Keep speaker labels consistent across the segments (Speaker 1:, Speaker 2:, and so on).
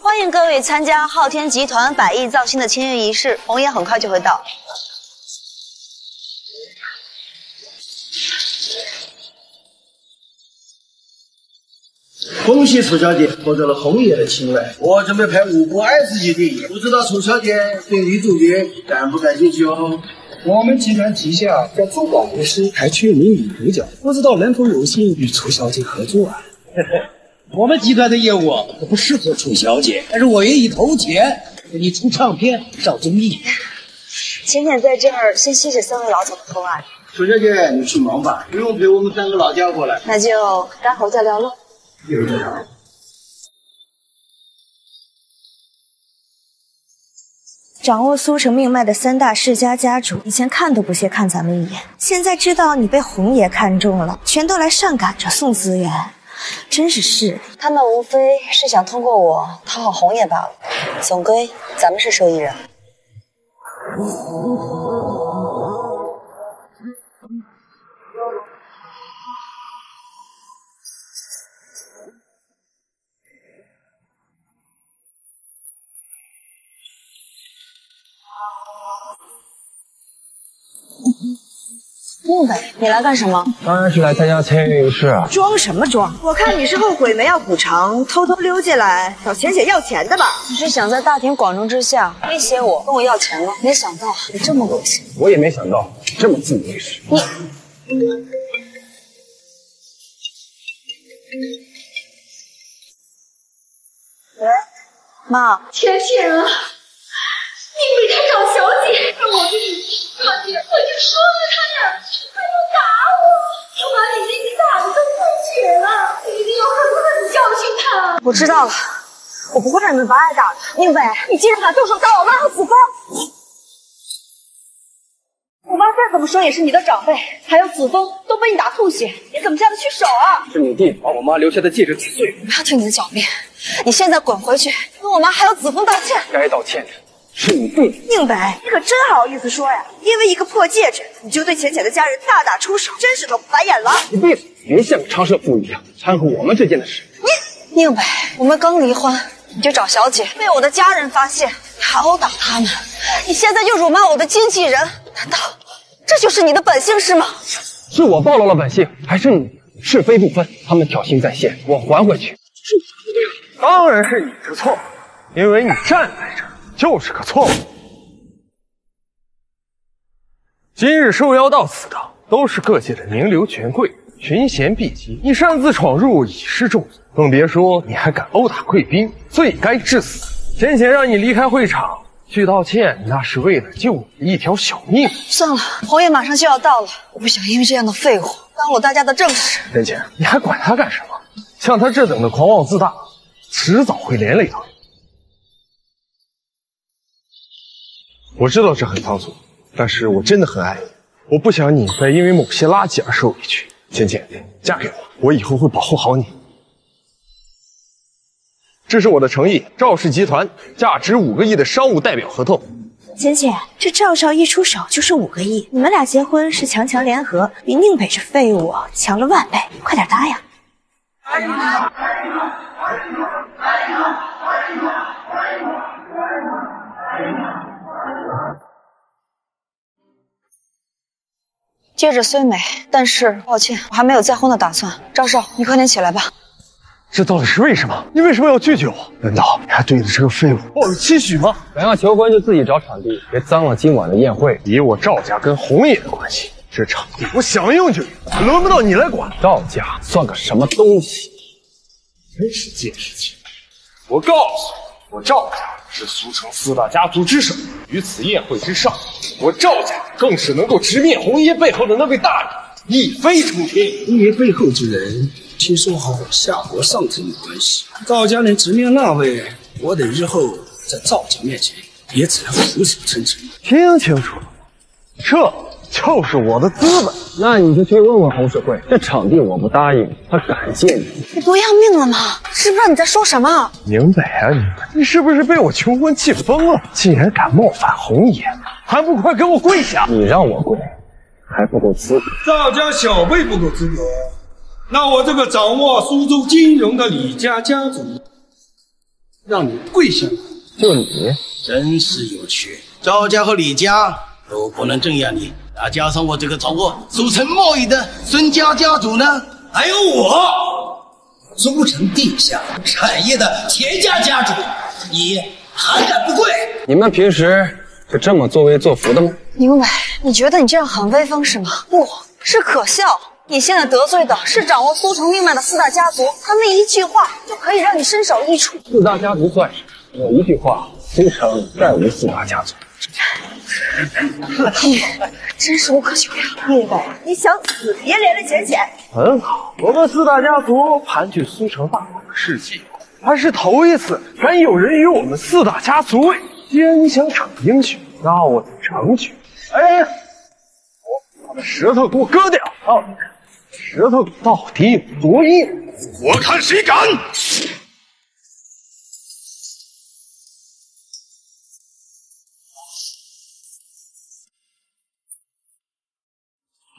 Speaker 1: 欢迎各位参加昊天集团百亿造星的签约仪式，红颜很快就会到。
Speaker 2: 恭喜楚小姐获得了红爷的青睐，我准备拍五部 S 级电影，不知道楚小姐对女主角感不感兴趣哦？
Speaker 3: 我们集团旗下在珠宝公司还缺名女主角，不知道能否有幸与楚小姐合作啊？
Speaker 4: 我们集团的业务可不适合楚小姐，但是我愿意投钱给你出唱片、上综艺。
Speaker 1: 浅浅在这儿先谢谢三位老总的厚爱，
Speaker 2: 楚小姐，你去忙吧，不用陪我们三个老家伙了。
Speaker 1: 那就待会儿再聊喽。
Speaker 2: 一会儿再聊。
Speaker 5: 掌握苏城命脉的三大世家家主，以前看都不屑看咱们一眼，现在知道你被红爷看中了，全都来上赶着送资源，真是势利。
Speaker 1: 他们无非是想通过我讨好红爷罢了，总归咱们是受益人。木北，你来干什么？
Speaker 6: 当然是来参加签约仪式啊！
Speaker 5: 装什么装？我看你是后悔没要补偿，偷偷溜进来找浅浅要钱的吧？
Speaker 1: 你是想在大庭广众之下威胁我，跟我要钱吗？没想到你这么恶心。
Speaker 6: 我也没想到这么自以为是。
Speaker 1: 喂，妈，
Speaker 7: 浅浅啊，你给他找小姐，让我给你大姐，我就说了他两句，他又打我，他把你那个打的都流血了，你一定要狠狠教训他。
Speaker 1: 我知道了，我不会让你们白挨打的。宁伟，你竟然敢动手打我妈和子枫！我妈再怎么说也是你的长辈，还有子枫都被你打吐血，你怎么下得去手啊？
Speaker 6: 是你弟把我妈留下的戒指击碎了，
Speaker 1: 不要听你的狡辩，你现在滚回去，跟我妈还有子枫道歉。
Speaker 6: 该道歉的是你弟。
Speaker 5: 宁北，你可真好意思说呀！因为一个破戒指，你就对浅浅的家人大打出手，真是个白眼狼！
Speaker 6: 你闭嘴，别像个长舌妇一样掺和我们之间的事。
Speaker 1: 你宁北，我们刚离婚，你就找小姐，被我的家人发现，你还殴打他们，你现在又辱骂我的经纪人，难道这就是你的本性是吗？
Speaker 6: 是我暴露了本性，还是你是非不分？他们挑衅在先，我还回去。是不对了当然是你的错，因为你站在这儿就是个错误。今日受邀到此的都是各界的名流权贵，群贤毕集，你擅自闯入，已是重罪，更别说你还敢殴打贵宾，罪该致死。先前让你离开会场去道歉，那是为了救你一条小命。
Speaker 1: 算了，红叶马上就要到了，我不想因为这样的废物耽误大家的正事。
Speaker 6: 浅浅，你还管他干什么？像他这等的狂妄自大，迟早会连累到你。我知道这很仓促，但是我真的很爱你，我不想你再因为某些垃圾而受委屈。浅浅，嫁给我，我以后会保护好你。这是我的诚意，赵氏集团价值五个亿的商务代表合同。
Speaker 5: 浅浅，这赵少一出手就是五个亿，你们俩结婚是强强联合，比宁北这废物强了万倍，快点答呀！
Speaker 1: 戒指虽美，但是抱歉，我还没有再婚的打算。赵少，你快点起来吧。
Speaker 6: 这到底是为什么？你为什么要拒绝我？难道你还对着这个废物抱有期许吗？想要求婚就自己找场地，别脏了今晚的宴会。以我赵家跟红爷的关系，这场地我想用就用，轮不到你来管。赵家算个什么东西？真是见识见识！我告诉你，我赵家是苏城四大家族之首，于此宴会之上，我赵家更是能够直面红爷背后的那位大人，一飞冲天。
Speaker 3: 红爷背后之人，听说和夏国上层有关系。赵家能直面那位，我等日后在赵家面前也只能俯首称臣。
Speaker 6: 听清楚了吗？这就是我的资本。那你就去问问侯世贵，这场地我不答应，他敢借你？
Speaker 1: 你不要命了吗？知不知道你在说什么？
Speaker 6: 明白啊，明白。你是不是被我求婚气疯了？竟然敢冒犯红爷，还不快给我跪下！你让我跪，还不够资格。
Speaker 3: 赵家小辈不够资格，那我这个掌握苏州金融的李家家族，让你跪下。
Speaker 6: 就你，
Speaker 2: 真是有趣。赵家和李家都不能镇压你，再加上我这个掌握苏城贸易的孙家家主呢，
Speaker 3: 还有我，苏城地下产业的钱家家主，你还敢不跪？
Speaker 6: 你们平时就这么作威作福的吗？
Speaker 1: 宁伟，你觉得你这样很威风是吗？不是可笑。你现在得罪的是掌握苏城命脉的四大家族，他们一句话就可以让你身首异处。
Speaker 6: 四大家族算什么？我一句话，苏城再无四大家族。
Speaker 1: 你真是无可救药。
Speaker 5: 叶伟，你想死别连累姐姐。
Speaker 6: 很好，我们四大家族盘踞苏城大半个世纪，还是头一次敢有人与我们四大家族为敌。既然你想逞英雄，那我就成全。哎，我把舌头给我割掉！到底舌头到底有多硬？我看谁敢！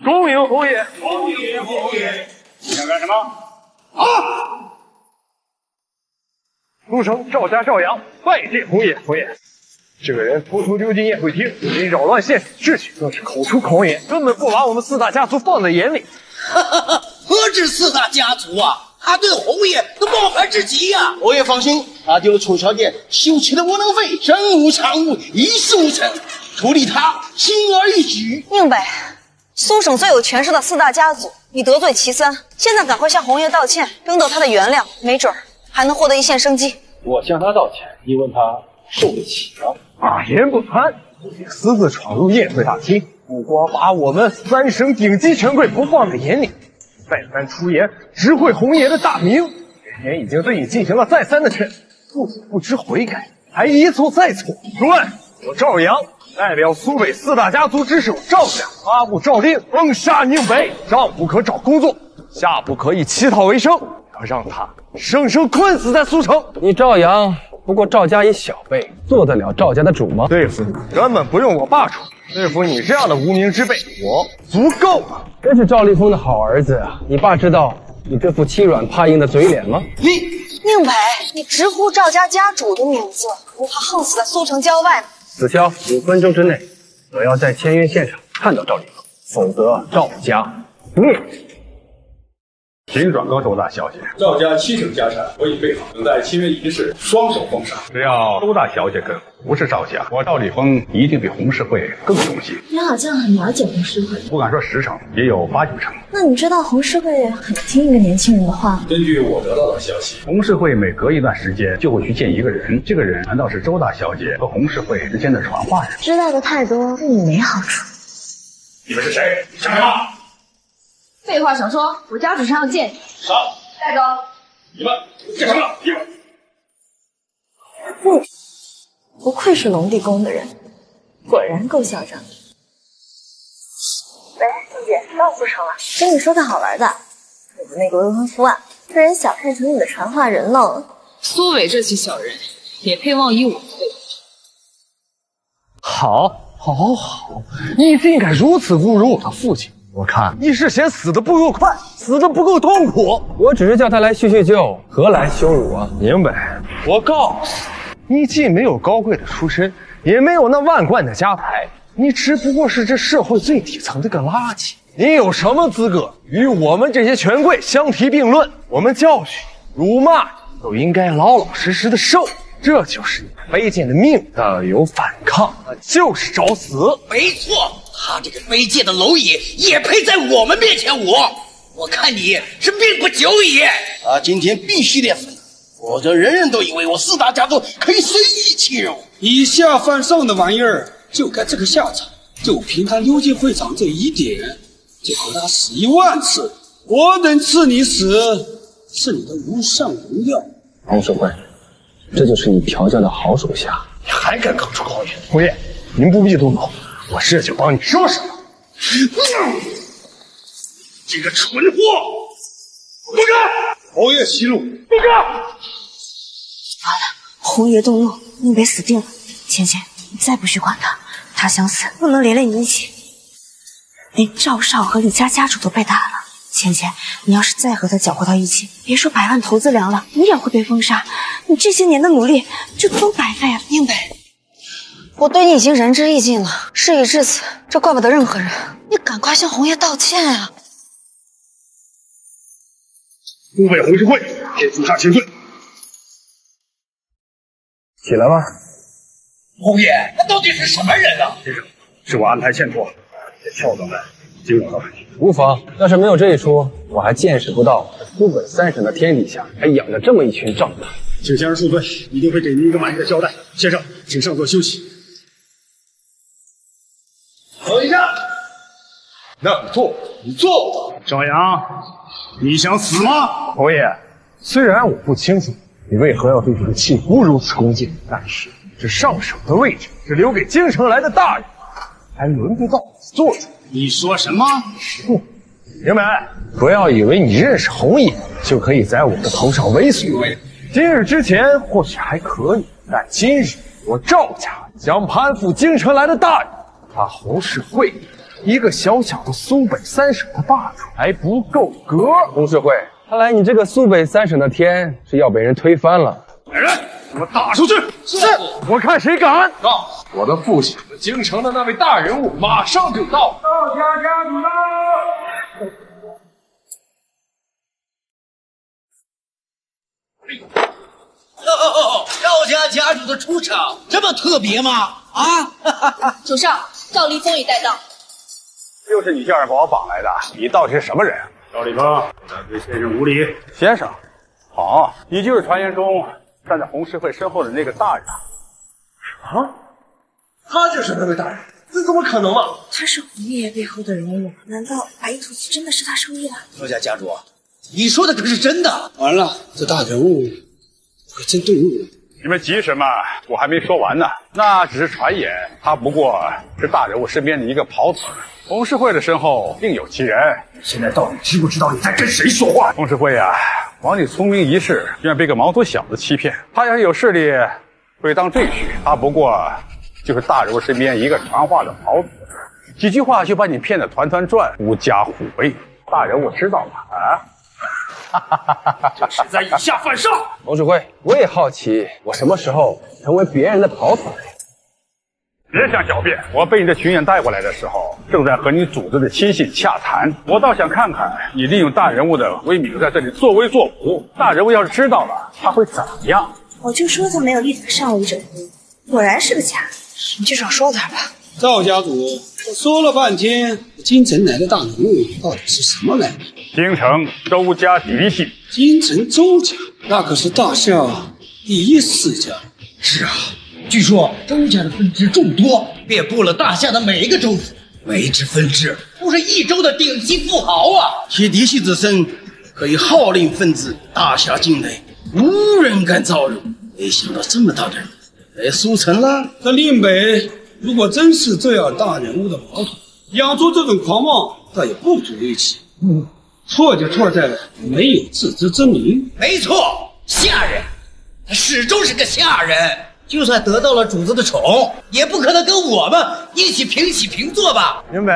Speaker 6: 恭迎侯爷！
Speaker 3: 侯爷，侯爷，你想干什么？
Speaker 6: 啊！书生赵家赵阳拜见侯爷。侯爷，这个人偷偷溜进宴会厅，为扰乱县府秩序，更是口出狂言，根本不把我们四大家族放在眼里。
Speaker 4: 哈哈哈，何止四大家族啊！他对侯爷都冒犯至极呀！
Speaker 2: 侯爷放心，他就是楚小姐修起的窝囊废，身无长物，一事无成，处理他轻而易举。
Speaker 1: 宁北，苏省最有权势的四大家族，你得罪其三，现在赶快向红爷道歉，争得他的原谅，没准儿还能获得一线生机。
Speaker 6: 我向他道歉，你问他受得起吗？大言不惭，私自闯入宴会大厅，不光把我们三省顶级权贵不放在眼里，再三出言直会红爷的大名，人言已经对你进行了再三的劝，不仅不知悔改，还一错再错。诸位，我赵阳代表苏北四大家族之首赵家发布诏令，封杀宁北，上不可找工作，下不可以乞讨为生，要让他生生困死在苏城。你赵阳不过赵家一小辈，做得了赵家的主吗？对付你根本不用我爸出，对付你这样的无名之辈，我足够了。真是赵立峰的好儿子啊！你爸知道你这副欺软怕硬的嘴脸吗？
Speaker 2: 你
Speaker 1: 宁北，你直呼赵家家主的名字，不怕横死在苏城郊外吗？
Speaker 6: 子潇，五分钟之内我要在签约现场看到赵丽颖，否则赵家灭。
Speaker 8: 请转告周大小姐，赵家七成家产我已备好，等待签约仪式双手奉上。只要周大小姐肯服侍赵家，我赵立峰一定比洪世会更用心。
Speaker 7: 你好像很了解洪世会，
Speaker 8: 不敢说十成，也有八九成。
Speaker 7: 那你知道洪世会很听一个年轻人的话吗？
Speaker 8: 根据我得到的消息，洪世会每隔一段时间就会去见一个人，这个人难道是周大小姐和洪世会之间的传话人？
Speaker 7: 知道的太多对你没好处。
Speaker 8: 你们是谁？想什么？
Speaker 7: 废话少说，我家主上要见你。
Speaker 8: 上，
Speaker 7: 带走。
Speaker 8: 你们干什么？你们。
Speaker 5: 不，不愧是龙地宫的人，果然够嚣张。喂，凤姐，到苏城了，跟你说个好玩的，我的那个未婚夫啊，被人小看成你的传话人了。
Speaker 9: 苏伟这些小人，也配妄议我的？
Speaker 6: 好，好，好，你竟敢如此侮辱我的父亲！我看你是嫌死的不够快，死的不够痛苦。我只是叫他来叙叙旧，何来羞辱啊？明白？我告诉你，你既没有高贵的出身，也没有那万贯的家财，你只不过是这社会最底层的个垃圾。你有什么资格与我们这些权贵相提并论？我们教训你、辱骂你，都应该老老实实的受。这就是你卑贱的命，要有反抗，那就是找死。
Speaker 4: 没错，他这个卑贱的蝼蚁也配在我们面前舞。我看你是命不久矣。
Speaker 2: 他今天必须得死，否则人人都以为我四大家族可以随意欺辱。
Speaker 3: 以下犯上的玩意儿就该这个下场，就凭他溜进会场这一点，就和他死一万次。我等赐你死，是你的无上荣耀。
Speaker 6: 洪世会，这就是你调教的好手下，你还敢口出狂言？侯爷，您不必动怒，我这就帮你说说。
Speaker 8: 这个蠢货，不干！侯爷息怒，不干！
Speaker 5: 红爷动怒，宁北死定了。芊芊，你再不许管他，他想死不能连累你一起。连赵少和李家家主都被打了。芊芊，你要是再和他搅和到一起，别说百万投资凉了，你也会被封杀。你这些年的努力就都白费了。
Speaker 1: 宁北，我对你已经仁至义尽了，事已至此，这怪不得任何人。你赶快向红叶道歉啊！
Speaker 8: 湖北红十会给属下请罪。
Speaker 6: 起来吧。
Speaker 4: 红叶，他到底是什么人啊？
Speaker 8: 先生，是我安排欠妥，给少总们惊扰到你。
Speaker 6: 无妨，要是没有这一出，我还见识不到苏本三省的天底下还养着这么一群赵大。
Speaker 8: 请先生恕罪，一定会给您一个满意的交代。先生，请上座休息。
Speaker 2: 等一下，那你坐，你坐。
Speaker 8: 赵阳，你想死吗？
Speaker 6: 侯爷，虽然我不清楚你为何要对这个契夫如此恭敬，但是这上首的位置是留给京城来的大人，还轮不到你坐着？
Speaker 8: 你说什么？
Speaker 6: 哼，明白？不要以为你认识红野就可以在我的头上为所欲为。今日之前或许还可以，但今日我赵家将攀附京城来的大人，他洪世会一个小小的苏北三省的霸主还不够格。洪世会，看来你这个苏北三省的天是要被人推翻了。
Speaker 8: 来人，给我打出去！
Speaker 6: 是，我看谁敢！到，我的父亲和京城的那位大人物马上就到。
Speaker 3: 赵家家主到。
Speaker 4: 哦，赵家家主的出场这么特别吗？啊！
Speaker 9: 主上，赵立峰已带到。
Speaker 8: 又是你叫人把我绑来的，你到底是什么人？赵立峰，不得对先生无礼。
Speaker 6: 先生，
Speaker 8: 好，你就是传言中站在红十会身后的那个大人。
Speaker 6: 啊，他就是那位大人？这怎么可能嘛？
Speaker 5: 他是红爷背后的人物，难道白衣屠妻真的是他授意的？
Speaker 4: 陆家家主，你说的可是真的？
Speaker 3: 完了，这大人物可真动怒了。
Speaker 8: 你们急什么？我还没说完呢。那只是传言，他不过是大人物身边的一个跑腿。红十会的身后另有其人。
Speaker 6: 现在到底知不知道你在跟谁说话？
Speaker 8: 红十会啊，枉你聪明一世，居然被个毛头小子欺骗。他要是有势力，会当赘婿。他不过就是大人物身边一个传话的跑腿，几句话就把你骗得团团转，狐假虎威。大人物知道了？啊！
Speaker 6: 哈哈哈这是在以下犯上。洪指挥，我也好奇，我什么时候成为别人的跑腿？
Speaker 8: 别想狡辩！我被你的群演带过来的时候，正在和你组织的亲信洽谈。我倒想看看你利用大人物的威名在这里作威作福。大人物要是知道了，他会怎么样？
Speaker 5: 我就说他没有立台上位者，果然是个假。
Speaker 1: 你就少说点吧。
Speaker 3: 赵家主，我说了半天，京城来的大人物到底是什么来历？
Speaker 8: 京城周家嫡系。
Speaker 3: 京城周家，那可是大夏第一世家。
Speaker 4: 是啊。据说周家的分支众多，遍布了大夏的每一个州府，每一支分支都是一州的顶级富豪啊！
Speaker 2: 其嫡系子孙，可以号令分子大夏境内，无人敢造惹。没想到这么大的人，来苏城了。
Speaker 3: 这令北如果真是这样大人物的跑腿，养出这种狂妄，倒也不足为奇。嗯，错就错在没有自知之明。
Speaker 4: 没错，下人，他始终是个下人。就算得到了主子的宠，也不可能跟我们一起平起平坐吧？
Speaker 6: 明北，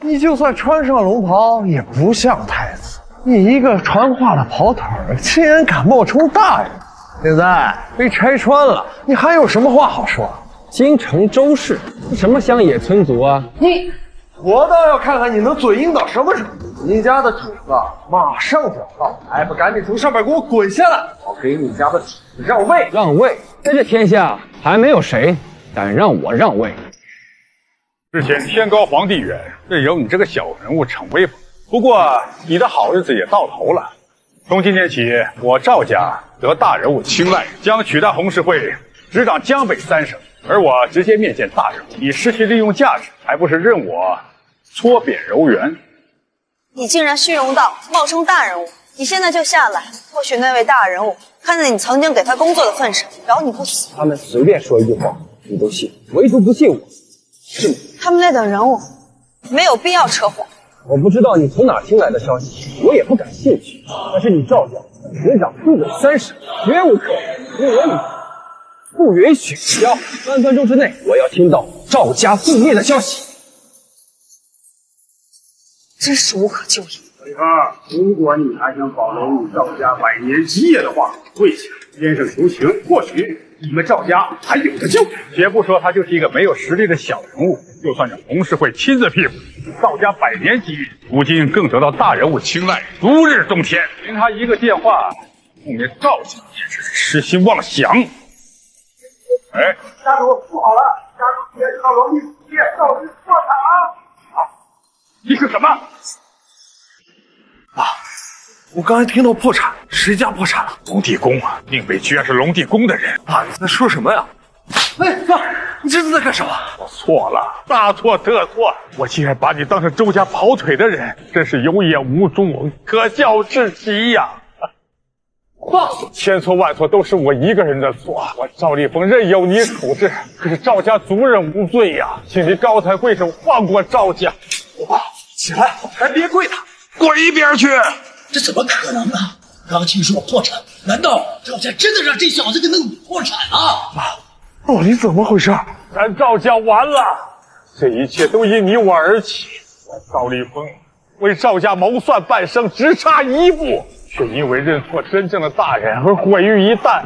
Speaker 6: 你就算穿上龙袍，也不像太子。你一个传话的跑腿，竟然敢冒充大人！现在被拆穿了，你还有什么话好说？京城周氏什么乡野村族啊？你，我倒要看看你能嘴硬到什么程度！你家的主子马上就要到，还不赶紧从上面给我滚下来！我给你家的主子让位！让位！在这天下还没有谁敢让我让位。
Speaker 8: 之前天高皇帝远，任由你这个小人物逞威风。不过你的好日子也到头了。从今天起，我赵家得大人物青睐，将取代红十会，执掌江北三省。而我直接面见大人物，你失去利用价值，还不是任我搓扁揉圆？
Speaker 1: 你竟然虚荣到冒充大人物！你现在就下来，或许那位大人物看在你曾经给他工作的份上，饶你不死。
Speaker 6: 他们随便说一句话，你都信，唯独不信我，是吗？
Speaker 1: 他们那等人物没有必要扯谎。
Speaker 6: 我不知道你从哪听来的消息，我也不感兴趣。但是你赵家执掌苏北三省，绝无可能，因我你不允许要。三分钟之内，我要听到赵家覆灭的消息。
Speaker 1: 真是无可救药。
Speaker 8: 李峰，如果你还想保留你赵家百年基业的话，跪下先生求情，或许你们赵家还有得救。且不说他就是一个没有实力的小人物，就算是洪世会亲自庇护，赵家百年基业，如今更得到大人物青睐，如日中天。凭他一个电话，我们赵家也是痴心妄想。哎，
Speaker 3: 家主不好了，家主接到龙地企业造纸破产了。
Speaker 8: 你说什么？
Speaker 6: 爸，我刚才听到破产，谁家破产了？
Speaker 8: 龙地宫啊，宁北居然是龙地宫的人。
Speaker 6: 爸，你在说什么呀？哎，爸，你这是在干什么？
Speaker 8: 我错了，大错特错！我竟然把你当成周家跑腿的人，真是有眼无珠，可笑至极呀！
Speaker 6: 爸，
Speaker 8: 千错万错都是我一个人的错，我赵立峰任由你处置，可是赵家族人无罪呀，请你高抬贵手，放过赵家。
Speaker 6: 爸，起来，还别跪他，
Speaker 8: 滚一边去！
Speaker 4: 这怎么可能呢？刚听说破产，难道赵家真的让这小子给弄破产了？
Speaker 6: 爸，到底怎么回事？
Speaker 8: 咱赵家完了，这一切都因你我而起。我赵立峰为赵家谋算半生，只差一步，却因为认错真正的大人而毁于一旦。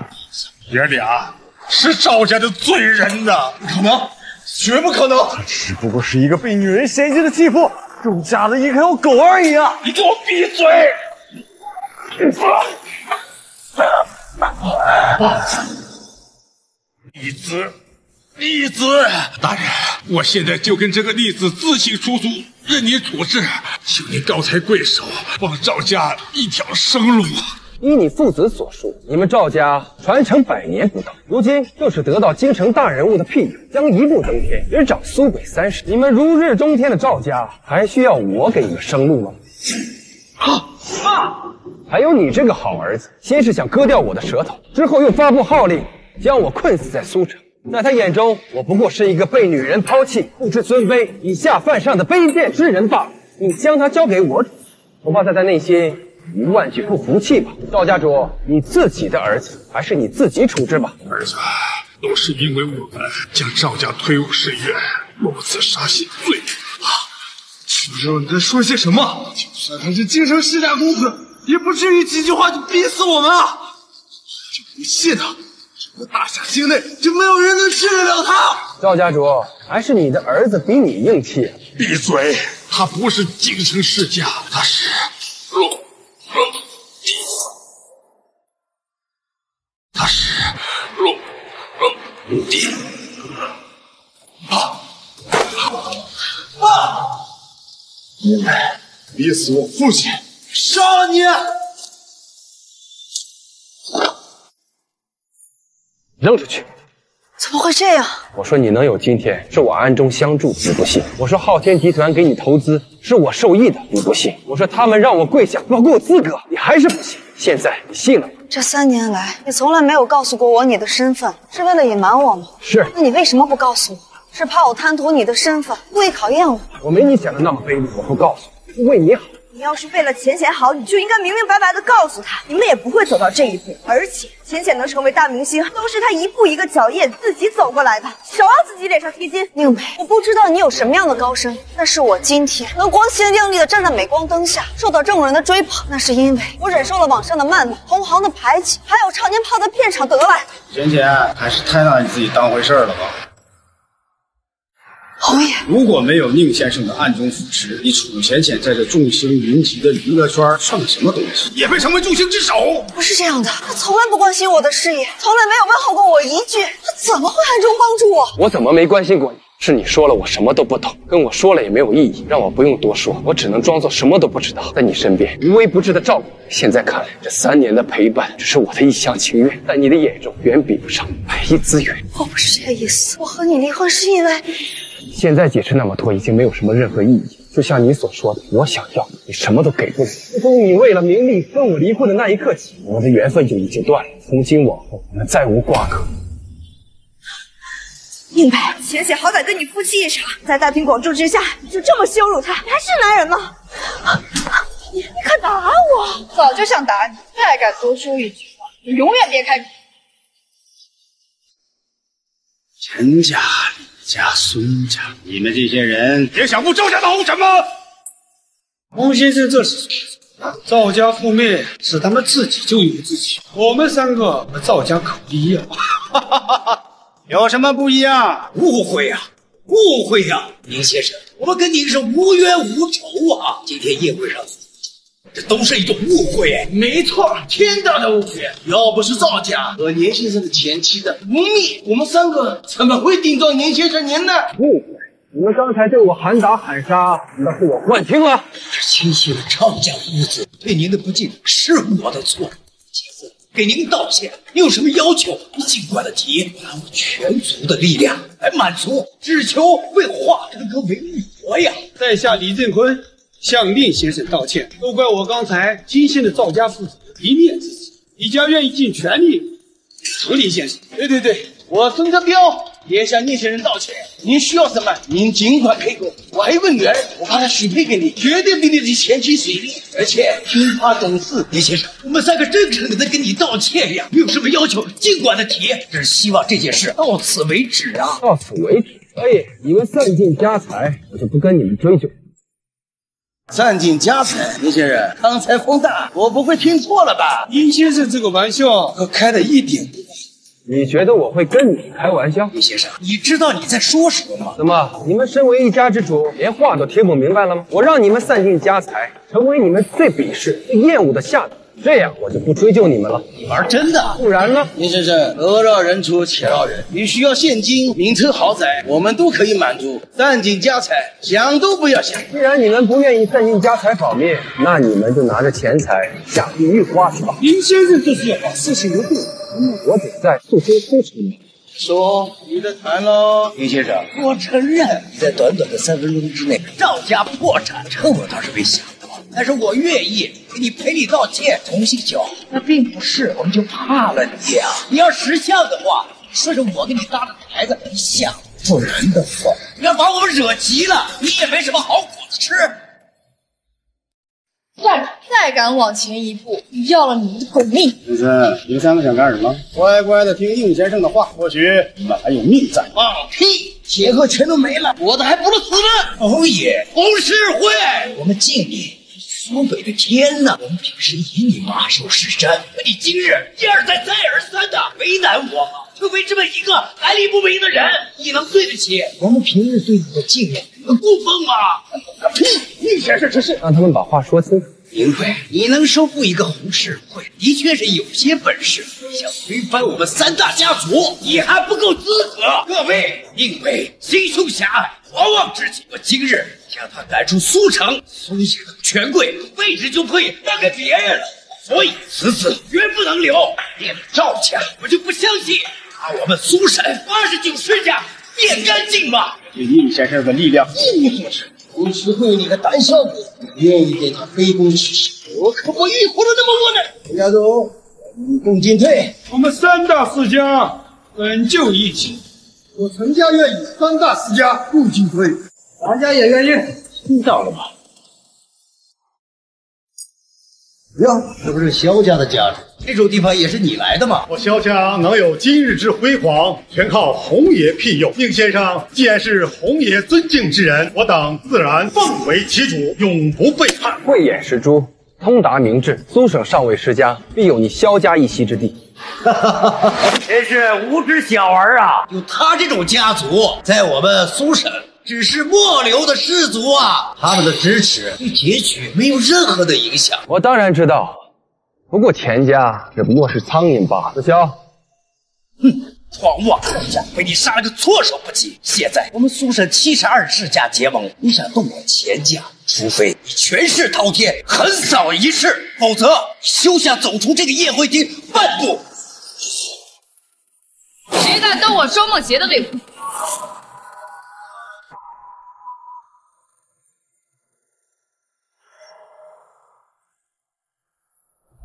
Speaker 8: 爷俩是赵家的罪人呐！
Speaker 6: 不可能，绝不可能！他只不过是一个被女人嫌弃的继父，周家的一条狗而已啊！
Speaker 8: 你给我闭嘴！
Speaker 10: 逆子，逆子！大人，我现在就跟这个逆子自请出租，任你处置，请你高抬贵手，放赵家一条生路。
Speaker 11: 依你父子所述，你们赵家传承百年不到，如今又是得到京城大人物的庇佑，将一步登天，人长苏北三十。你们如日中天的赵家，还需要我给你们生路吗？爸，还有你这个好儿子，先是想割掉我的舌头，之后又发布号令，将我困死在苏城。在他眼中，我不过是一个被女人抛弃、不知尊卑、以下犯上的卑贱之人罢了。你将他交给我主，恐怕在他内心一万句不服气吧。赵家主，你自己的儿子，还是你自己处置吧。
Speaker 10: 儿子，都是因为我们将赵家推入深渊，谋此杀心罪。
Speaker 6: 不知道你在说些什么？就算他是京城世家公子，也不至于几句话就逼死我们啊！就不信他，这个大夏境内就没有人能治得了他。
Speaker 11: 赵家主，还是你的儿子比你硬气。
Speaker 10: 闭嘴！他不是京城世家，他是龙龙地，他是龙龙地。
Speaker 6: 啊！啊！你们逼死我父亲，杀了你！
Speaker 11: 扔出去！
Speaker 1: 怎么会这样？
Speaker 11: 我说你能有今天，是我暗中相助，你不信；我说昊天集团给你投资，是我受益的，你不信；我说他们让我跪下，不够资格，你还是不信。现在你信了吗？
Speaker 1: 这三年来，你从来没有告诉过我你的身份，是为了隐瞒我吗？
Speaker 11: 是。
Speaker 1: 那你为什么不告诉我？是怕我贪图你的身份，故意考验我？
Speaker 11: 我没你想的那么卑鄙，我不告诉你，是为你好。
Speaker 5: 你要是为了浅浅好，你就应该明明白白的告诉他，你们也不会走到这一步。而且浅浅能成为大明星，都是他一步一个脚印自己走过来的，少往自己脸上贴金。
Speaker 1: 宁美，我不知道你有什么样的高深，但是我今天能光鲜亮丽的站在镁光灯下，受到众人的追捧，那是因为我忍受了网上的谩骂、同行的排挤，还有常年泡在片场得来的。
Speaker 2: 浅浅还是太拿你自己当回事了吧？
Speaker 1: 侯爷，
Speaker 3: 如果没有宁先生的暗中扶持，你楚浅浅在这众星云集的娱乐圈算个什么东西？
Speaker 10: 也会成为众星之首。
Speaker 1: 不是这样的，他从来不关心我的事业，从来没有问候过我一句，他怎么会暗中帮助我？
Speaker 11: 我怎么没关心过你？是你说了我什么都不懂，跟我说了也没有意义，让我不用多说，我只能装作什么都不知道，在你身边无微不至的照顾。现在看来，这三年的陪伴只是我的一厢情愿，在你的眼中远比不上百亿资源。
Speaker 1: 我不是这个意思，我和你离婚是因为……
Speaker 11: 现在解释那么多已经没有什么任何意义。就像你所说的，我想要你什么都给不了。从你为了名利跟我离婚的那一刻起，我们的缘分就已经断了。从今往后，我们再无瓜葛。
Speaker 5: 宁白，浅浅好歹跟你夫妻一场，在大庭广众之下你就这么羞辱他，你还是男人吗？你你敢打我？
Speaker 9: 早就想打你，再敢多说一句话，你永远别开口。
Speaker 3: 陈家、李。家孙家，你们这些人
Speaker 10: 也想步赵家的后尘吗？
Speaker 3: 洪先生这是赵家覆灭是他们自己咎由自取，我们三个和赵家可不一样。
Speaker 4: 有什么不一样？误会呀、误会呀、宁先生，我们跟您是无冤无仇啊！今天宴会上，这都是一种误会。哎
Speaker 2: 没错，天大的误会！要不是赵家和年先生的前妻的污蔑，我们三个怎么会顶撞年先生您呢？
Speaker 11: 误会！你们刚才对我喊打喊杀，那是我幻听了。
Speaker 4: 这亲戚的赵家父子对您的不敬是我的错，其次给您道歉。你有什么要求，你尽管的提，我拿我全族的力量来满足，只求为华哥哥为我呀！
Speaker 3: 在下李振坤向令先生道歉，都怪我刚才惊现了赵家父子的一面之词。李家愿意尽全力扶李先生。
Speaker 2: 对对对，我孙德彪也向聂先生道歉。您需要什么，您尽管配给我。我还有个女儿，我把她许配给你，绝对比你的前妻水利，而且听话懂事。
Speaker 4: 林先生，我们三个真诚的跟你道歉呀！你有什么要求，尽管的提，只是希望这件事到此为止啊！
Speaker 11: 到此为止，可以。你们散尽家财，我就不跟你们追究。
Speaker 2: 散尽家财，林先生，刚才风大，我不会听错了吧？
Speaker 3: 殷先生这个玩笑可开的一点不大。
Speaker 11: 你觉得我会跟你开玩笑？
Speaker 4: 殷先生，你知道你在说什么吗？
Speaker 11: 怎么，你们身为一家之主，连话都听不明白了吗？我让你们散尽家财，成为你们最鄙视、最厌恶的下等，这样我就不追究你们了。
Speaker 4: 你玩真的？
Speaker 11: 不然呢？
Speaker 2: 林先生，得饶人处且饶人，你需要现金、名车、豪宅，我们都可以满足。散尽家财，想都不要想。
Speaker 11: 既然你们不愿意散尽家财保命，那你们就拿着钱财下地狱花去吧。
Speaker 3: 林先生这是要把事情由定。
Speaker 11: 我得在诉诸苏城。
Speaker 2: 说你的谈喽，
Speaker 4: 林先生，我承认，在短短的三分钟之内，赵家破产，这我倒是没想到。但是我愿意给你赔礼道歉，重新交。那并不是我们就怕了你啊、你要识相的话，说是我给你搭的台子，你想；不人的话，你要把我们惹急了，你也没什么好果子吃。
Speaker 7: 算了，再敢往前一步，要了你们的狗命！
Speaker 8: 先生，你们三个想干什么？乖乖的听应先生的话，或许你们还有命在。
Speaker 2: 放屁！杰克全都没了，我的还不如死呢！
Speaker 4: 侯爷，董事会，我们敬你苏北的天呐！我们平时以你马首是瞻，可你今日一而再再而三的为难我们，就为这么一个来历不明的人，你能对得起我们平日对你的敬仰和供奉吗？
Speaker 2: 屁！你先生这是
Speaker 11: 让他们把话说清楚。
Speaker 4: 明白，你能收复一个红氏会，的确是有些本事。想推翻我们三大家族，你还不够资格。各位，宁北心胸狭隘，狂妄之极。我今日将他赶出苏城，苏家的权贵位置就可以让给别人了。所以此子绝不能留。灭了赵家，我就不相信把我们苏省八十九世家灭干净吗？
Speaker 8: 对宁先生的力量
Speaker 2: 一无所知。董事会你个胆小鬼，愿意给他卑躬屈膝，我可不欲活得那么窝囊。陈家总，以共进退。
Speaker 3: 我们三大世家本就一体，
Speaker 12: 我陈家愿意三大世家共进退，
Speaker 2: 咱家也愿意。听到了吗？
Speaker 4: 哟，这不是萧家的家主？这种地方也是你来的吗？
Speaker 8: 我萧家能有今日之辉煌，全靠红爷庇佑。宁先生既然是红爷尊敬之人，我等自然奉为其主，永不背叛。
Speaker 11: 慧眼识珠，通达明智，苏省尚未世家，必有你萧家一席之地。
Speaker 4: 真是无知小儿啊！有他这种家族，在我们苏省只是末流的氏族啊，他们的支持对结局没有任何的影响。
Speaker 11: 我当然知道，不过钱家只不过是苍蝇罢了。子乔，
Speaker 4: 哼，狂妄赵家被你杀了个措手不及。现在我们苏省七十二世家结盟，你想动我钱家，除非你权势滔天，横扫一世，否则休想走出这个宴会厅半步。
Speaker 9: 谁敢动我周梦洁的队伍？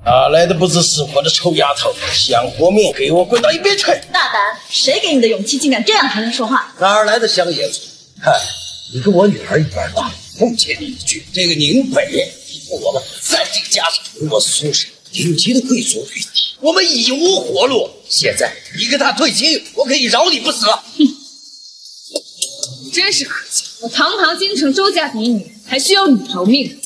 Speaker 2: 哪来的不知死活的臭丫头？想活命，给我滚到一边去！
Speaker 1: 大胆！谁给你的勇气，竟敢这样谈人说话？
Speaker 4: 哪来的乡野族？看，你跟我女儿一般大，奉劝你一句，这个宁北以后我们散尽家产，为我苏氏顶级的贵族为敌，我们已无活路。现在你跟他退亲，我可以饶你不死。
Speaker 9: 哼真是可笑！我堂堂京城周家嫡女，还需要你饶命？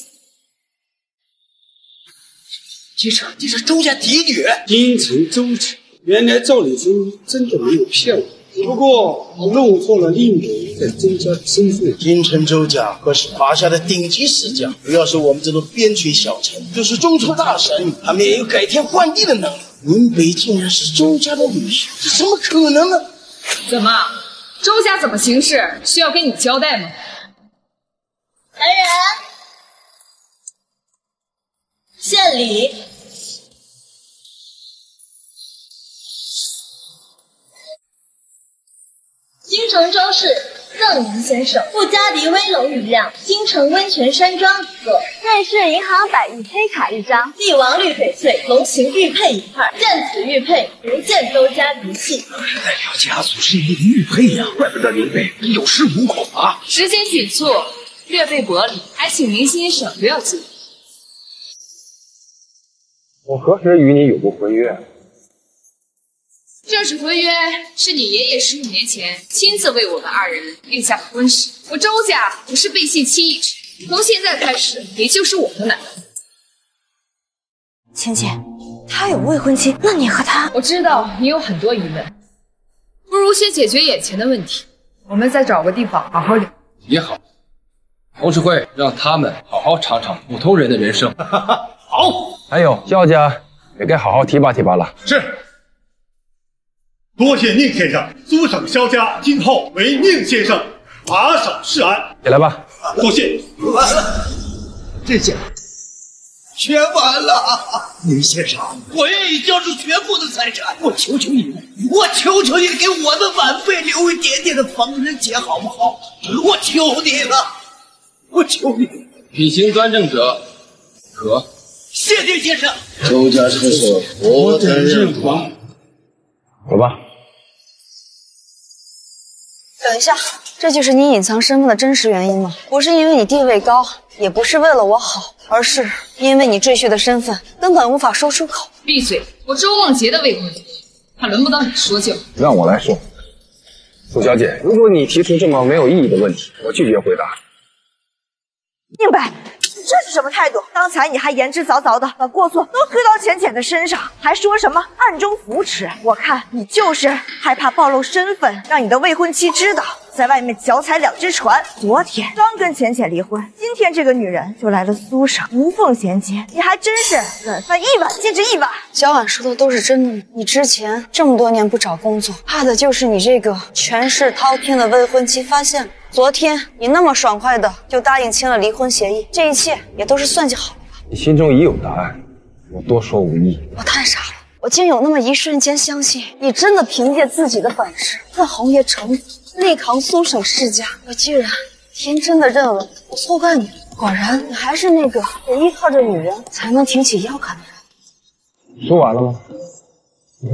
Speaker 4: 这是这是周家嫡女，
Speaker 3: 京城周家。原来赵立峰真的没有骗我，只不过我弄错了令美在周家的身份。
Speaker 2: 京城周家可是华夏的顶级世家，不要说我们这种边陲小城，就是中出大神，他们也有改天换地的能力。文北竟然是周家的女婿，这怎么可能呢？
Speaker 9: 怎么，周家怎么行事，需要跟你交代吗？
Speaker 7: 来人，献礼。京城周氏赠您先生，布加迪威龙一辆，京城温泉山庄一个，瑞士银行百亿黑卡一张，帝王绿翡翠龙形玉佩一块，见此玉佩，不见周家嫡系。
Speaker 4: 代表家族是一的玉佩呀，怪不得林北有恃无恐啊。
Speaker 9: 时间紧促，略备薄礼，还请林先生不要介意。
Speaker 11: 我何时与你有过婚约？
Speaker 9: 这纸婚约是你爷爷十五年前亲自为我们二人定下的婚事。我周家不是背信弃义之人，从现在开始，你就是我的男人。
Speaker 5: 浅浅，他有未婚妻，那你和他……
Speaker 9: 我知道你有很多疑问，不如先解决眼前的问题，我们再找个地方好好聊。
Speaker 11: 也好，同时会让他们好好尝尝普通人的人生。
Speaker 10: 好，
Speaker 11: 还有萧家也该好好提拔提拔了。
Speaker 10: 是。多谢宁先生，苏省萧家今后为宁先生把守治安。
Speaker 11: 起来吧。
Speaker 10: 多谢。
Speaker 4: 完了，这下全完了。宁先生，我愿意交出全部的财产。我求求你了，我求求你给我的晚辈留一点点的防身钱，好不好？我求你了，我求你。
Speaker 11: 品行端正者可。
Speaker 4: 谢宁先生。
Speaker 2: 周家出手，我等认同。
Speaker 11: 走吧。
Speaker 1: 等一下，这就是你隐藏身份的真实原因吗？不是因为你地位高，也不是为了我好，而是因为你赘婿的身份根本无法说出口。
Speaker 9: 闭嘴！我周梦洁的未婚妻，还轮不到你说教。
Speaker 11: 让我来说，苏小姐，如果你提出这么没有意义的问题，我拒绝回答。
Speaker 5: 宁北，你这是什么态度？刚才你还言之凿凿的把过错都推到浅浅的身上，还说什么暗中扶持？我看你就是害怕暴露身份，让你的未婚妻知道，在外面脚踩两只船。昨天刚跟浅浅离婚，今天这个女人就来了苏省，无缝衔接。你还真是软饭一碗接着一碗。
Speaker 1: 小婉说的都是真的吗？你之前这么多年不找工作，怕的就是你这个权势滔天的未婚妻发现了。昨天你那么爽快的就答应签了离婚协议，这一切也都是算计好了吧？
Speaker 11: 你心中已有答案，我多说无益。
Speaker 1: 我太傻了，我竟有那么一瞬间相信你真的凭借自己的本事让红爷成府，力扛苏省世家。我居然天真的认为我错怪你了，果然你还是那个得依靠着女人才能挺起腰杆的人。
Speaker 11: 说完了吗？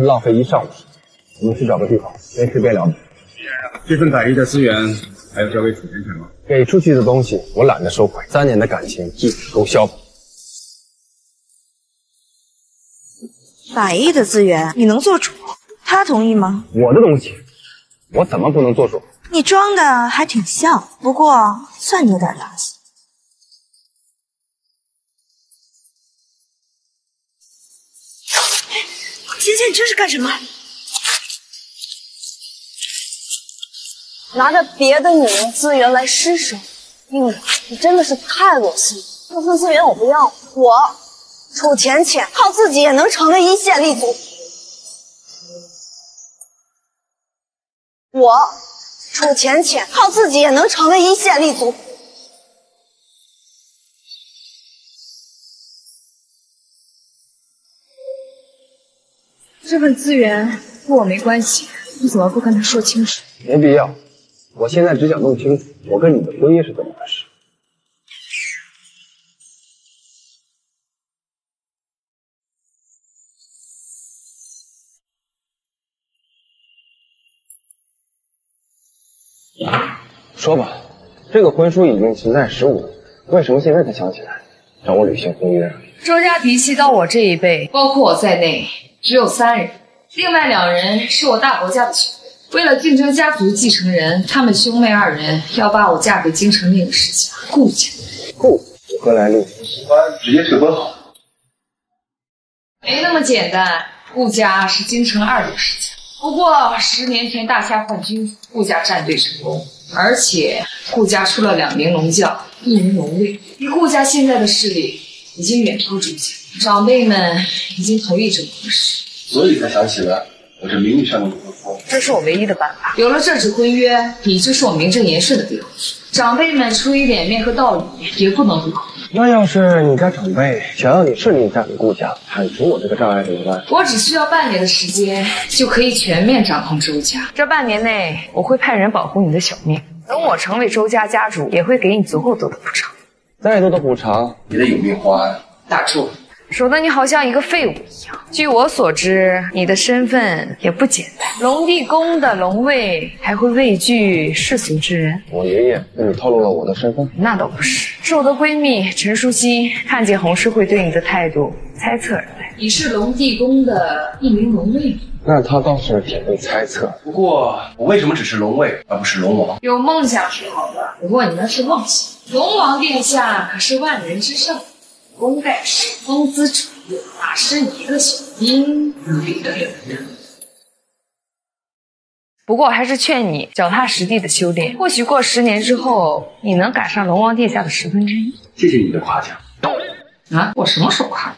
Speaker 11: 浪费一上午时间，我们去找个地方边吃边聊吧。
Speaker 8: 这份百亿的资源还要交给楚天辰吗？
Speaker 11: 给出去的东西我懒得收回，三年的感情一笔勾销。
Speaker 5: 百亿的资源你能做主？他同意吗？
Speaker 11: 我的东西，我怎么不能做主？
Speaker 5: 你装的还挺像，不过算你有点良心。浅浅，你这是干什么？
Speaker 1: 拿着别的女人资源来施舍，宁远，你真的是太恶心了！这份资源我不要，我楚浅浅靠自己也能成为一线立足。我楚浅浅靠自己也能成为一线立足。
Speaker 9: 这份资源跟我没关系，你怎么不跟他说清楚？
Speaker 11: 没必要。我现在只想弄清楚我跟你的婚姻是怎么说吧，这个婚书已经存在十五年，为什么现在才想起来让我履行婚约？
Speaker 9: 周家嫡系到我这一辈，包括我在内，只有三人，另外两人是我大伯家的兄弟。为了竞争家族继承人，他们兄妹二人要把我嫁给京城令世家顾家。
Speaker 11: 顾有，何来路？
Speaker 8: 喜欢直接撤婚好。
Speaker 9: 没那么简单。顾家是京城二流世家，不过十年前大夏换君主，顾家战队成功，而且顾家出了两名龙将，一名龙卫，以顾家现在的势力，已经远超朱家。长辈们已经同意这个婚事，
Speaker 13: 所以才想起了我这名义上的
Speaker 9: 这是我唯一的办法。有了这纸婚约，你就是我名正言顺的备婚夫。长辈们出于脸面和道理，也不能不考。
Speaker 11: 那要是你家长辈想要你顺利嫁给顾家，铲除我这个障碍怎么办？
Speaker 9: 我只需要半年的时间，就可以全面掌控周家。这半年内，我会派人保护你的小命。等我成为周家家主，也会给你足够多的补偿。
Speaker 11: 再多的补偿也得有命花呀。
Speaker 9: 打住！说的你好像一个废物一样。据我所知，你的身份也不简单。龙帝宫的龙卫还会畏惧世俗之人？
Speaker 11: 我爷爷那你透露了我的身份？
Speaker 9: 那倒不是，是我的闺蜜陈淑欣看见洪世会对你的态度，猜测而来。你是龙帝宫的一名龙卫？
Speaker 11: 那他倒是挺会猜测。
Speaker 13: 不过我为什么只是龙卫而不是龙王？
Speaker 9: 有梦想是好的，不过你那是梦想。龙王殿下可是万人之上。功盖世，风姿楚越，哪是一个小兵能比得了的？不过还是劝你脚踏实地的修炼，或许过十年之后，你能赶上龙王殿下的十分之一。
Speaker 13: 谢谢你的夸奖。
Speaker 9: 啊，我什么时候夸？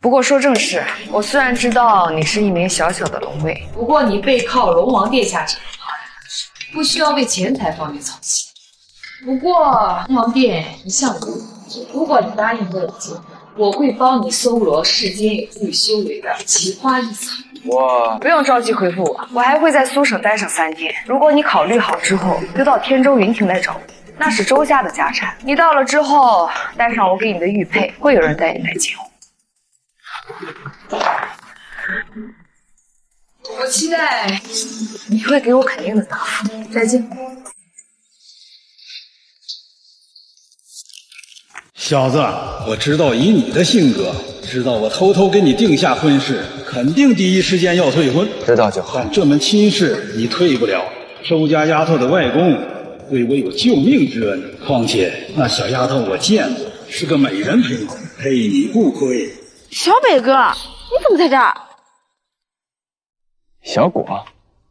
Speaker 9: 不过说正事，我虽然知道你是一名小小的龙卫，不过你背靠龙王殿下这么浩然大事，不需要为钱财方面操心。不过龙王殿一向如。如果你答应我，我会帮你搜罗世间有助于修为的奇花异草。
Speaker 11: 我
Speaker 9: 不用着急回复我，我还会在苏省待上三天。如果你考虑好之后，就到天州云亭来找我，那是周家的家产。你到了之后，带上我给你的玉佩，会有人带你来见我。我期待你会给我肯定的答复。再见。
Speaker 3: 小子，我知道以你的性格，知道我偷偷给你定下婚事，肯定第一时间要退婚。
Speaker 11: 知道就好。
Speaker 3: 但这门亲事你退不了，周家丫头的外公对我有救命之恩。况且那小丫头我见过，是个美人胚子，配你不亏。
Speaker 14: 小北哥，你怎么在这儿？
Speaker 11: 小果，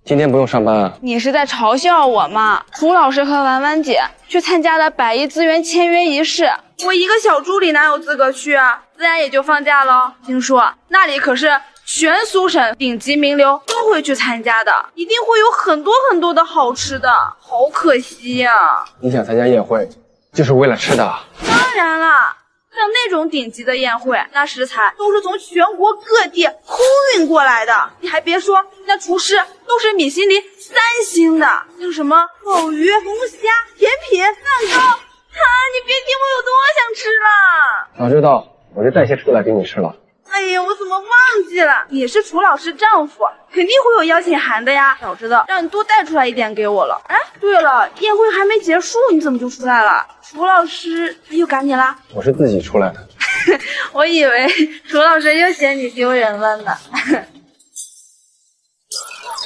Speaker 11: 今天不用上班啊？
Speaker 14: 你是在嘲笑我吗？楚老师和婉婉姐去参加了百亿资源签约仪式。我一个小助理哪有资格去啊？自然也就放假喽。听说那里可是全苏省顶级名流都会去参加的，一定会有很多很多的好吃的。好可惜呀！
Speaker 11: 你想参加宴会，就是为了吃的？
Speaker 14: 当然啦，像那种顶级的宴会，那食材都是从全国各地空运过来的。你还别说，那厨师都是米其林三星的，像什么鲍鱼、龙虾、甜品、蛋糕。啊！你别提我有多想吃了。
Speaker 11: 早知道我就带些出来给你吃了。
Speaker 14: 哎呀，我怎么忘记了？你是楚老师丈夫，肯定会有邀请函的呀。早知道让你多带出来一点给我了。哎，对了，宴会还没结束，你怎么就出来了？楚老师又赶你了？
Speaker 11: 我是自己出来的。
Speaker 14: 我以为楚老师又嫌你丢人了呢。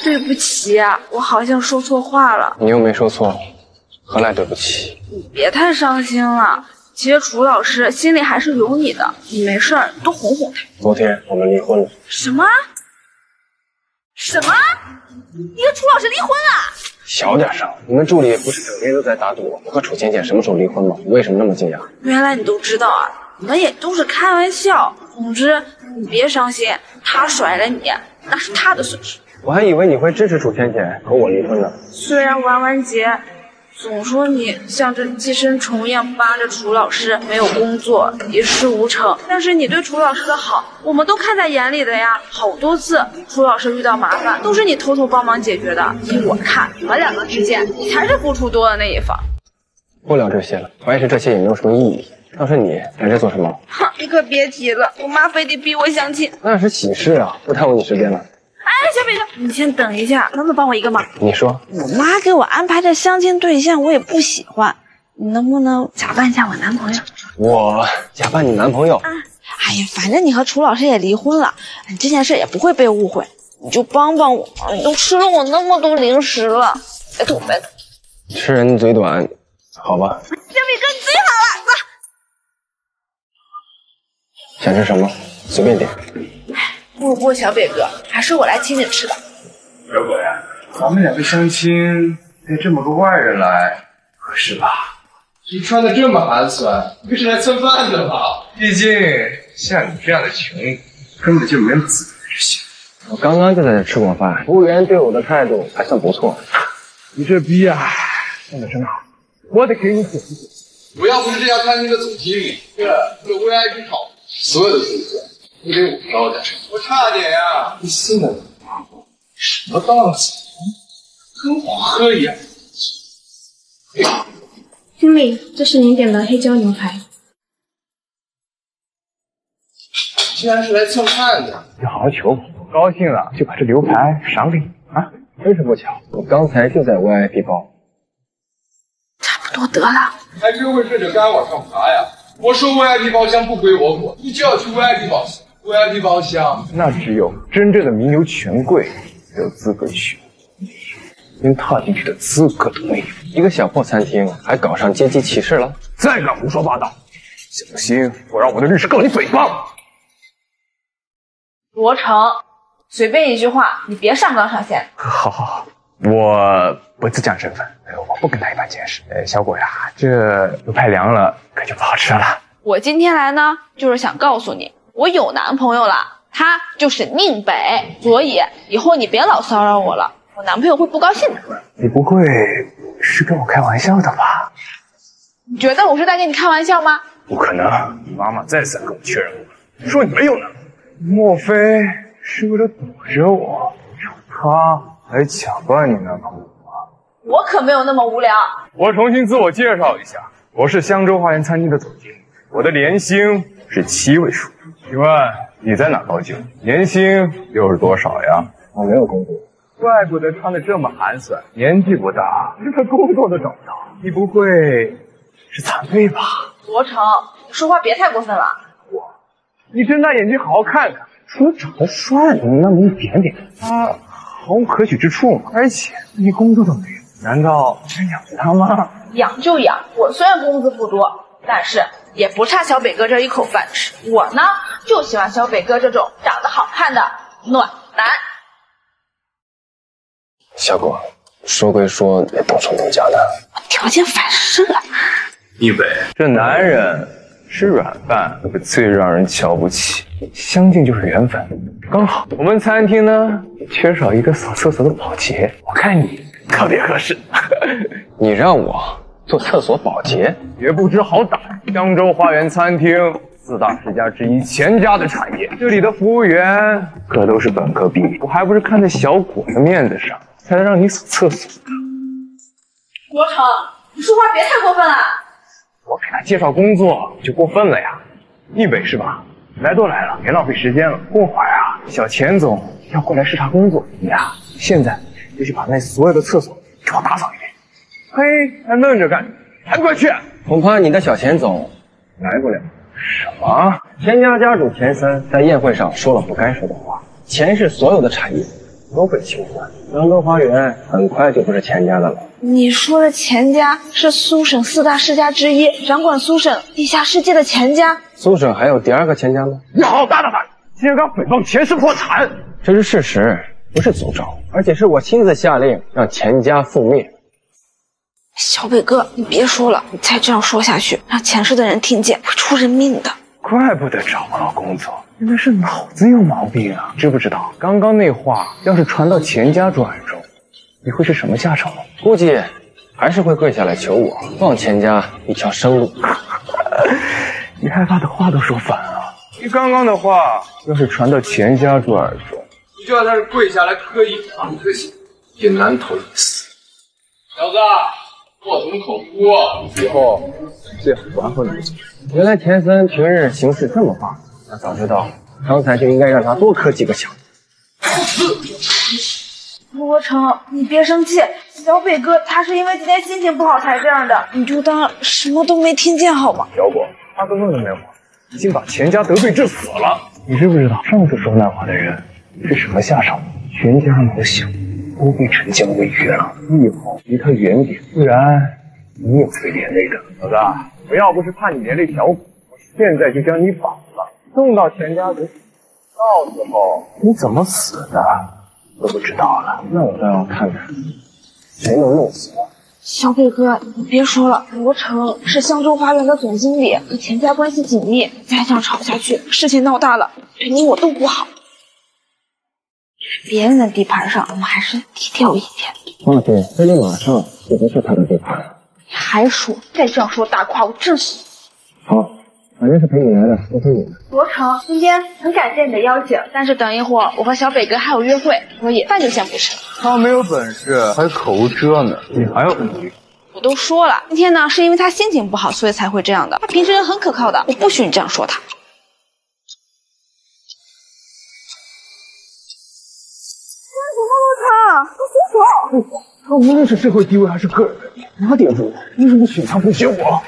Speaker 14: 对不起呀，我好像说错话了。
Speaker 11: 你又没说错。何来对不起？
Speaker 14: 你别太伤心了，其实楚老师心里还是有你的，你没事儿多哄哄他。
Speaker 11: 昨天我们离婚了。
Speaker 14: 什么？什么？你跟楚老师离婚了？
Speaker 11: 小点声！你们助理不是整天都在打赌我和楚浅浅什么时候离婚吗？为什么那么惊讶？
Speaker 14: 原来你都知道啊！我们也都是开玩笑。总之你别伤心，他甩了你那是他的损失。
Speaker 11: 我还以为你会支持楚浅浅和我离婚呢。
Speaker 14: 虽然完完结。总说你像这寄生虫一样扒着楚老师，没有工作，一事无成。但是你对楚老师的好，我们都看在眼里的呀。好多次楚老师遇到麻烦，都是你偷偷帮忙解决的。依我看，你们两个之间，你才是付出多的那一方。
Speaker 11: 不聊这些了，关键是这些也没有什么意义。要是你来这做什么？
Speaker 14: 哼，你可别提了，我妈非得逼我相亲。
Speaker 11: 那是喜事啊，不耽误你时间了。
Speaker 14: 哎，小北哥，你先等一下，能不能帮我一个忙？
Speaker 11: 你说，
Speaker 14: 我妈给我安排的相亲对象，我也不喜欢，你能不能假扮一下我男朋友？
Speaker 11: 我假扮你男朋友？
Speaker 14: 啊哎呀，反正你和楚老师也离婚了，这件事也不会被误会，你就帮帮我，你都吃了我那么多零食了，拜托拜托。
Speaker 11: 吃人嘴短，好吧。
Speaker 14: 小北哥，你最好了，
Speaker 11: 走。想吃什么？随便点。
Speaker 14: 不过小北哥，还是我来请你吃吧。
Speaker 6: 小鬼，咱们两个相亲，带这么个外人来，合适吧？
Speaker 10: 你穿的这么寒酸，不是来蹭饭的吧？
Speaker 6: 毕竟像你这样的穷鬼，根本就没有资格入席。
Speaker 11: 我刚刚就在这吃过饭，服务员对我的态度还算不错。
Speaker 6: 你这逼啊，干得真好！我得给你解释解释。
Speaker 10: 我要不是这家餐厅的总经理，这这 VIP 套，所有的顾客都得我招待。我差点呀！第四呢？什么档次？跟我喝一样。
Speaker 15: 经理，这是您点的黑椒牛排。
Speaker 10: 既然是来蹭饭的！
Speaker 6: 你好好求我，我高兴了就把这牛排赏给你啊！真是不巧，
Speaker 11: 我刚才就在 VIP 包。
Speaker 14: 差不多得了。
Speaker 10: 还真会顺着杆往上爬呀！我说 VIP 包厢不归我管，你就要去 VIP 包厢。VIP 包厢
Speaker 6: 那只有真正的名流权贵才有资格去，连踏进去的资格都没有。
Speaker 11: 一个小破餐厅还搞上阶级歧视了？
Speaker 6: 再敢胡说八道，小心我让我的律师告你诽谤！
Speaker 14: 罗成，随便一句话，你别上纲上线。
Speaker 6: 好好好，我不自降身份，我不跟他一般见识。呃，小果呀，这牛排凉了，可就不好吃了。
Speaker 14: 我今天来呢，就是想告诉你，我有男朋友了，他就是宁北，所以以后你别老骚扰我了，我男朋友会不高兴的。
Speaker 6: 你不会是跟我开玩笑的吧？
Speaker 14: 你觉得我是在跟你开玩笑吗？
Speaker 6: 不可能，你妈妈再三跟我确认过，说你没有男朋友。莫非是为了躲着我，让他来假扮你男朋友吗？
Speaker 14: 我可没有那么无聊。
Speaker 6: 我重新自我介绍一下，我是香洲花园餐厅的总经理，我的年薪是七位数。请问你在哪高就？年薪又是多少呀？
Speaker 11: 我没有工作。
Speaker 6: 怪不得穿的这么寒酸，年纪不大，连工作都找不到。你不会是残废吧？
Speaker 14: 罗成，你说话别太过分了。
Speaker 6: 我你睁大眼睛好好看看，除了长得帅那么一点点，他毫无可取之处吗？而且连工作都没有，难道还养着他吗？
Speaker 14: 养就养，我虽然工资不多，但是也不差小北哥这一口饭吃。我呢，就喜欢小北哥这种长得好看的暖男。
Speaker 11: 小果，说归说，也动手动脚的，
Speaker 14: 条件反射。
Speaker 6: 一北，这男人。吃软饭最让人瞧不起，相敬就是缘分。刚好我们餐厅呢缺少一个扫厕所的保洁，我看你特别合适。
Speaker 11: 你让我 做厕所保洁，
Speaker 6: 也不知好歹。江州花园餐厅四大世家之一，钱家的产业，这里的服务员可都是本科毕业。我还不是看在小果的面子上，才能让你扫厕所的。
Speaker 14: 国成，你说话别太过分了。
Speaker 6: 我给他介绍工作就过分了呀，易北是吧？来都来了，别浪费时间了。过会儿啊，小钱总要过来视察工作，你呀，现在就去把那所有的厕所给我打扫一遍。嘿，还愣着干什么？还不快去！
Speaker 11: 恐怕你的小钱总来不了。
Speaker 6: 什么？
Speaker 11: 钱家家主钱三在宴会上说了不该说的话。钱氏所有的产业都被清算，扬州花园很快就不是钱家的了。
Speaker 14: 你说的钱家是苏省四大世家之一，掌管苏省地下世界的钱家。
Speaker 11: 苏省还有第二个钱家吗？
Speaker 6: 你好大的胆，竟然敢诽谤钱氏破产！
Speaker 11: 这是事实，不是诅咒，而且是我亲自下令让钱家覆灭。
Speaker 14: 小北哥，你别说了，你再这样说下去，让钱氏的人听见会出人命的。
Speaker 6: 怪不得找不到工作，原来是脑子有毛病啊！知不知道，刚刚那话要是传到钱家主耳中，你会是什么下场？
Speaker 11: 估计还是会跪下来求我放钱家一条生路。
Speaker 6: 你害怕的话都说反了。你刚刚的话要是传到钱家主耳中，
Speaker 10: 你就要他是跪下来磕一堂，这些也难逃一死。小子，祸从口出，以后最好管好你的嘴。
Speaker 11: 原来田森平日行事这么霸道，那早知道刚才就应该让他多磕几个响。
Speaker 14: 罗成，你别生气，小北哥他是因为今天心情不好才这样的，你就当什么都没听见好吗？
Speaker 6: 小果，他刚刚的那话，已经把钱家得罪致死了。你知不知道上次说那话的人是什么下场？全家老小都被陈江威约了，你以后离他远点，不然你也会连累的。老大，我要不是怕你连累小果，我现在就将你绑了，
Speaker 11: 送到钱家族，到时候你怎么死的都不知道了。那我倒要看看谁能弄死我。
Speaker 15: 小北哥，你别说了，罗成是香洲花园的总经理，和钱家关系紧密，再这样吵下去，事情闹大了，对你我都不好。别人的地盘上，我们还是低调一点。
Speaker 11: 放心，菲利马上就不是他的地盘。
Speaker 15: 你还说，再这样说大胯，我真是。
Speaker 11: 好，反正是陪你来的，都是你的。
Speaker 15: 罗成，今天很感谢你的邀请，但是等一会儿我和小北哥还有约会，所以饭就先不吃了。
Speaker 11: 他没有本事，还口无遮拦，你还要？
Speaker 15: 我都说了，今天呢是因为他心情不好，所以才会这样的。他平时人很可靠的，我不许你这样说他。
Speaker 11: 他无论是社会地位还是个人哪点不如？为什么选他不选我？
Speaker 16: 啊！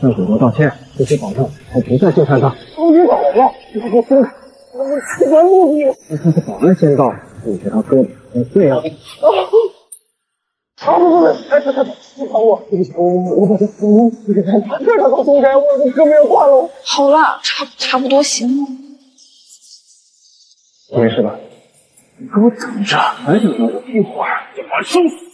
Speaker 11: 向祖国道歉，这些保证我不再纠缠他。我别走了，你给我松开！我出关目的。你看是保安先到，你是他哥们，我这样。啊不不不！哎，他他不跑我，对不起，我我我把他我这他这他都松开，我的胳膊要断了。
Speaker 15: 好了，差差不多行了。
Speaker 11: 没事吧？你给我等着，还想让我一会儿就把你收拾？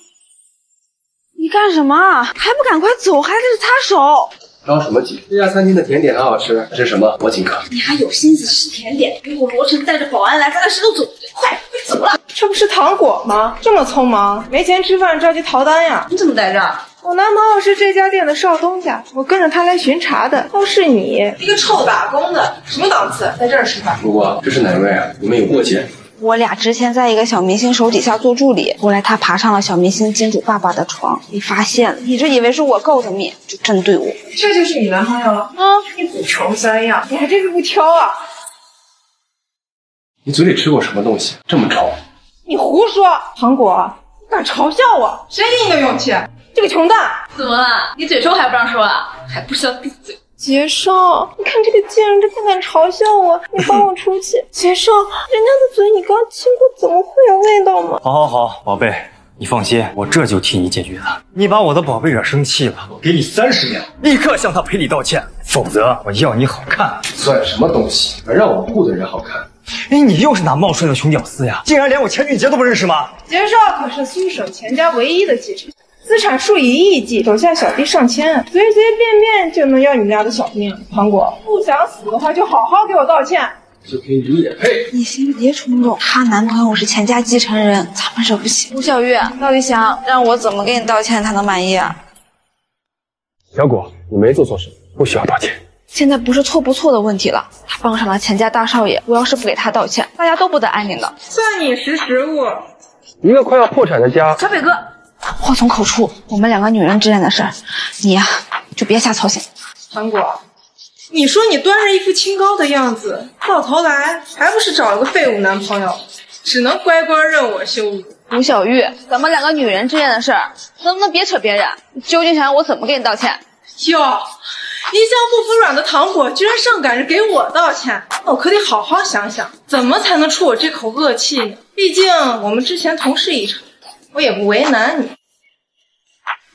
Speaker 15: 你干什么？还不赶快走，还在这擦手？
Speaker 17: 着什么急？这家餐厅的甜点很好吃，吃什么？我请客。
Speaker 15: 你还有心思吃甜点？给我罗成带着保安来，咱俩石头走，快，快走了！
Speaker 18: 这不是糖果吗？这么匆忙，没钱吃饭着急逃单呀？
Speaker 15: 你怎么在这儿？
Speaker 18: 我男朋友是这家店的少东家，我跟着他来巡查的。倒是你，
Speaker 19: 一个臭打工的，什么档次，在这儿吃饭？
Speaker 17: 不过这是哪位啊？你们有过节？
Speaker 15: 我俩之前在一个小明星手底下做助理，后来他爬上了小明星金主爸爸的床，被发现了，一直以为是我告的密，就针对我。
Speaker 19: 这就是你男朋友了？
Speaker 18: 啊，一股穷三样，你还真是不挑啊！
Speaker 17: 你嘴里吃过什么东西这么臭？
Speaker 18: 你胡说！糖果，你敢嘲笑我？
Speaker 19: 谁给你的勇气？
Speaker 18: 这个穷蛋！
Speaker 14: 怎么了？你嘴臭还不让说啊？还不是要闭嘴！
Speaker 18: 杰少，你看这个贱人，这不敢嘲笑我，你帮我出气。杰少，人家的嘴你刚亲过，怎么会有味道吗？
Speaker 6: 好，好，好，宝贝，你放心，我这就替你解决他。你把我的宝贝惹生气了，我给你三十秒，立刻向他赔礼道歉，否则我要你好看。
Speaker 17: 算什么东西？还让我雇的人好看？
Speaker 6: 哎，你又是哪冒出来的穷屌丝呀？竟然连我钱俊杰都不认识吗？
Speaker 18: 杰少可是苏省钱家唯一的继承。资产数以亿计，手下小弟上千，随随便便就能要你们家的小命。糖果，不想死的话，就好好给我道歉。
Speaker 17: 就凭你也配？
Speaker 15: 你先别冲动，她男朋友是钱家继承人，咱们惹不起。吴小玉，到底想让我怎么给你道歉，才能满意啊？
Speaker 11: 小果，你没做错事，不需要道歉。
Speaker 15: 现在不是错不错的问题了，他傍上了钱家大少爷，我要是不给他道歉，大家都不得安宁的。
Speaker 18: 算你识时务。
Speaker 11: 一个快要破产的家，
Speaker 15: 小北哥。话从口出，我们两个女人之间的事儿，你呀就别瞎操心。
Speaker 18: 糖果，你说你端着一副清高的样子，到头来还不是找了个废物男朋友，只能乖乖任我羞辱。
Speaker 15: 吴小玉，咱们两个女人之间的事儿，能不能别扯别人？你究竟想让我怎么给你道歉？
Speaker 18: 哟，一向不服软的糖果，居然上赶着给我道歉，那我可得好好想想，怎么才能出我这口恶气呢？毕竟我们之前同事一场。我也不为难你，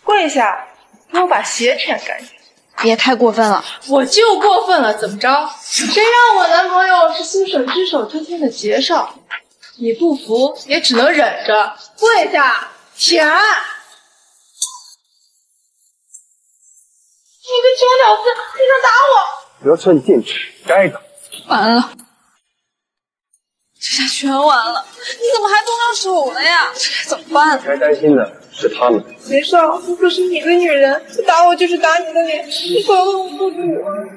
Speaker 18: 跪下，给我把鞋舔干净。
Speaker 15: 别太过分了，
Speaker 18: 我就过分了，怎么着？谁让我男朋友是苏省只手遮天的杰少？你不服也只能忍着，跪下舔。你个穷屌丝，你想打我？
Speaker 11: 得寸进尺，该打。
Speaker 15: 完了。这下全完了！你怎么还动上手了呀？这该怎么办？
Speaker 11: 该担心的是他们。
Speaker 18: 杰少，我可是你的女人，他打我就是打你的脸，你管我不住。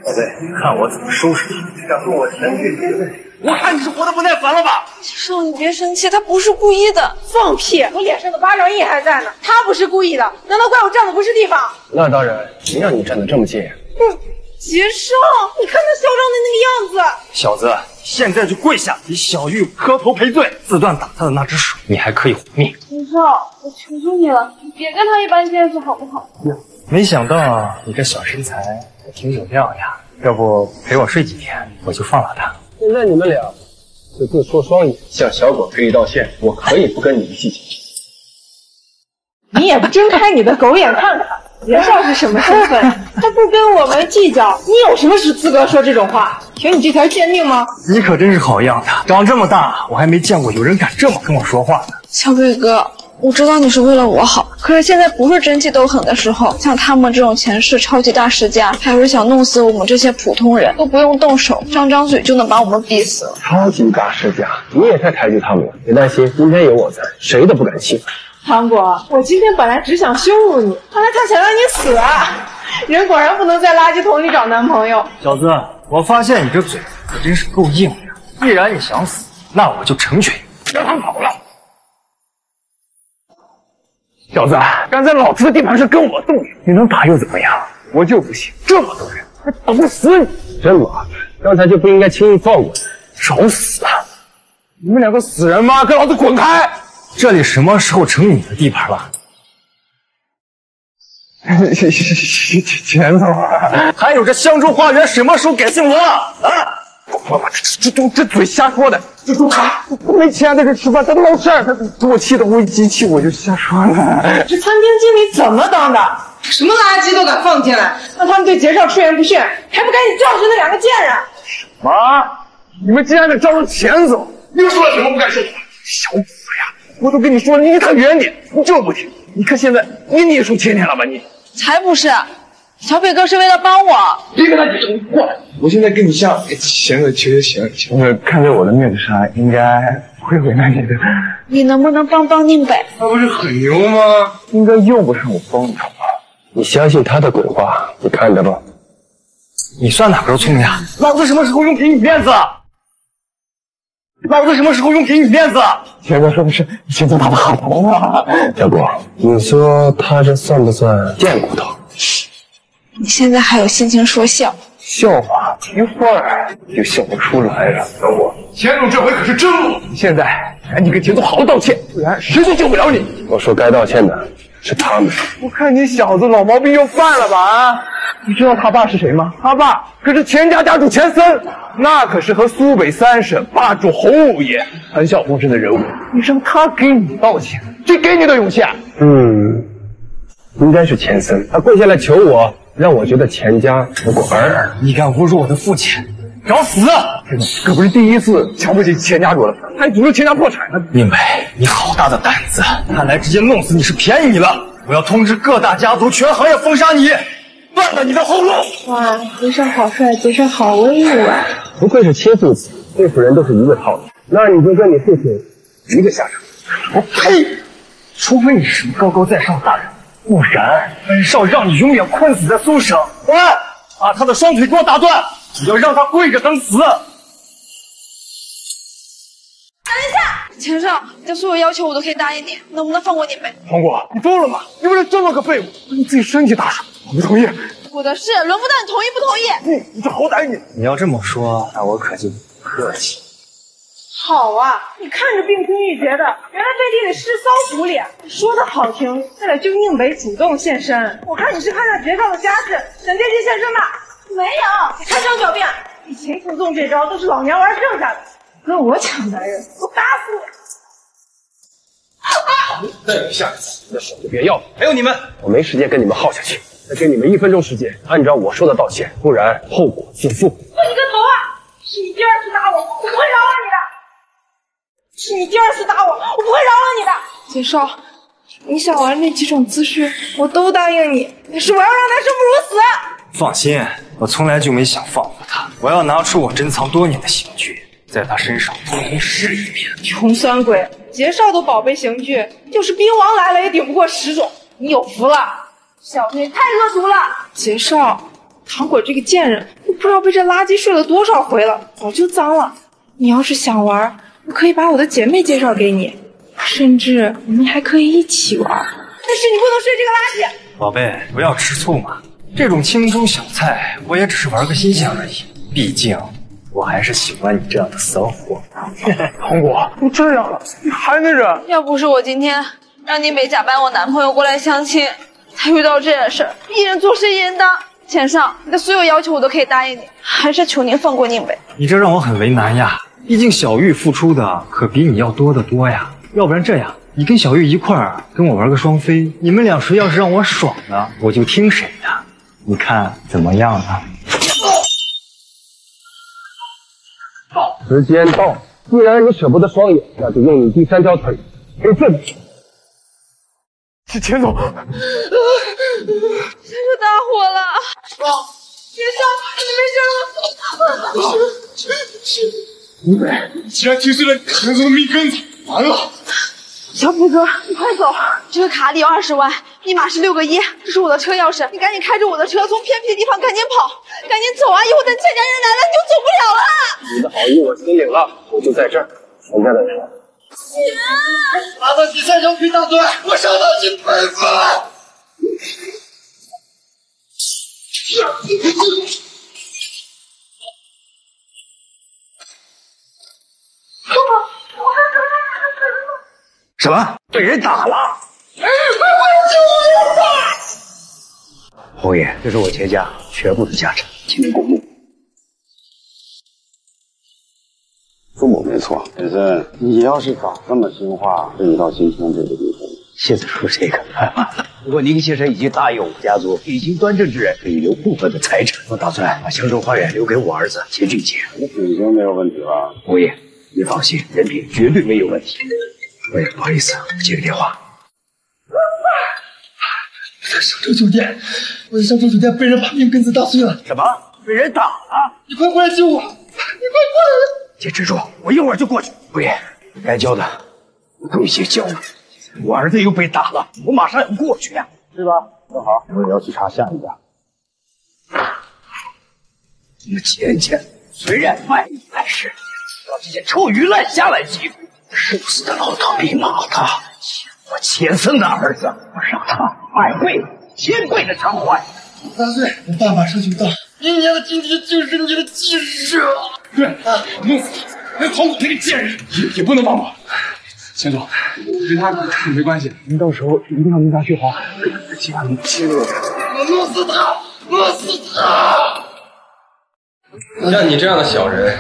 Speaker 6: 宝贝，看我怎么收拾你！敢动我前去敌对，
Speaker 20: 我看你是活得不耐烦了吧？
Speaker 15: 杰少，你别生气，他不是故意的。
Speaker 18: 放屁！我脸上的巴掌印还在呢，他不是故意的，难道怪我站的不是地方？
Speaker 11: 那当然，谁让你站的这么近？
Speaker 18: 嗯，杰少，你看他嚣张的那个样子。
Speaker 6: 小子。现在就跪下，给小玉磕头赔罪。自断打他的那只手，你还可以活命。
Speaker 15: 林少，我求求你了，你别跟他一般见识好不好？
Speaker 6: 没想到你这小身材还挺有料呀，要不陪我睡几天，我就放了他。
Speaker 11: 现在你们俩就自说双赢，向小果赔礼道歉，我可以不跟你们计较。
Speaker 18: 你也不睁开你的狗眼看看，袁绍是什么身份？他不跟我们计较，你有什么资资格说这种话？凭你这条贱命吗？
Speaker 3: 你可真是好样的，长这么大我还没见过有人敢这么跟我说话呢。
Speaker 14: 小贝哥，我知道你是为了我好，可是现在不是争气斗狠的时候。像他们这种前世超级大世家，还是想弄死我们这些普通人，都不用动手，张张嘴就能把我们逼死了。
Speaker 6: 超级大世家，你也太抬举他们了。别担心，今天有我在，谁都不敢欺负。
Speaker 18: 糖果，我今天本来只想羞辱你，看来他想让你死啊！人果然不能在垃圾桶里找男朋友。
Speaker 3: 小子，我发现你这嘴可真是够硬的。既然你想死，那我就成全你，让他跑了。
Speaker 6: 小子，敢在老子的地盘上跟我动手，你能打又怎么样？我就不信这么多人还打不死你，真麻烦。刚才就不应该轻易放过你，找死啊！你们两个死人吗？给老子滚开！
Speaker 3: 这里什么时候成你的地盘了？
Speaker 6: 钱总，
Speaker 3: 还有这香洲花园什么时候改姓罗了？啊！
Speaker 6: 我我这这这这嘴瞎说的，这都没钱在这吃饭，他闹事儿，他给我气的我一激气我就瞎说了。
Speaker 18: 这餐厅经理怎么当的？什么垃圾都敢放进来，让他们对杰少出言不逊，还不赶紧教训那两个贱人！
Speaker 6: 什么，你们竟然敢招惹钱总！又说了什么不该说的话？小子呀，我都跟你说了，你离他远点，你就不听。你看现在你你也受牵连了吧你？
Speaker 14: 才不是，小北哥是为了帮我。
Speaker 6: 别跟他解释，过来。我现在跟你像钱子求求钱，钱子看在我的面子上，应该不会为难你的。
Speaker 14: 你能不能帮帮宁北？
Speaker 6: 他不是很牛吗？应该用不上我帮他吧？你相信他的鬼话，你看着吧。
Speaker 3: 你算哪根葱呀？老子什么时候用给你面子？老子什么时候用给你面子？
Speaker 6: 现在说的是现在他的好朋友。小郭，你说他这算不算贱骨头？
Speaker 14: 你现在还有心情说笑？
Speaker 6: 笑话一会儿就笑不出来了。小郭，钱总这回可是真怒，你现在赶紧跟钱总好好道歉，不然谁都救不了你。我说该道歉的是他们。我看你小子老毛病又犯了吧？啊！你知道他爸是谁吗？他爸可是钱家家主钱森，那可是和苏北三省霸主洪五爷谈笑风生的人物。你让他给你道歉，这给你的勇气啊？嗯，应该是钱森，他跪下来求我，让我觉得钱家有过儿。
Speaker 3: 你敢侮辱我的父亲，找死！
Speaker 6: 这可不是第一次瞧不起钱家主了，还诅咒钱家破产呢。
Speaker 3: 宁北，你好大的胆子！看来直接弄死你是便宜你了。我要通知各大家族，全行业封杀你。断了你的后路！
Speaker 18: 哇，杰少好帅，杰少好威武啊！
Speaker 6: 不愧是亲父子，对付人都是一个套路。那你就跟你父亲一个下场。
Speaker 3: 我呸！除非你是什么高高在上的大人，不然本少让你永远困死在苏省。喂，把他的双腿给我打断！你要让他跪着等死！
Speaker 14: 等一下，钱少，你的所有要求我都可以答应你，能不能放过你们？
Speaker 6: 黄果，你疯了吗？你为了这么个废物，你自己身体打手，我不同意。
Speaker 14: 我的事轮不到你同意不同意。
Speaker 6: 你你这好歹你！
Speaker 3: 你要这么说，那我可就不客气。
Speaker 18: 好啊，你看着病空欲绝的，原来背地里是骚骨脸。说的好听，为了救宁北主动现身。我看你是看在杰少的家世，想借机现身吧？没有，你开枪狡辩，以前附送这招都是老娘玩剩下的，跟我抢男人，我打死你！
Speaker 6: 再有下一次，你的手就别要了。还有你们，我没时间跟你们耗下去，再给你们一分钟时间，按照我说的道歉，不然后果自负。
Speaker 18: 我你个头啊！是你第二次打我，我不会饶了你的。是你第二次打我，我不会饶了你的。
Speaker 14: 杰少，你想玩那几种姿势，我都答应你，
Speaker 18: 但是我要让他生不如死。
Speaker 3: 放心，我从来就没想放过他。我要拿出我珍藏多年的刑具，在他身上重试一遍。
Speaker 18: 穷酸鬼，杰少的宝贝刑具，就是兵王来了也顶不过十种。你有福了，小子，你太恶毒了。杰少，糖果这个贱人，都不知道被这垃圾睡了多少回了，早就脏了。你要是想玩，我可以把我的姐妹介绍给你，甚至我们还可以一起玩。但是你不能睡这个垃圾。
Speaker 3: 宝贝，不要吃醋嘛。这种清粥小菜，我也只是玩个新鲜而已。毕竟，我还是喜欢你这样的骚货。
Speaker 6: 糖果，都这样了，你还能忍？
Speaker 14: 要不是我今天让宁北假扮我男朋友过来相亲，才遇到这件事儿，一人做事一人当。钱少，你的所有要求我都可以答应你，还是求您放过宁北。
Speaker 3: 你这让我很为难呀。毕竟小玉付出的可比你要多得多呀。要不然这样，
Speaker 4: 你跟小玉一块儿跟我玩个双飞，你们俩谁要是让我爽了，我就听谁的。你看怎么样啊？
Speaker 11: 时间到，既然你舍不得双眼，那就用你第三条腿给这里。
Speaker 6: 钱总，
Speaker 14: 这是大火了！别上，你没事吗？
Speaker 10: 吴北，既然踢碎了钱总的命根子，完了！
Speaker 14: 小虎哥，你快走！这个卡里有二十万，密码是六个一，这是我的车钥匙，你赶紧开着我的车从偏僻的地方赶紧跑，赶紧走啊！一会儿等钱家人来了，你就走不了了。
Speaker 11: 你的好意我心领了，我就在这儿，全家的人。
Speaker 21: 钱，拿到第三条腿打断，我上当去赔付。
Speaker 4: 什么？被人打了？侯爷，这是我钱家全部的家产，请您公布。
Speaker 3: 父母没错，先生，你要是早这么听话，不知道今天这个地步。
Speaker 4: 现在说这个太晚了。不过宁先生已经答应我们家族，已经端正之人可以留部分的财产。我打算把香洲花园留给我儿子钱俊杰。
Speaker 3: 你品行没有问题吧？
Speaker 4: 侯爷，你放心，人品绝对没有问题。喂，不好意思，我接个电话。
Speaker 21: 我在香洲酒店，我在香洲酒店被人把命根子打碎了。
Speaker 4: 什么？被人打了？
Speaker 21: 你快过来救我！你快过来！
Speaker 4: 坚持住，我一会儿就过去。姑爷，该交的我都已经交了。我儿子又被打了，我马上要过去呀、
Speaker 3: 是吧？正好，我也要去查下一家。
Speaker 4: 你们钱钱虽然卖艺来事，让这些臭鱼烂虾来欺负，瘦死的老头比马大。我钱僧的儿子，我让他百倍、千倍的偿还。
Speaker 21: 三岁，我爸马上就到，明年的今天就是你的忌日啊！
Speaker 10: 对，弄死他！那唐果那个贱人也也不能放过。钱总，跟他没关系，
Speaker 6: 您到时候一定要命大学好，千万别泄露。
Speaker 21: 我弄死他！弄死他！
Speaker 22: 像你这样的小人，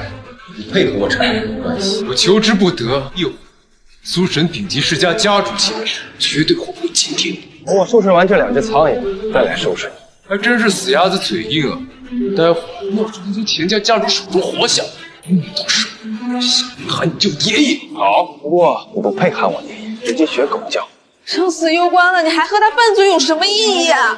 Speaker 22: 你配和我产生什么关系？
Speaker 10: 我求之不得。一会儿，苏神顶级世家家主级别，绝对活不会倾听。
Speaker 11: 等我收拾完这两只苍蝇，再来收拾你。
Speaker 10: 还真是死鸭子嘴硬啊！待会儿要是能从钱家家主手中活下来，你到时候想喊你叫爷爷。
Speaker 11: 好，不过你不配喊我爷爷，直接学狗叫。
Speaker 14: 生死攸关了，你还和他拌嘴有什么意义啊？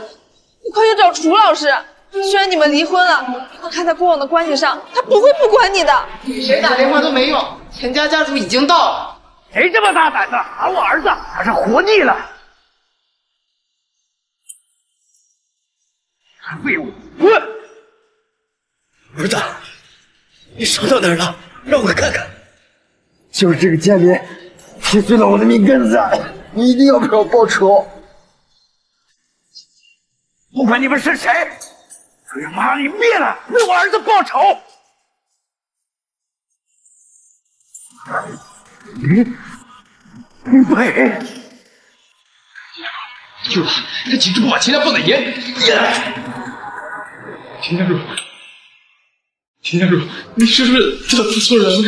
Speaker 14: 你快去找楚老师。虽然你们离婚了，但看在过往的关系上，他不会不管你的。
Speaker 18: 给谁打电话都没用，钱家家主已经到了。
Speaker 4: 谁这么大胆子喊我儿子？他是活腻了。废物，滚！
Speaker 21: 儿子，你伤到哪儿了？让我看看。
Speaker 2: 就是这个贱民踢碎了我的命根子，你一定要给我报仇！
Speaker 4: 不管你们是谁，都要把你灭了，为我儿子报仇！你，你配？
Speaker 10: 救他！他简直不把秦家放在眼里。秦家主，秦家主，你是不是打错人了？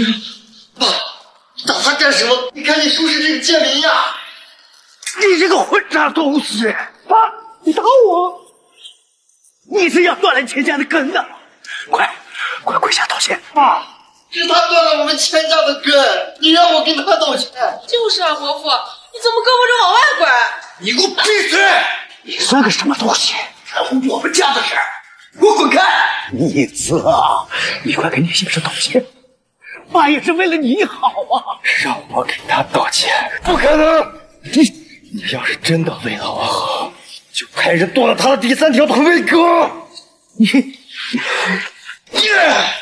Speaker 21: 爸，你打他干什么？你赶紧收拾这个贱民呀！
Speaker 4: 你这个混账东西！
Speaker 21: 爸，你打我！
Speaker 4: 你是要断了秦家的根的！快，快跪下道歉！
Speaker 21: 爸，是他断了我们钱家的根，你让我跟他道歉。
Speaker 18: 就是啊，伯父，你怎么胳膊肘往外拐？
Speaker 21: 你给我闭嘴！
Speaker 4: 你算个什么东西？在乎我们家的事儿？给我滚开！逆子啊！你快给你先生道歉！爸也是为了你好啊！
Speaker 2: 让我给他道歉？不可能！你你要是真的为了我好，就派人剁了他的第三条腿为狗！
Speaker 4: 你
Speaker 21: 耶！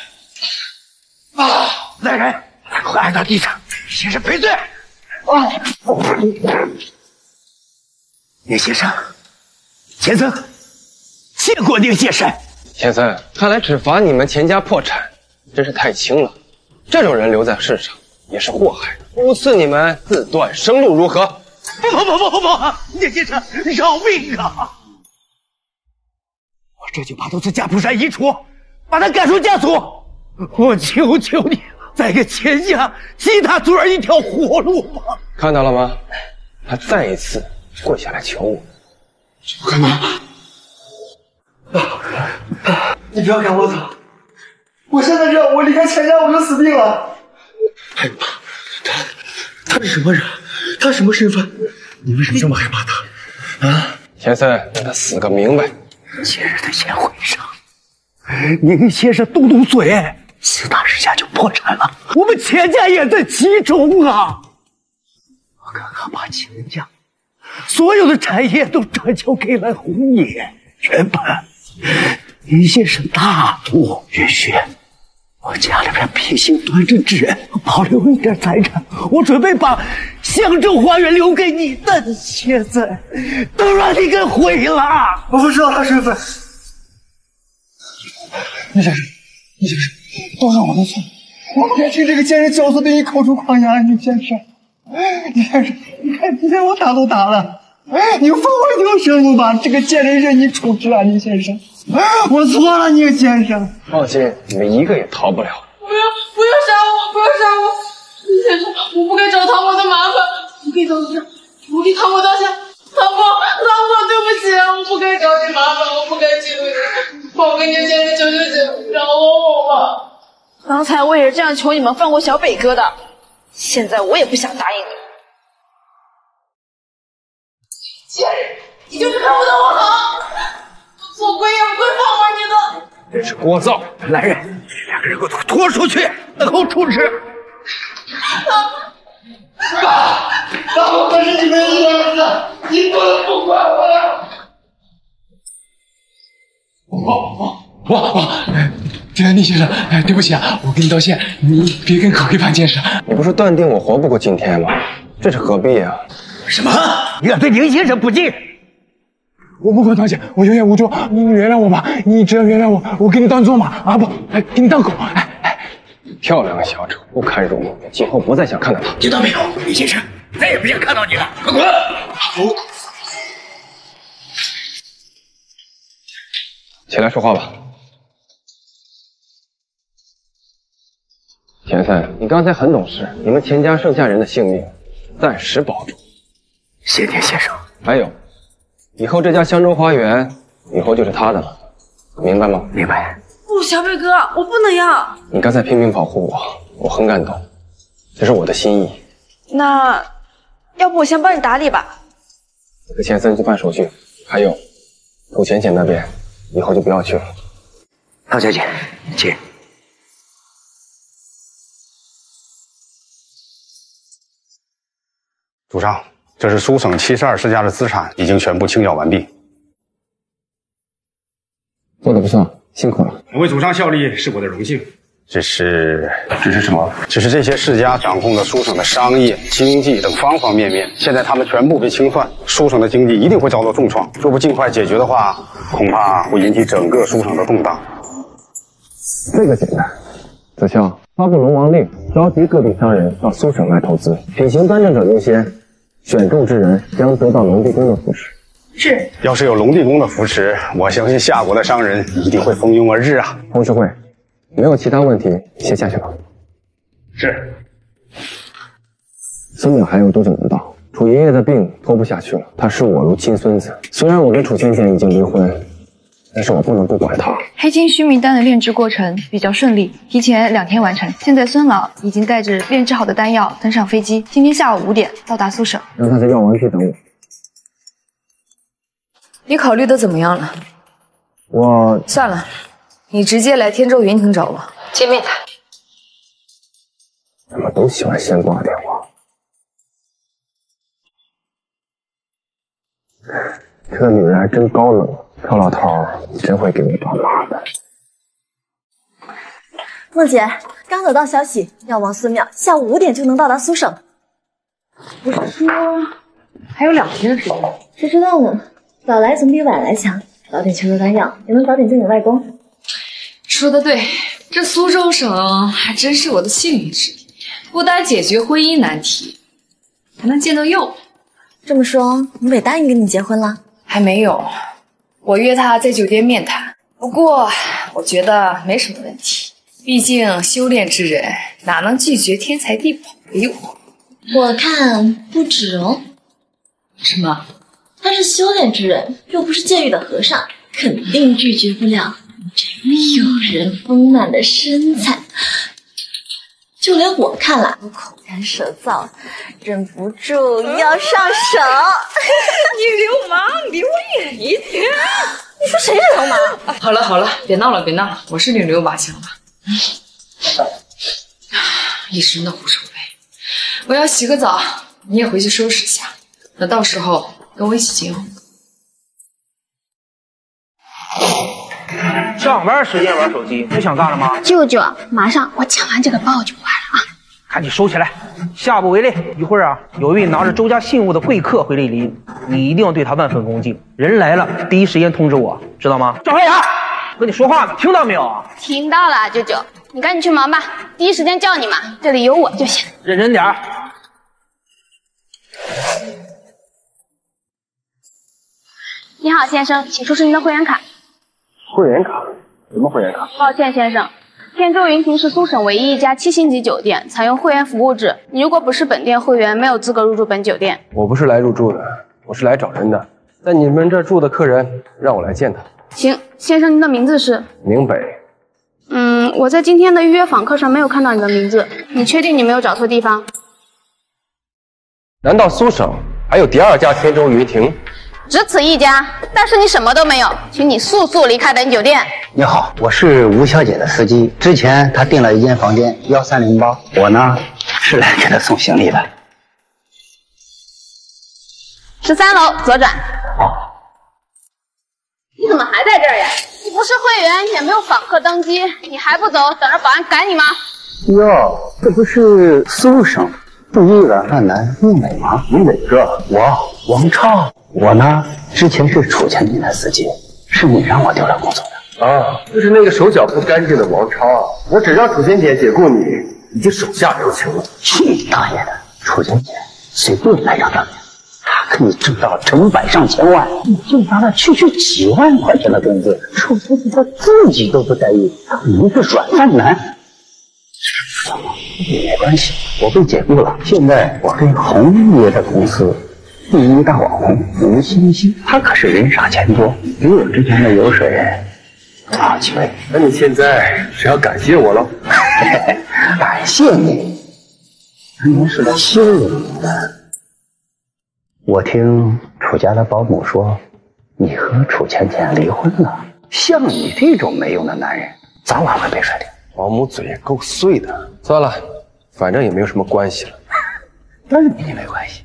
Speaker 21: 啊！
Speaker 4: 来人，快按到地上，先生赔罪！
Speaker 21: 啊！
Speaker 4: 聂先生，钱僧，见过宁先生。
Speaker 11: 钱僧，看来只罚你们钱家破产，真是太轻了。这种人留在世上也是祸害，不如赐你们自断生路，如何？
Speaker 4: 不不不不不不！宁先生，饶命啊！我这就把他从家谱上移除，把他赶出家族。我求求你，再给钱家其他族人一条活路吧！
Speaker 11: 看到了吗？他再一次跪下来求我。
Speaker 21: 不可能！
Speaker 4: 你不要赶我走！我现在这样，我离开钱家我就死定了。害怕他，他是什么人？他什么身份？你为什么这么害怕他？啊！
Speaker 11: 钱森，让他死个明白！
Speaker 4: 今日的宴会上，您先生动动嘴，四大世家就破产了，我们钱家也在其中啊！我刚刚把钱家所有的产业都转交给了红野，原本宁先生大度，允许我家里边品行端正之人保留一点财产，我准备把香洲花园留给你但，现在都让你给毁了。我不知道他身份。
Speaker 21: 你先生，你先生，都是我的错，我不该听这个贱人教唆对你口出狂言，宁先生。宁先生，你看今天我打都打了，你放我一条生路吧，这个贱人任你处置啊，宁先生。我错了，宁先生。
Speaker 11: 放心，你们一个也逃不了。
Speaker 18: 不要不要杀我！不要杀我！你先生，我不该找唐国的麻烦，我给唐国，我给唐国道歉。唐国，唐国，对不起，我不该找你麻烦，我不该欺负你，我跟宁先生求求请，饶了我吧。
Speaker 14: 刚才我也是这样求你们放过小北哥的，现在我也不想答应你。
Speaker 18: 贱人，你就是看不得我好，我做鬼也不会放过你的。
Speaker 11: 真是聒噪！
Speaker 4: 来人，两个人给我拖出去，等候处置。
Speaker 23: 爸，爸，我可是你唯一的儿子，你不能不管我呀！
Speaker 21: 我我我，这个厉先生，哎，对不起啊，我跟你道歉，你别跟口一般见识。
Speaker 11: 你不是断定我活不过今天吗？这是何必啊？
Speaker 4: 什么？你敢对宁先生不敬？
Speaker 21: 我不管道歉，我有眼无珠，你原谅我吧，你只要原谅我，我给你当做马啊不，哎，给你当狗，哎，
Speaker 11: 漂亮的小丑，不堪入目，今后不再想看到他。
Speaker 4: 听到没有，李先生，再也不想看到你了，快滚！
Speaker 21: 好，
Speaker 11: 起来说话吧。田三，你刚才很懂事，你们田家剩下人的性命暂时保住。
Speaker 4: 谢田先生。
Speaker 11: 还有，以后这家香洲花园以后就是他的了，明白吗？
Speaker 4: 明白。
Speaker 14: 不，小北哥，我不能要。
Speaker 11: 你刚才拼命保护我，我很感动，这是我的心意。
Speaker 14: 那要不我先帮你打理吧。
Speaker 11: 给钱三去办手续，还有，土浅浅那边以后就不要去了。
Speaker 4: 唐小姐，请。
Speaker 8: 主上，这是苏省七十二世家的资产，已经全部清缴完毕。
Speaker 11: 做的不错，辛苦了。
Speaker 8: 为祖上效力是我的荣幸。只是，只是什么？只是这些世家掌控了苏省的商业、经济等方方面面，现在他们全部被清算，苏省的经济一定会遭到重创。若不尽快解决的话，恐怕会引起整个苏省的动荡。
Speaker 11: 这个简单，子孝发布龙王令，召集各地商人到苏省来投资，品行端正者优先，选中之人将得到龙地公的扶持。
Speaker 14: 是，
Speaker 8: 要是有龙地公的扶持，我相信夏国的商人一定会蜂拥而至啊！
Speaker 11: 董事会，没有其他问题，先下去吧。
Speaker 8: 是。
Speaker 11: 孙淼还有多久能到？楚爷爷的病拖不下去了，他视我如亲孙子。虽然我跟楚倩倩已经离婚，但是我不能不管他。
Speaker 15: 黑金须弥丹的炼制过程比较顺利，提前两天完成。现在孙老已经带着炼制好的丹药登上飞机，今天下午五点到达苏省。
Speaker 11: 让他在药王区等我。
Speaker 9: 你考虑的怎么样了？
Speaker 11: 我
Speaker 9: 算了，你直接来天州云庭找我见面谈。
Speaker 11: 怎么都喜欢先挂电话？这个女人还真高冷，臭老头真会给我找麻烦。
Speaker 24: 梦姐，刚得到消息，药王寺庙下午五点就能到达苏省。
Speaker 15: 不是说还有两天的时间？
Speaker 24: 谁知道呢？早来总比晚来强，早点求求丹药，也能早点见你外公。
Speaker 9: 说的对，这苏州省还真是我的幸运之地，不单解决婚姻难题，还能见到药。
Speaker 24: 这么说，你伟答应跟你结婚了？
Speaker 9: 还没有，我约他在酒店面谈。不过我觉得没什么问题，毕竟修炼之人哪能拒绝天才地宝的诱惑？
Speaker 24: 我看不止哦。
Speaker 7: 什么？他是修炼之人，又不是监狱的和尚，肯定拒绝不了你这诱人丰满的身材。就连我看了都口干舌燥，忍不住要上手。
Speaker 9: 你流氓，离我远一点！
Speaker 7: 你说谁是流氓？
Speaker 9: 好了好了，别闹了别闹了，我是女流氓行了。一身的狐臭味，我要洗个澡，你也回去收拾一下。那到时候跟我一起结婚。
Speaker 25: 上班时间玩手机，不想干了吗？
Speaker 14: 舅舅，马上我抢完这个包就过来了啊！
Speaker 25: 赶紧收起来，下不为例。一会儿啊，有一位拿着周家信物的贵客会莅临，你一定要对他万分恭敬。人来了，第一时间通知我，知道吗？赵海雅，跟你说话呢，听到没有？
Speaker 14: 听到了，舅舅，你赶紧去忙吧，第一时间叫你嘛，这里有我就行。
Speaker 25: 认真点儿。
Speaker 14: 你好，先生，请出示您的会员卡。
Speaker 6: 会员卡？什么会员卡？
Speaker 14: 抱歉，先生，天州云庭是苏省唯一一家七星级酒店，采用会员服务制。你如果不是本店会员，没有资格入住本酒店。
Speaker 11: 我不是来入住的，我是来找人的。在你们这儿住的客人让我来见他。
Speaker 14: 行，先生，您的名字是？
Speaker 11: 明北。
Speaker 14: 嗯，我在今天的预约访客上没有看到你的名字，你确定你没有找错地方？
Speaker 11: 难道苏省还有第二家天州云亭？
Speaker 14: 只此一家，但是你什么都没有，请你速速离开本酒店。
Speaker 12: 你好，我是吴小姐的司机，之前她订了一间房间幺三零八，我呢是来给她送行李的。
Speaker 14: 十三楼左转。你怎么还在这儿呀？你不是会员，也没有访客登机，你还不走，等着保安赶你吗？
Speaker 12: 哟，这不是苏省第一软饭男孟美吗？孟美哥，我王超，我呢之前是楚前店的司机，是你让我丢了工作的。
Speaker 6: 啊，就是那个手脚不干净的王超啊！我只让楚千姐解雇你，已经手下留情了。
Speaker 12: 去你大爷的！楚前姐随便来张照片，她可以挣到成百上千万，你就拿了区区几万块钱的工资，楚前姐她自己都不在意，你一个软饭男。没关系，我被解雇了。现在我跟红爷的公司第一大网红吴欣欣，她可是人傻钱多，比我之前的油水好几倍。
Speaker 6: 那你现在是要感谢我喽？
Speaker 12: 感谢你，您是来羞辱我的。我听楚家的保姆说，你和楚浅浅离婚了。像你这种没用的男人，早晚会被甩掉。
Speaker 11: 保姆嘴也够碎的。算了，反正也没有什么关系了。
Speaker 12: 当然跟你没关系。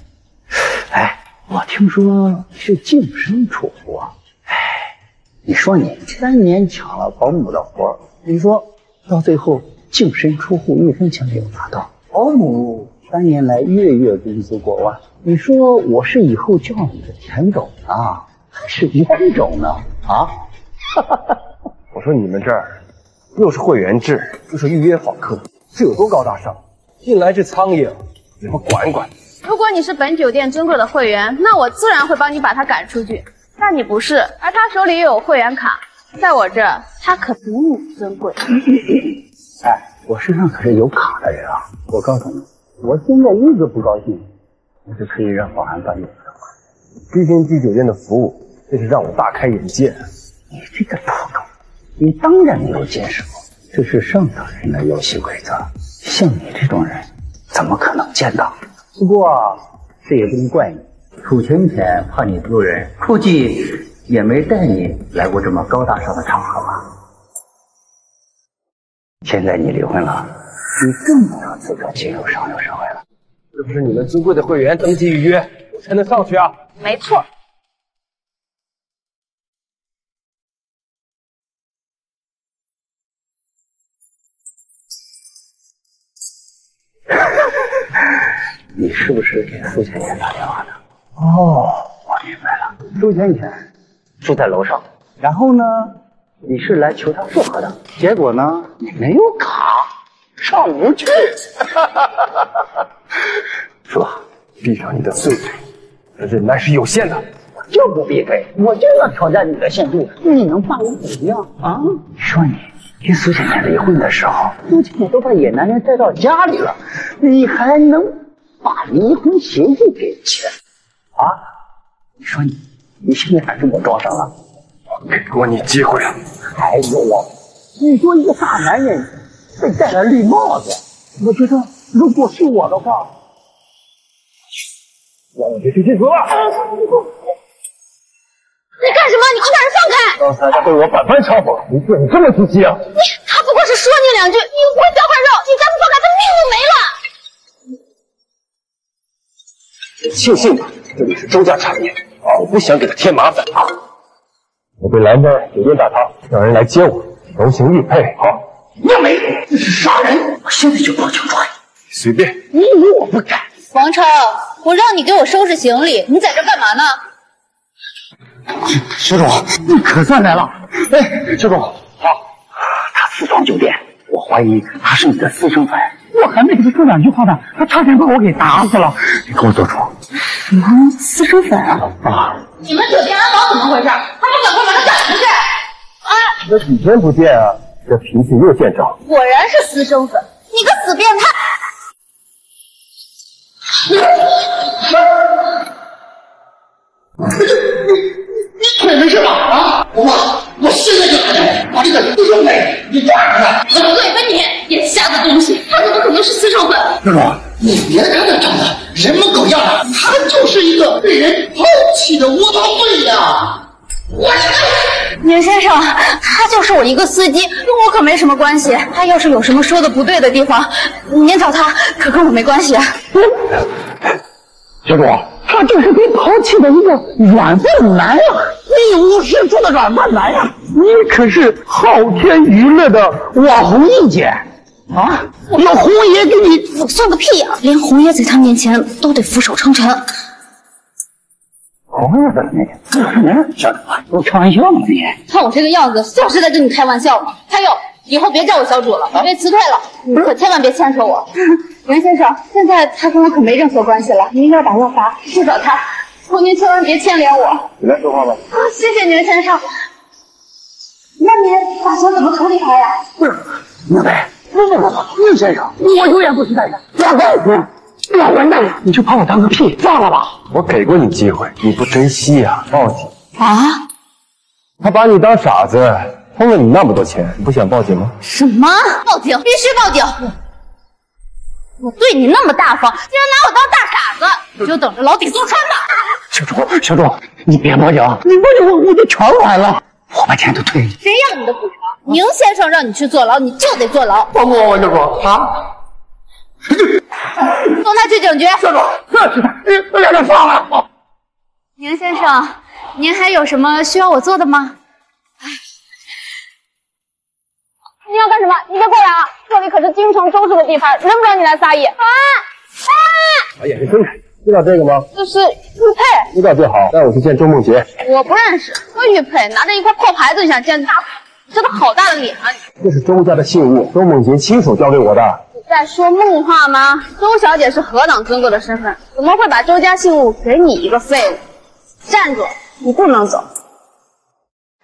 Speaker 12: 哎，我听说是净身出户啊。哎，你说你三年抢了保姆的活你说到最后净身出户，一分钱没有拿到。保姆三年来月月工资过万，你说我是以后叫你的钱种啊，还是冤种呢？啊？
Speaker 11: 我说你们这儿又是会员制，又是预约访客，这有多高大上？进来这苍蝇，你们管管。
Speaker 14: 如果你是本酒店尊贵的会员，那我自然会帮你把他赶出去。但你不是，而他手里又有会员卡，在我这儿，他可比你尊贵。
Speaker 12: 哎，我身上可是有卡的人啊！我告诉你，我现在一个不高兴，我就可以让保安把你给换。
Speaker 11: 这星级酒店的服务真是让我大开眼界。
Speaker 12: 你这个土狗，你当然没有见识过，这是上等人的游戏规则。像你这种人，怎么可能见到？不过这也不能怪你，楚晴天怕你丢人，估计也没带你来过这么高大上的场合吧。现在你离婚了，你更没有资格进入上流社会了。
Speaker 11: 是不是你们尊贵的会员登记预约，我才能上去啊？
Speaker 14: 没错。
Speaker 12: 是不是给苏浅浅打电话的？哦，我明白了，苏浅浅住在楼上，然后呢，你是来求她复合的，结果呢，你没有卡，上不去。
Speaker 11: 是吧，闭上你的碎嘴，忍耐是有限的。
Speaker 12: 我就不闭嘴，我就要挑战你的限度，你能把我怎么样啊？你说你跟苏浅浅离婚的时候，苏浅浅都把野男人带到家里了，你还能把离婚协议给签？啊？你说你，你现在还跟我装上了？
Speaker 11: 我给过你机会了。
Speaker 12: 还有啊，你说一个大男人被戴了绿帽子，我觉得如果是我的话，那我就去进去了。
Speaker 14: 你干什么？你快把人放开！
Speaker 11: 刚才他对我百般嘲讽，你对你这么出息啊？
Speaker 14: 你他不过是说你两句，你无关掉块肉，你再不放开，他命就没了。
Speaker 11: 庆幸吧，这里是周家产业，我不想给他添麻烦啊。我被拦在酒店大堂，让人来接我，荣行玉佩。好，
Speaker 12: 杨梅，这是杀人！我现在就报警抓你。
Speaker 11: 随便。
Speaker 12: 你以为我不敢？
Speaker 14: 王超，我让你给我收拾行李，你在这干嘛呢？
Speaker 12: 施总，你可算来了！哎，施总，好，他私闯酒店，我怀疑他是你的私生粉。我还没给他说两句话呢，他差点把我给打死了。你给我做主。什么私生粉啊？啊！
Speaker 14: 你们酒店安保怎么回事？还不赶快把他赶出去！啊！
Speaker 11: 这几天不见啊，这脾气又见长。
Speaker 14: 果然是私生粉，你个死变态！
Speaker 12: 你腿没事吧？啊！我我现在就打人，把这个私生粉你抓出来！
Speaker 14: 我对吧你眼瞎的东西，他怎么可能是私生粉？
Speaker 12: 施主，你别看他长得人模狗样的，他就是一个被人抛弃的窝囊废呀！我
Speaker 14: 宁先生，他就是我一个司机，跟我可没什么关系。他要是有什么说的不对的地方，您找他，可跟我没关系。
Speaker 12: 小主，他就是被抛弃的一个软饭男呀，一无是处的软饭男呀！你可是昊天娱乐的网红一姐啊，有红爷给你
Speaker 14: 我算个屁呀！连红爷在他面前都得俯首称臣。
Speaker 12: 红爷在面前俯首称臣，小主啊，都开玩笑吗你？
Speaker 14: 看我这个样子，像是在跟你开玩笑吗？还有，以后别叫我小主了，我被辞退了，你可千万别牵扯我。袁先生，现在他跟我可没任何关系了，您要打要罚就找他，求您千万别牵连我。
Speaker 11: 你来说话吧。
Speaker 14: 啊，谢谢您先生。那您打算怎么处理他呀？
Speaker 12: 不是，宁北，不不不不，宁先生，我永远不是代人，老干部，老混蛋，你就把我当个屁，放了吧！
Speaker 11: 我给过你机会，你不珍惜呀、报警！
Speaker 14: 啊？
Speaker 11: 他把你当傻子，偷了你那么多钱，你不想报警吗？
Speaker 14: 什么？报警！必须报警！我对你那么大方，竟然拿我当大傻子，你就等着牢底坐穿吧！
Speaker 12: 小主，小主，你别报警，你报警我我就全完了，我把钱都退你。
Speaker 14: 谁要你的补偿？宁先生让你去坐牢，你就得坐牢。
Speaker 12: 放过我，小主啊！
Speaker 14: 送他去警局。
Speaker 12: 小主，这是他，你把他放了。
Speaker 14: 宁先生，您还有什么需要我做的吗？你要干什么？你别过来啊！这里可是京城周氏的地盘，轮不着你来撒野。啊啊！
Speaker 11: 把眼睛睁开，知道这个吗？
Speaker 14: 这是玉佩，
Speaker 11: 知道就好。带我去见周梦洁。
Speaker 14: 我不认识。和玉佩拿着一块破牌子就想见大，真的好大的脸啊！
Speaker 11: 这是周家的信物，周梦洁亲手交给我的。
Speaker 14: 你在说梦话吗？周小姐是何等尊贵的身份，怎么会把周家信物给你一个废物？站住！你不能走，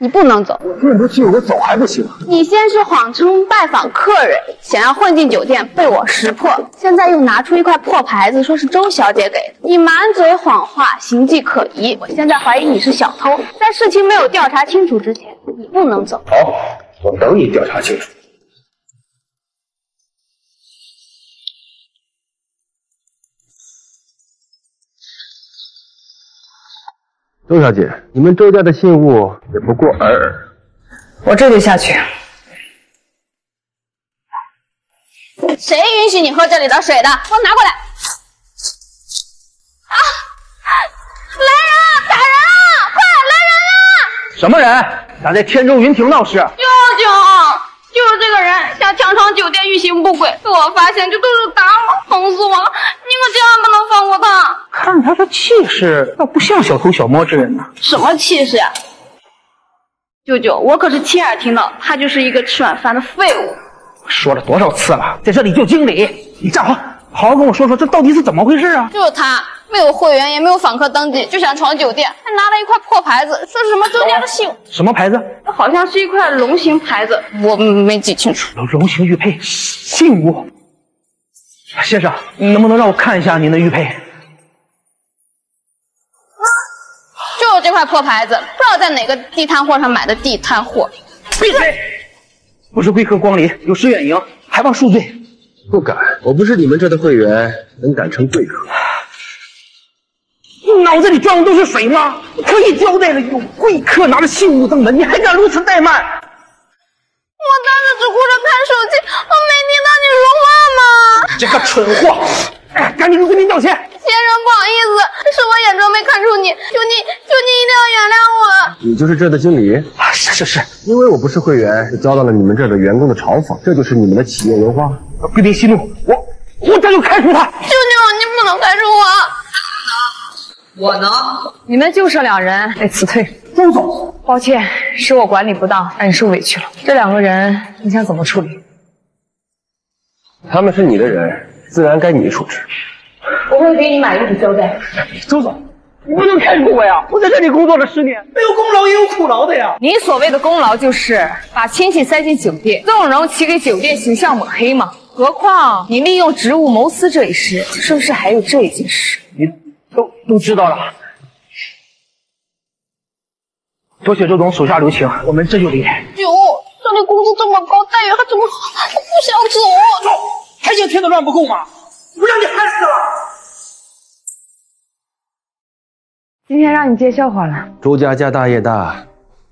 Speaker 14: 你不能走。
Speaker 11: 我认不去我走还不行？
Speaker 14: 你先是谎称拜访客人，想要混进酒店，被我识破，现在又拿出一块破牌子，说是周小姐给的。你满嘴谎话，形迹可疑。我现在怀疑你是小偷，在事情没有调查清楚之前，你不能走。
Speaker 11: 好，我等你调查清楚。周小姐，你们周家的信物也不过尔尔。
Speaker 9: 我这就下去。
Speaker 14: 谁允许你喝这里的水的？给我拿过来！啊！来人啊！打人啊！快来人啊！
Speaker 25: 什么人？敢在天中云亭闹事？
Speaker 14: 舅舅，就是这个人想强闯酒店，欲行不轨，被我发现就动手打我，疼死我了！你可千万不能放过他！
Speaker 25: 看他的气势，倒不像小偷小摸之人呐。
Speaker 14: 什么气势呀？舅舅，我可是亲耳听到，他就是一个吃软饭的废物。
Speaker 25: 说了多少次了，在这里救经理，你站好，好好跟我说说这到底是怎么回事啊？
Speaker 14: 就是他，没有会员，也没有访客登记，就想闯酒店，还拿了一块破牌子，说是什么周家的信物，
Speaker 25: 什么牌子？
Speaker 14: 好像是一块龙形牌子，我没记清楚。
Speaker 25: 龙形玉佩，信物。先生，能不能让我看一下您的玉佩？
Speaker 14: 就这块破牌子，不知道在哪个地摊货上买的地摊货。
Speaker 25: 闭嘴！不是贵客光临，有失远迎，还望恕罪。
Speaker 11: 不敢，我不是你们这的会员，能敢称贵客？
Speaker 25: 你脑子里装的都是水吗？我特意交代了，有贵客拿着信物登门，你还敢如此怠慢？
Speaker 14: 我当时只顾着看手机，我没听到你说话吗？
Speaker 25: 这个蠢货！哎，赶紧给你道歉！
Speaker 14: 先生，不好意思，是我眼拙没看出你，求你，求你一定要原谅我。
Speaker 11: 你就是这的经理？
Speaker 25: 啊，是是是，
Speaker 11: 因为我不是会员，是遭到了你们这的员工的嘲讽，这就是你们的企业文化。
Speaker 25: 贵宾息怒，我我这就开除他！
Speaker 14: 求求你不能开除我！
Speaker 26: 我呢？
Speaker 9: 你们就剩两人被辞退。
Speaker 25: 周总，
Speaker 9: 抱歉，是我管理不当，让你受委屈了。这两个人你想怎么处理？
Speaker 11: 他们是你的人，自然该你处置。
Speaker 9: 我会给你满意的交代。
Speaker 25: 周总，你不能开除我呀！我在这里工作了十年，没有功劳也有苦劳的呀。
Speaker 9: 你所谓的功劳就是把亲戚塞进酒店，纵容其给酒店形象抹黑吗？何况你利用职务谋私这一事，是不是还有这一件事？
Speaker 25: 你都都知道了。多谢周总手下留情，我们这就离开。
Speaker 14: 九，这里工资这么高，待遇还这么好，我不想走。
Speaker 25: 走，还想添的乱不够吗？我让你害死了！
Speaker 9: 今天让你接笑话了。
Speaker 11: 周家家大业大，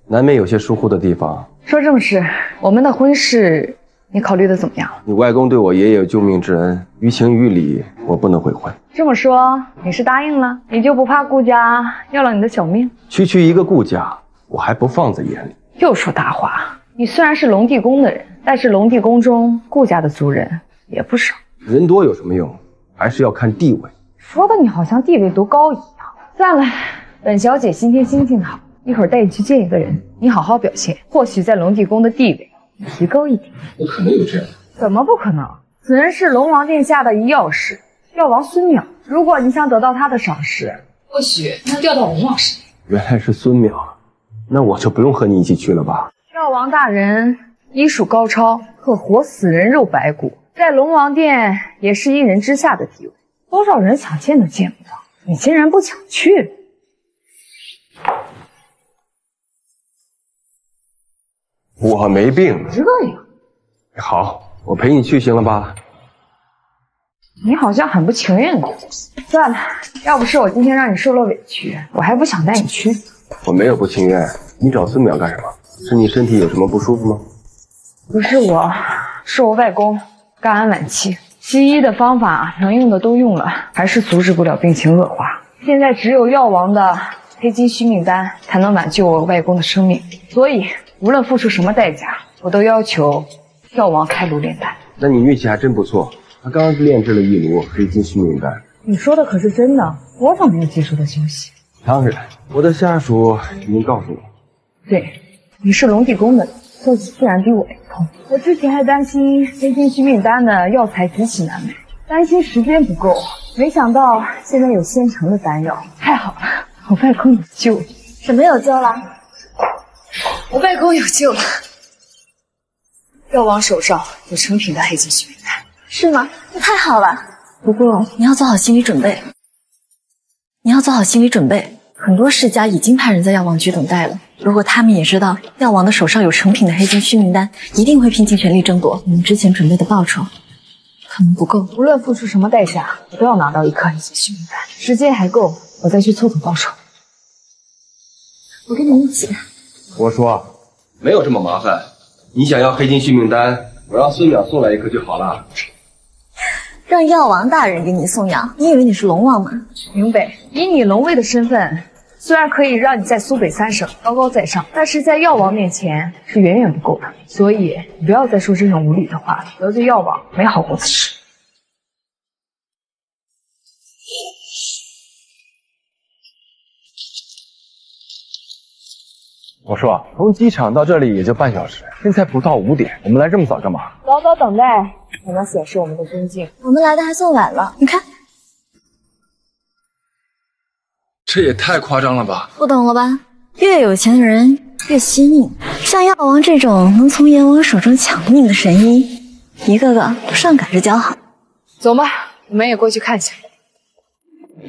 Speaker 11: 难免有些疏忽的地方。
Speaker 9: 说正事，我们的婚事你考虑的怎么样？
Speaker 11: 你外公对我爷爷有救命之恩，于情于理，我不能悔婚。
Speaker 9: 这么说，你是答应了？你就不怕顾家要了你的小命？
Speaker 11: 区区一个顾家，我还不放在眼里。
Speaker 9: 又说大话！你虽然是龙地宫的人，但是龙地宫中顾家的族人也不少。
Speaker 11: 人多有什么用？还是要看地位。
Speaker 9: 说的你好像地位多高一样。算了，本小姐今天心情好，一会儿带你去见一个人，你好好表现，或许在龙地宫的地位提高一点。
Speaker 27: 不可能有这样。
Speaker 9: 怎么不可能？此人是龙王殿下的一药师，药王孙淼。如果你想得到他的赏识，
Speaker 26: 或许能调到龙王身边。
Speaker 11: 原来是孙淼，那我就不用和你一起去了吧？
Speaker 9: 药王大人医术高超，可活死人肉白骨，在龙王殿也是一人之下的地位，多少人想见都见不到，你竟然不想去？
Speaker 11: 我没病。
Speaker 9: 这样，
Speaker 11: 好，我陪你去行了吧？
Speaker 9: 你好像很不情愿的。算了，要不是我今天让你受了委屈，我还不想带你去。
Speaker 11: 我没有不情愿。你找孙淼干什么？是你身体有什么不舒服吗？
Speaker 9: 不是我，是我外公，肝癌晚期，西医的方法能用的都用了，还是阻止不了病情恶化。现在只有药王的黑金续命丹才能挽救我外公的生命，所以无论付出什么代价，我都要求药王开炉炼丹。
Speaker 11: 那你运气还真不错，他刚刚炼制了一炉黑金续命丹。
Speaker 9: 你说的可是真的？我怎么没有接收到消息？
Speaker 11: 当然，我的下属已经告诉我。
Speaker 9: 对，你是龙帝宫的人，做事自然比我灵通。我之前还担心黑金续命丹的药材极其难买，担心时间不够，没想到现在有现成的丹药，太好了，我外公有救了。
Speaker 24: 什么有救了？
Speaker 9: 我外公有救了，药王手上有成品的黑金续命丹。
Speaker 24: 是吗？那太好了。不过你要做好心理准备，你要做好心理准备。很多世家已经派人在药王局等待了。如果他们也知道药王的手上有成品的黑金续命丹，一定会拼尽全力争夺。我们之前准备的报酬可能不够。
Speaker 9: 无论付出什么代价，我都要拿到一颗黑金续命丹。时间还够，我再去凑凑报酬。
Speaker 24: 我跟你一起。
Speaker 11: 我说，没有这么麻烦。你想要黑金续命丹，我让孙淼送来一颗就好了。
Speaker 24: 让药王大人给你送药，你以为你是龙王吗？
Speaker 9: 明北，以你龙卫的身份，虽然可以让你在苏北三省高高在上，但是在药王面前是远远不够的。所以你不要再说这种无理的话了，得罪药王没好果子吃。
Speaker 10: 我说，从机场到这里也就半小时，现在不到五点，我们来这么早干嘛？
Speaker 9: 早早等待才能显示我们的尊敬。
Speaker 24: 我们来的还算晚了，你看，
Speaker 10: 这也太夸张了吧！
Speaker 24: 不懂了吧？越有钱的人越惜命，像药王这种能从阎王手中抢命的神医，一个个都上赶着交好。
Speaker 9: 走吧，我们也过去看一下。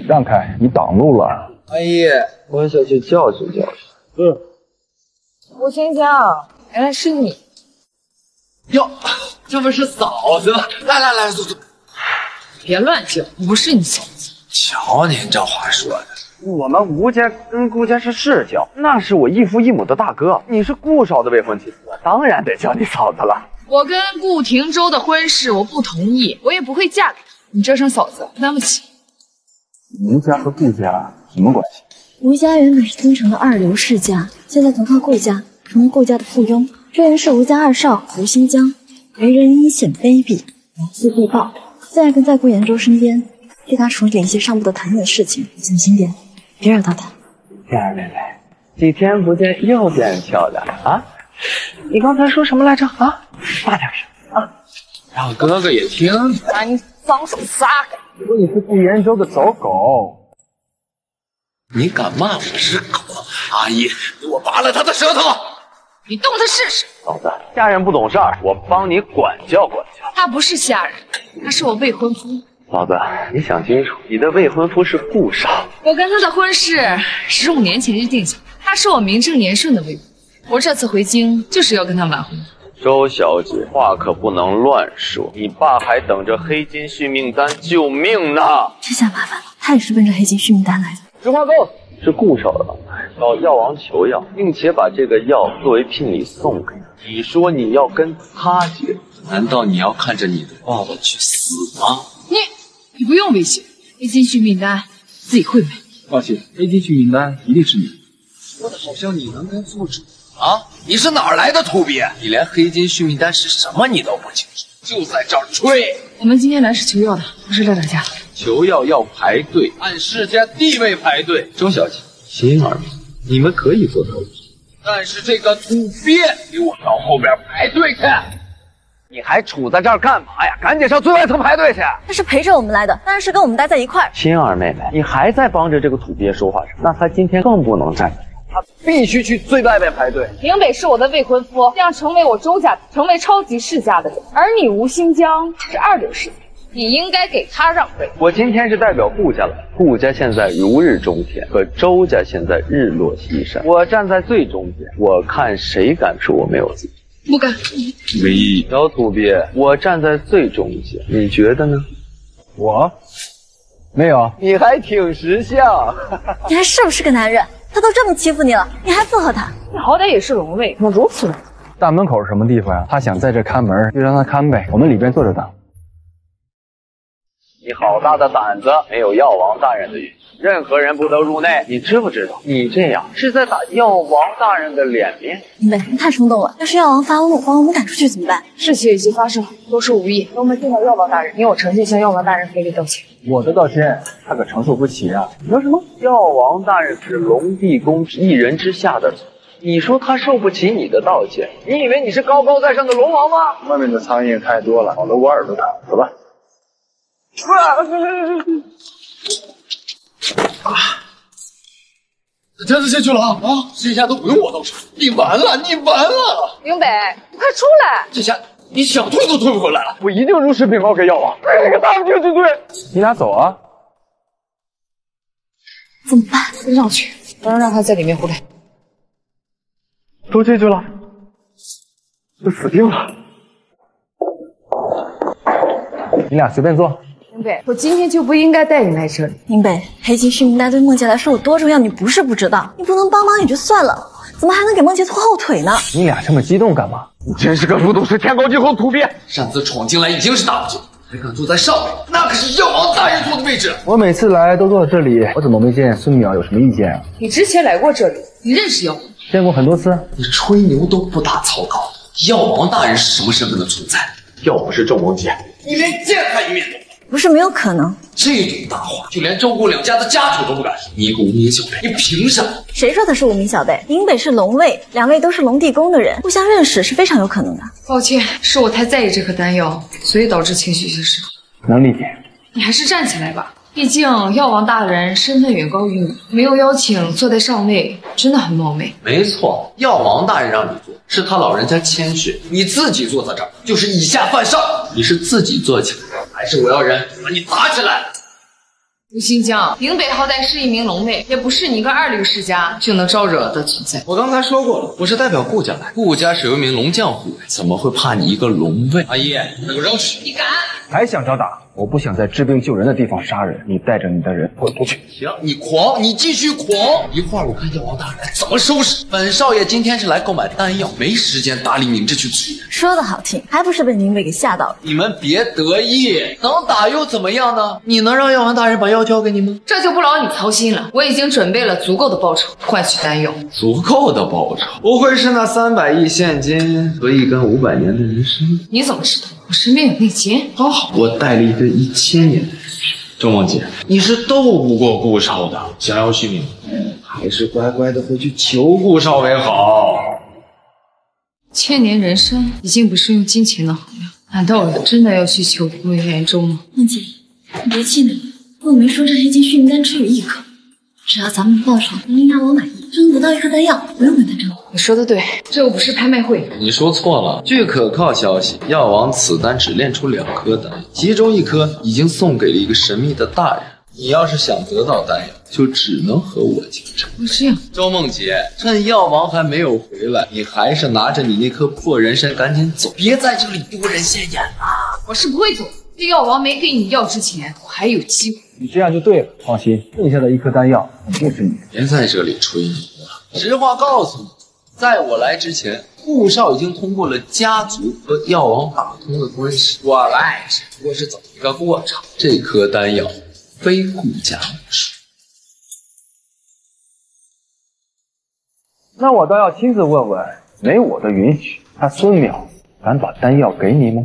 Speaker 10: 让开，你挡路了。
Speaker 28: 阿姨，我想去教训教训。
Speaker 29: 嗯，
Speaker 30: 吴青青，原来是你。
Speaker 28: 哟，这不是嫂子吗？来来来，坐坐。
Speaker 9: 别乱叫，我不是你嫂子。
Speaker 28: 瞧您这话说的，
Speaker 29: 我们吴家跟顾家是世交，那是我异父异母的大哥。你是顾少的未婚妻，我当然得叫你嫂子了。
Speaker 9: 我跟顾廷洲的婚事我不同意，我也不会嫁给他。你这声嫂子担不起。
Speaker 29: 吴家和顾家什么关系？
Speaker 24: 吴家原本是京城的二流世家，现在投靠顾家，成为顾家的附庸。这人是吴家二少吴新江，为人阴险卑鄙，睚眦必报。现在跟在顾延州身边，替他处理一些上不得台面的事情，小心点，别惹到他。
Speaker 29: 燕儿妹妹，几天不见又变漂亮了啊！你刚才说什么来着啊？大点声啊！
Speaker 28: 让哥哥也听。
Speaker 9: 把你脏手撒开！
Speaker 29: 说你是顾延州的走狗。
Speaker 28: 你敢骂我是狗？阿姨，给我拔了他的舌头！
Speaker 9: 你动他试试。
Speaker 29: 嫂子，下人不懂事儿，我帮你管教管教。
Speaker 9: 他不是下人，他是我未婚夫。
Speaker 29: 嫂子，你想清楚，你的未婚夫是顾少。
Speaker 9: 我跟他的婚事十五年前就定下来，他是我名正言顺的未婚。我这次回京就是要跟他完婚。
Speaker 29: 周小姐，话可不能乱说，你爸还等着黑金续命丹救命呢。
Speaker 24: 这下麻烦了，他也是奔着黑金续命丹来的。
Speaker 29: 实话告诉你，是顾少的安排，找药王求药，并且把这个药作为聘礼送给你。你说你要跟他结，
Speaker 28: 难道你要看着你的爸爸去死吗？
Speaker 9: 你你不用威胁，黑金续命丹自己会买。
Speaker 28: 放心，黑金续命丹一定是你的。说的好像你能跟做主啊！你是哪儿来的土鳖？你连黑金续命丹是什么你都不清楚，就在这儿吹！
Speaker 9: 我们今天来是求药的，不是来打架的。
Speaker 28: 求药要排队，按世家地位排队。周小姐，心儿，你们可以做投资，但是这个土鳖给我到后边排队去。
Speaker 29: 你还杵在这儿干嘛呀？赶紧上最外层排队去！
Speaker 24: 他是陪着我们来的，当然是跟我们待在一块儿。
Speaker 29: 心儿妹妹，你还在帮着这个土鳖说话那他今天更不能站着，他必须去最外面排队。
Speaker 9: 明北是我的未婚夫，将成为我周家成为超级世家的人，而你吴新江是二流世家，你应该给他让位。
Speaker 29: 我今天是代表顾家来，顾家现在如日中天，可周家现在日落西山。我站在最中间，我看谁敢说我没有自己。
Speaker 9: 不敢。
Speaker 28: 唯一
Speaker 29: 小土鳖，我站在最中间，你觉得呢？我没有，你还挺识相。
Speaker 24: 你还是不是个男人？他都这么欺负你了，你还附和他？
Speaker 9: 你好歹也是龙卫，怎么如此？
Speaker 11: 大门口是什么地方呀？他想在这看门，就让他看呗，我们里边坐着等。
Speaker 29: 你好大的胆子！没有药王大人的允许，任何人不得入内。你知不知道？你这样是在打药王大人的脸面。
Speaker 24: 你太冲动了。要是药王发怒，把我们赶出去怎么办？
Speaker 9: 事情已经发生，都是无意。等我们见到药王大人，你有诚信向药王大人赔礼道歉。
Speaker 11: 我的道歉，他可承受不起啊！
Speaker 29: 你说什么？药王大人是龙帝宫一人之下的，你说他受不起你的道歉？你以为你是高高在上的龙王吗？
Speaker 11: 外面的苍蝇太多了，搞得我耳朵疼。走吧。
Speaker 10: 这次下去了啊！啊，这下都不用我动手，你完了，你完了！
Speaker 9: 明北，你快出来！
Speaker 10: 这下你想退都退不回来了。
Speaker 29: 我一定如实禀报给药王，派那个大兵去追。
Speaker 11: 你俩走啊！
Speaker 24: 怎么办？
Speaker 9: 跟上去，不能让他在里面胡来。
Speaker 29: 都进去了，就死定了。
Speaker 11: 你俩随便坐。
Speaker 9: 明北，我今天就不应该带你来这里。
Speaker 24: 明北，黑金市民大对孟杰来说有多重要，你不是不知道。你不能帮忙也就算了，怎么还能给孟杰拖后腿呢？
Speaker 11: 你俩这么激动干嘛？
Speaker 29: 你真是个不懂事、天高地厚的土鳖！
Speaker 28: 擅自闯进来已经是大不敬，还敢坐在上面，那可是药王大人坐的位置。
Speaker 11: 我每次来都坐在这里，我怎么没见孙淼有什么意见啊？
Speaker 9: 你之前来过这里，你认识药王？
Speaker 11: 见过很多次。
Speaker 28: 你吹牛都不打草稿，药王大人是什么身份的存在？
Speaker 29: 要不是郑王姐，
Speaker 28: 你连见他一面都。
Speaker 24: 不是没有可能，
Speaker 28: 这种大话就连周顾两家的家主都不敢说。你一个无名小辈，你凭什么？
Speaker 24: 谁说他是无名小辈？林北是龙卫，两位都是龙帝宫的人，互相认识是非常有可能的。
Speaker 9: 抱歉，是我太在意这颗丹药，所以导致情绪失控。
Speaker 11: 能理解。
Speaker 9: 你还是站起来吧，毕竟药王大人身份远高于你，没有邀请坐在上位，真的很冒昧。
Speaker 28: 没错，药王大人让你坐，是他老人家谦虚，你自己坐在这儿就是以下犯上。你是自己坐起来，还是我要人把你打起来？
Speaker 9: 吴新江，明北好歹是一名龙卫，也不是你一个二流世家就能招惹的存在。
Speaker 28: 我刚才说过了，我是代表顾家来，顾家是有一名龙将护卫，怎么会怕你一个龙卫？阿姨，你给我绕去！
Speaker 9: 你敢？
Speaker 11: 还想找打？我不想在治病救人的地方杀人，你带着你的人滚出去！
Speaker 28: 行，你狂，你继续狂！一会儿我看药王大人怎么收拾。本少爷今天是来购买丹药，没时间搭理你们这群罪人。
Speaker 24: 说的好听，还不是被宁北给吓到了？
Speaker 28: 你们别得意，能打又怎么样呢？你能让药王大人把药交给你吗？
Speaker 9: 这就不劳你操心了，我已经准备了足够的报酬换取丹药。
Speaker 28: 足够的报酬，不会是那三百亿现金和一根五百年的人参？
Speaker 9: 你怎么知道我身边有内奸？
Speaker 28: 好好，我带了一个一千年的人。周梦姐，你是斗不过顾少的，想要续命，还是乖乖的回去求顾少为好。
Speaker 9: 千年人参已经不是用金钱能衡量，难道我真的要去求顾延州吗？
Speaker 24: 梦姐，你别气馁，我没说这黑金续命丹只有一颗，只要咱们报酬能令大王满意，就能得到一颗丹药，不用跟他争。
Speaker 9: 你说的对，这又不是拍卖会。
Speaker 28: 你说错了。据可靠消息，药王此丹只炼出两颗丹，其中一颗已经送给了一个神秘的大人。你要是想得到丹药，就只能和我竞争。
Speaker 9: 我这样，
Speaker 28: 周梦洁，趁药王还没有回来，你还是拿着你那颗破人参赶紧走，别在这里丢人现眼了。
Speaker 9: 我是不会走的。在药王没给你药之前，我还有机会。
Speaker 11: 你这样就对了，放心，剩下的一颗丹药肯定是你的。
Speaker 28: 别在这里吹牛了，实话告诉你，在我来之前，顾少已经通过了家族和药王打通的关系。我来只不过是走一个过场。这颗丹药非顾家莫属。
Speaker 11: 那我倒要亲自问问，没我的允许，他孙淼敢把丹药给你吗？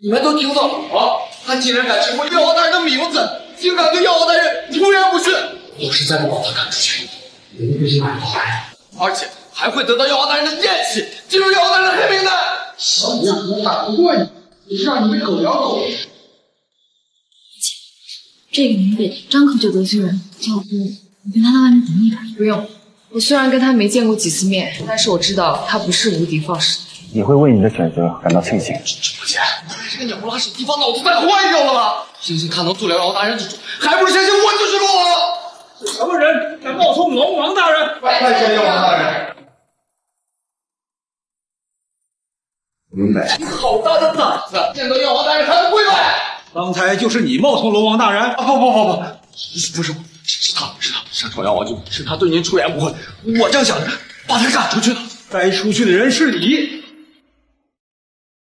Speaker 28: 你们都听到了啊！他竟然敢直呼药王大人的名字，竟敢对药王大人出言不逊！要是再不把他赶出去，人不行不好，而且还会得到药王大人的厌弃，进入药王大人的黑名单。
Speaker 10: 小娘我打不过你，你是让你被狗咬狗。
Speaker 24: 这个宁北张口就得罪人，要不你跟他在外面等一吧？
Speaker 9: 不用，我虽然跟他没见过几次面，但是我知道他不是无敌放矢的。
Speaker 11: 你会为你的选择感到庆幸。
Speaker 28: 不姐，这个鸟不拉屎地方脑子快坏掉了吧？相信他能做了药王大人之主，还不如相信我就是龙王。
Speaker 10: 是什么人敢冒充龙王大人？
Speaker 28: 快见药王大人！
Speaker 11: 明白。
Speaker 28: 你好大的胆子，见到药王大人还不跪拜？
Speaker 10: 刚才就是你冒充龙王大人？
Speaker 28: 啊不不不不，是不是我，是是他，是他，擅闯药王军，是他对您出言不讳，我正想着把他赶出去呢。
Speaker 10: 该出去的人是你。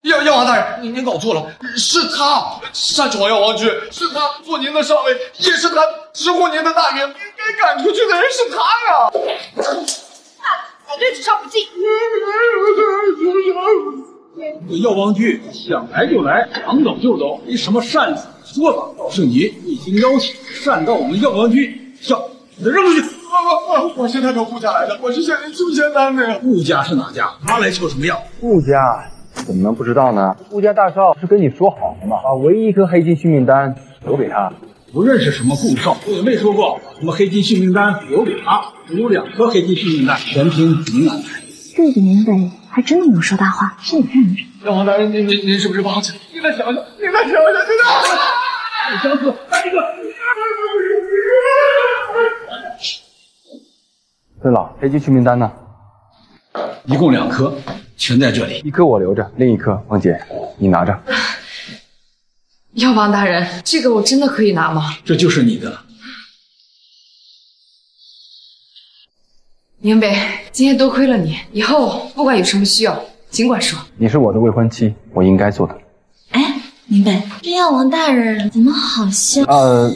Speaker 28: 药药王大人，您您搞错了，是他擅闯药王军，是他做您的上位，也是他直呼您的大名。该赶出去的人是他呀！
Speaker 7: 反对只上不进。
Speaker 10: 这药王居想来就来，想走就走，没什么擅自说法。倒是你一经邀请，擅到我们药王军，叫给他扔出去！
Speaker 28: 我我我是代表顾家来的，我是向您求仙丹的呀。
Speaker 10: 顾家是哪家？他来求什么药？
Speaker 11: 顾家怎么能不知道呢？顾家大少是跟你说好了吗？把唯一一颗黑金续命丹留给他。
Speaker 10: 不认识什么顾少，我也没说过什么黑金续命丹留给他。只有两颗黑金续命丹，全凭您安排。
Speaker 24: 这个宁北还真的能说大话，是你看人。
Speaker 28: 药王大人，您您您是不是忘记了？您再想想，您再想想，您再……
Speaker 10: 不相似，来一个。
Speaker 11: 对了，黑金续命丹呢？
Speaker 10: 一共两颗，全在这里。
Speaker 11: 一颗我留着，另一颗王姐你拿着。
Speaker 9: 药王大人，这个我真的可以拿吗？
Speaker 10: 这就是你的。
Speaker 9: 宁北，今天多亏了你，以后不管有什么需要，尽管说。
Speaker 11: 你是我的未婚妻，我应该做的。
Speaker 24: 哎，明北，这药王大人怎么好像……
Speaker 11: 呃，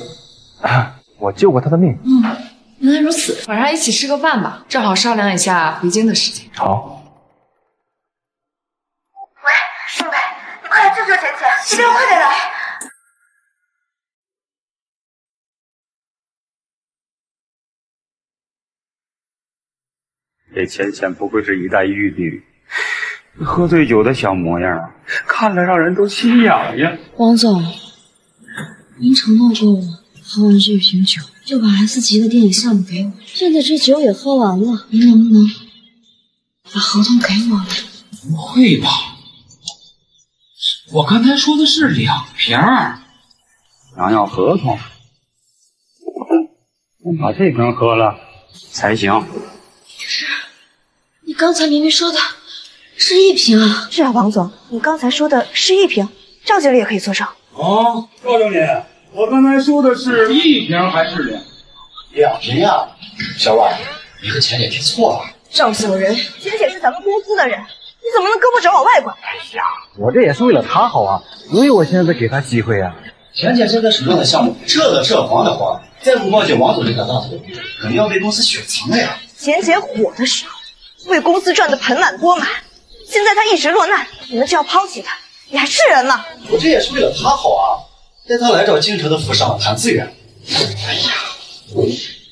Speaker 11: 我救过他的命。
Speaker 24: 嗯，原来如此。
Speaker 9: 晚上一起吃个饭吧，正好商量一下回京的事情。
Speaker 11: 好。
Speaker 5: 喂，宁北，你快来救救浅浅，你给我快点来！
Speaker 31: 这浅浅不愧是一代玉女，喝醉酒的小模样，看了让人都心痒痒。
Speaker 24: 王总，您承诺过我，喝完这瓶酒就把 S 级的电影项目给我。现在这酒也喝完了，您能不能把合同给我了？
Speaker 31: 不会吧？我刚才说的是两瓶，想要合同，
Speaker 8: 把这瓶喝了才行。
Speaker 24: 你刚才明明说的是一瓶啊！
Speaker 1: 是啊，王总，你刚才说的是一瓶，赵经理也可以作证。
Speaker 10: 哦，赵经理，我刚才说的是一瓶还是两？
Speaker 4: 两瓶呀，小婉，你和钱姐听错了。
Speaker 1: 赵小人，钱姐是咱们公司的人，你怎么能胳膊肘往外拐？
Speaker 6: 哎呀，我这也是为了她好啊，所以我现在在给她机会啊。
Speaker 4: 钱姐现在手上的项目，这的这黄的黄，再不抱紧王总这条大腿，肯定要被公司雪藏了呀。
Speaker 1: 钱姐火的时候，为公司赚得盆满钵满，现在他一直落难，你们就要抛弃他，你还是人吗？
Speaker 4: 我这也是为了他好啊，带他来找京城的富商谈资源。哎呀，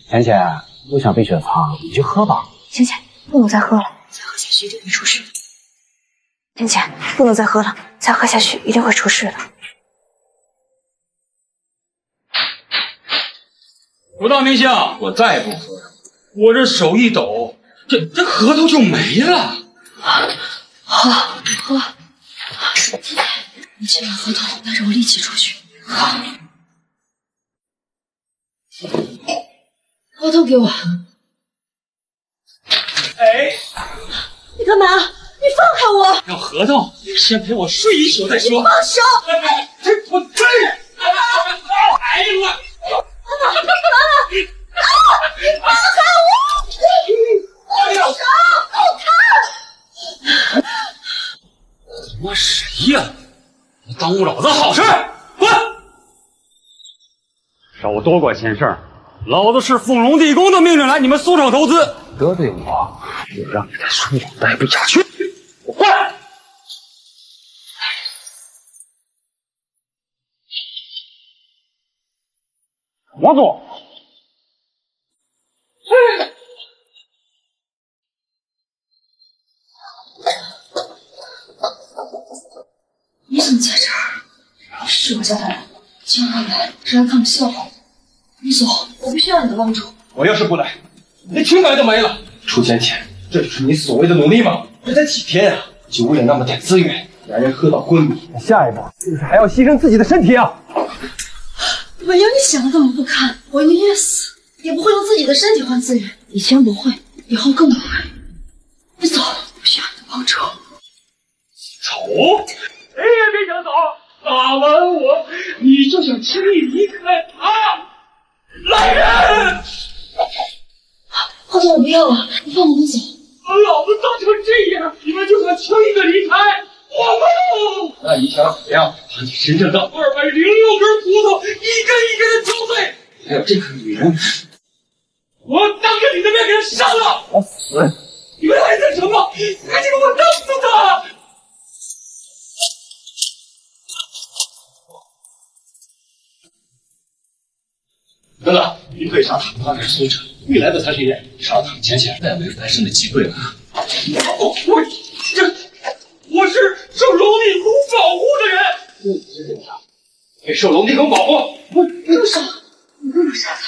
Speaker 6: 浅浅，不想被雪藏，你就喝吧。
Speaker 1: 浅浅，不能再喝了，再喝下去一定会出事。浅浅，不能再喝了，再喝下去一定会出事的。
Speaker 10: 不到明星，我再也不喝了，我这手一抖，这这合同就没了。
Speaker 24: 好，好。你先把核桃带着我一起出去。好。核桃给我。
Speaker 10: 哎，
Speaker 24: 你干嘛？你放开我！
Speaker 10: 要核桃，先陪我睡一宿再说。
Speaker 24: 放手！
Speaker 10: 这我这……哎呀我！
Speaker 24: 妈妈，妈妈，你放开我！放手！放开！
Speaker 10: 他妈谁呀？耽误老子好事！滚！
Speaker 8: 少多管闲事儿。
Speaker 10: 老子是凤龙地宫的命令来你们苏城投资，
Speaker 6: 得罪我，我让你在苏城待不下去。
Speaker 10: 滚！
Speaker 8: 王总，
Speaker 24: 怎么在这儿？是我家的人，今晚来是来看我笑话的。你走，我不需要你的帮助。
Speaker 11: 我要是不来，连清白都没了。出钱钱，这就是你所谓的努力吗？这才几天啊，就为了那么点资源，男人喝到昏迷。
Speaker 6: 下一步就是还要牺牲自己的身体啊！
Speaker 24: 我有你想的那么不堪，我宁愿死，也不会用自己的身体换资源。以前不会，以后更不会。你走，不需要你的帮助。
Speaker 10: 走，谁也别想走！打完我，你就想轻易离开啊！来人！
Speaker 24: 皇上我不要了，你放我们走。
Speaker 10: 老子脏成这样，你们就想轻易的离开？我不！
Speaker 11: 那你想怎么样把你身上的
Speaker 10: 二百零六根骨头一根一根的敲碎？
Speaker 11: 还有这个女人，
Speaker 10: 我当着你的面给她杀了！
Speaker 11: 我死！
Speaker 10: 你们还等什么？赶紧给我弄死她！
Speaker 4: 哥哥，你可以上塔，他是苏城未来的财神爷，上塔浅浅再没翻身的机会了。
Speaker 10: 我我这我是受龙地宫保护的人，
Speaker 4: 你是怎样？被受龙地宫保护？
Speaker 24: 我住手！你不能杀他！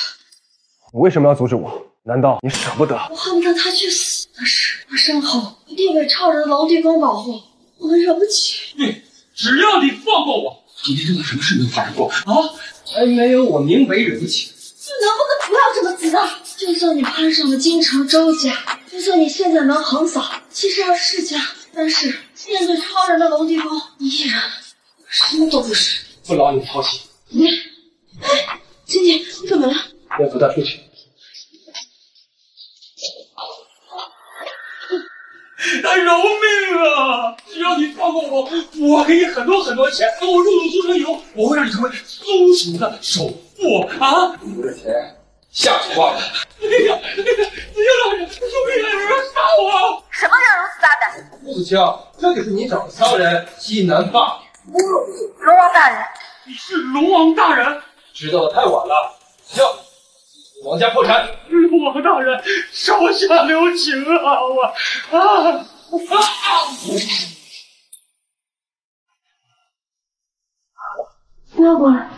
Speaker 6: 你为什么要阻止我？难道你舍不得？
Speaker 24: 我恨不得他去死，但是他身后一定被超人的龙地宫保护，我们惹不起。
Speaker 10: 对，只要你放过我，
Speaker 4: 今天真的什么事没有发生过啊？
Speaker 11: 还没有我明北惹不起。
Speaker 24: 你能不能不要这么急呢？就算你攀上了京城周家，就算你现在能横扫七十二世家，但是面对超人的龙帝宫，你依然什么都不是。
Speaker 11: 不劳你操心。
Speaker 24: 你，哎，青青，你怎么了？
Speaker 11: 要扶他出去。
Speaker 10: 他饶命啊！只要你放过我，我给你很多很多钱。等我入主苏城以后，我会让你成为苏城的首富啊！
Speaker 11: 有这钱，下去吧。
Speaker 10: 哎呀，哎呀，子清大人，救命啊！有人杀我！
Speaker 1: 什么人如此大胆？
Speaker 11: 子清，这就是你找的商人西南霸
Speaker 1: 侮辱龙王大人！
Speaker 10: 你是龙王大人？
Speaker 11: 知道的太晚了。行，王家破产。
Speaker 10: 龙王大人，手下留情啊！我啊啊！
Speaker 24: 不要过来！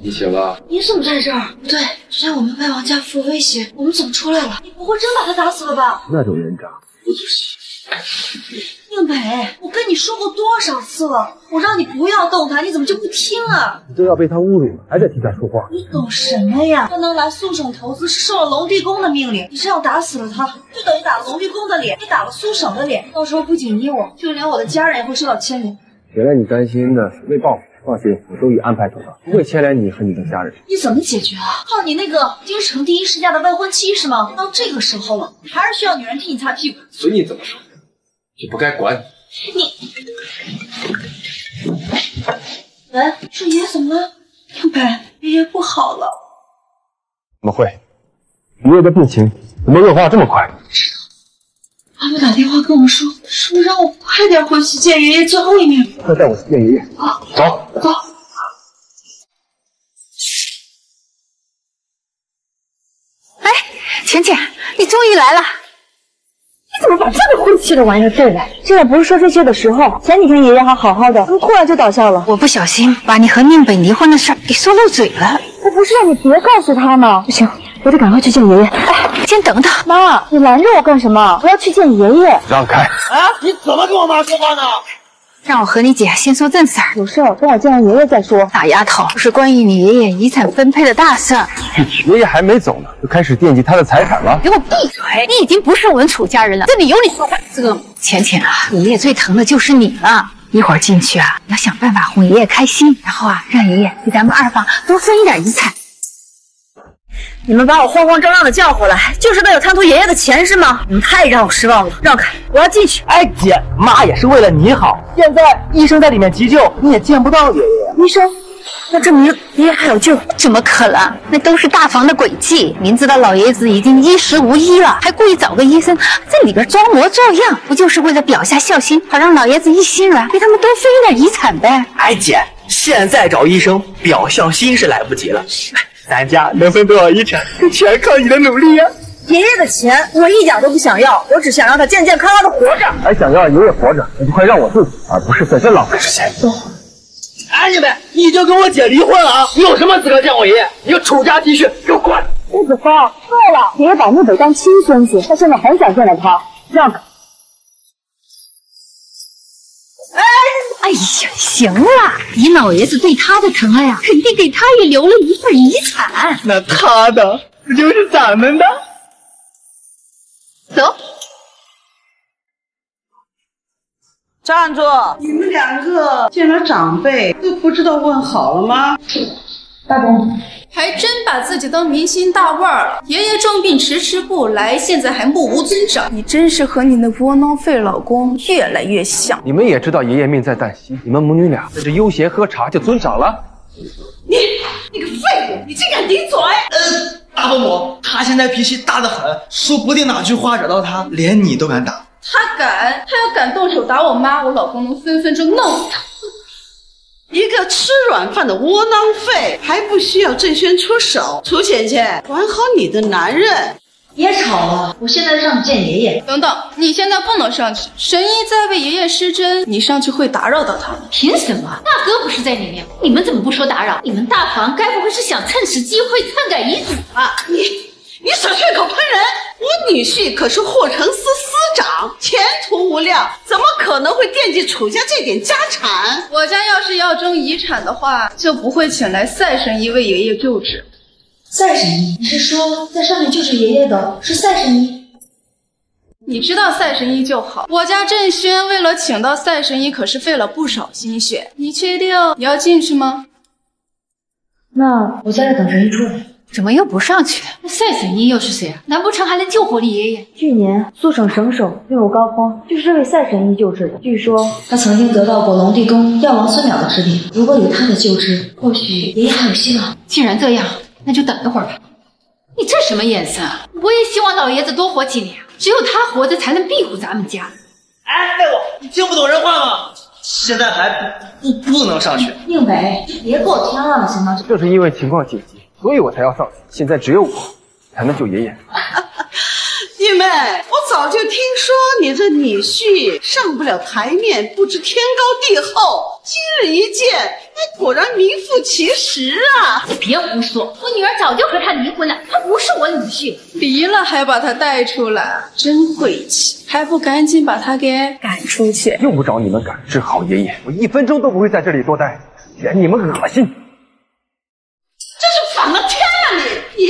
Speaker 11: 你醒了？
Speaker 24: 你怎么在这儿？不对，之前我们被王家父威胁，我们怎么出来了。你不会真把他打死了吧？
Speaker 6: 那种人渣，
Speaker 11: 不仔细，
Speaker 24: 宁北，我跟你说过多少次了，我让你不要动他，你怎么就不听啊？
Speaker 11: 你都要被他侮辱了，还在替他说话？
Speaker 24: 你懂什么呀？他能来苏省投资是受了龙帝宫的命令，你这样打死了他，就等于打了龙帝宫的脸，也打了苏省的脸。到时候不仅你我，就连我的家人也会受到牵连。
Speaker 11: 原来你担心的是被报复，放心，我都已安排妥当，不会牵连你和你的家人。
Speaker 24: 你怎么解决啊？靠你那个京城第一世家的未婚妻是吗？到这个时候了，你还是需要女人替你擦屁股。
Speaker 32: 随你怎么说，就不该管你。
Speaker 24: 你，喂，是爷爷怎么了？英北，爷爷不好了。
Speaker 11: 怎么会？爷爷的病情怎么恶化这么快？
Speaker 24: 妈妈打电话跟我说，说让我快点回去见爷爷最后一面。
Speaker 11: 快带我去见爷爷。
Speaker 24: 啊，
Speaker 11: 走。
Speaker 24: 走。
Speaker 33: 哎，浅浅，你终于来了。你怎么把这么晦气的玩意儿带来？
Speaker 1: 现在不是说这些的时候。前几天爷爷还好好的，怎么突然就倒下了？
Speaker 33: 我不小心把你和宁北离婚的事儿给说漏嘴了。
Speaker 1: 我不是让你别告诉他吗？不行，我得赶快去见爷爷。
Speaker 33: 哎，先等等。
Speaker 1: 妈，你拦着我干什么？我要去见爷爷。
Speaker 11: 让开！
Speaker 34: 啊，你怎么跟我妈说话呢？
Speaker 33: 让我和你姐先说正事儿。
Speaker 1: 有事儿等我见完爷爷再说。
Speaker 33: 傻丫头，这是关于你爷爷遗产分配的大事儿。
Speaker 11: 爷爷还没走呢，就开始惦记他的财产了。
Speaker 33: 给我闭嘴！你已经不是我们楚家人了，这里有你说话。这个浅浅啊，爷爷最疼的就是你了。一会儿进去啊，要想办法哄爷爷开心，然后啊，让爷爷给咱们二房多分一点遗产。
Speaker 24: 你们把我慌慌张张的叫回来，就是为了贪图爷爷的钱是吗？你们太让我失望了！让开，我要进去。
Speaker 4: 哎，姐，妈也是为了你好。现在医生在里面急救，你也见不到爷爷。
Speaker 33: 医生，那证明爷爷还有救？怎么可能？那都是大房的诡计。明知道老爷子已经衣食无依了，还故意找个医生在里边装模作样，不就是为了表下孝心，好让老爷子一心软，给他们多分一点遗产呗？
Speaker 4: 哎，姐，现在找医生表孝心是来不及了。咱家能分多少遗产，全靠你的努力呀、
Speaker 24: 爷爷的钱我一点都不想要，我只想让他健健康康的活着。
Speaker 11: 还想要爷爷活着，那就快让我自己，而不是在这浪费时间。走。
Speaker 4: 哎，你们，你就跟我姐离婚了啊？你有什么资格见我爷爷？你个楚家积蓄，给我滚！
Speaker 1: 陆子峰，对了，爷爷把宁北当亲孙子，他现在很想见到他。让开！
Speaker 33: 哎呀，行了，你老爷子对他的疼爱呀，肯定给他也留了一份遗产。
Speaker 4: 那他的不就是咱们的？
Speaker 33: 走。
Speaker 35: 站住！你们两个见了长辈都不知道问好了吗？
Speaker 33: 大公，
Speaker 18: 还真把自己当明星大腕儿了。爷爷重病迟迟不来，现在还目无尊长。你真是和你那窝囊废老公越来越像。
Speaker 11: 你们也知道爷爷命在旦夕，你们母女俩在这悠闲喝茶就尊长了。
Speaker 35: 你你个废物，你竟敢顶嘴！
Speaker 34: 呃，大伯母，他现在脾气大得很，说不定哪句话惹到他，连你都敢打。
Speaker 18: 他敢，他要敢动手打我妈，我老公能分分钟弄死他。
Speaker 35: 一个吃软饭的窝囊废，还不需要郑轩出手。楚浅浅，管好你的男人。
Speaker 24: 别吵了，我现在上去见爷爷。
Speaker 18: 等等，你现在不能上去，神医在为爷爷施针，你上去会打扰到他们。
Speaker 7: 凭什么？大哥不是在里面，你们怎么不说打扰？你们大房该不会是想趁此机会篡改遗嘱吧？
Speaker 35: 你你少血口喷人！我女婿可是霍城司司长，前途无量，怎么可能会惦记楚家这点家产？
Speaker 18: 我家要是要争遗产的话，就不会请来赛神医为爷爷救治。
Speaker 24: 赛神医，你是说在上面救治爷爷的是赛神医？
Speaker 18: 你知道赛神医就好。我家振轩为了请到赛神医，可是费了不少心血。你确定你要进去吗？
Speaker 1: 那我在这等神医出来。
Speaker 7: 怎么又不上去？那赛神医又是谁啊？难不成还能救活你爷爷？
Speaker 1: 去年苏省省首病入膏肓就是这位赛神医救治的。据说他曾经得到过龙帝宫药王孙淼的指点，如果有他的救治，或许爷爷还有希望。
Speaker 7: 既然这样，那就等一会儿吧。你这什么眼神啊？我也希望老爷子多活几年，只有他活着才能庇护咱们家。
Speaker 34: 哎，废物，你听不懂人话吗？现在还不不不能上去。
Speaker 24: 宁北，别给我添乱了，行吗？
Speaker 11: 就是因为情况紧急，所以我才要上去。现在只有我才能救爷爷。
Speaker 35: 弟
Speaker 36: 妹，我早就听说你这女婿上不了台面，不知天高地厚。今日一见，你，果然名副其实啊！
Speaker 7: 别胡说，我女儿早就和他离婚了，他不是我女婿。
Speaker 18: 离了还把他带出来，真晦气！还不赶紧把他给赶出去！
Speaker 6: 用不着你们赶，治好爷爷，我一分钟都不会在这里多待，嫌你们恶心。
Speaker 36: 真是反了天了你！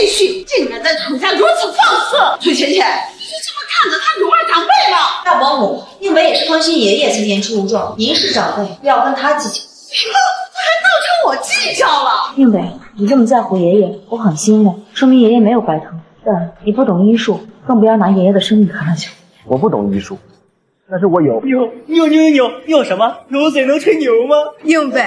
Speaker 36: 你一个弃婿，竟然在楚家如此放肆！崔浅浅，你就这么看着他荣儿长辈吗？
Speaker 1: 大伯母，宁北也是关心爷爷才言出无状，您是长辈，不要跟他计较。
Speaker 36: 哟，还闹成我计较了！
Speaker 24: 宁北，你这么在乎爷爷，我很欣慰，说明爷爷没有白疼。但你不懂医术，更不要拿爷爷的生命开玩笑。
Speaker 6: 我不懂医术，但是我有。
Speaker 37: 有有有有有什么？牛嘴能吹牛吗？
Speaker 18: 宁北，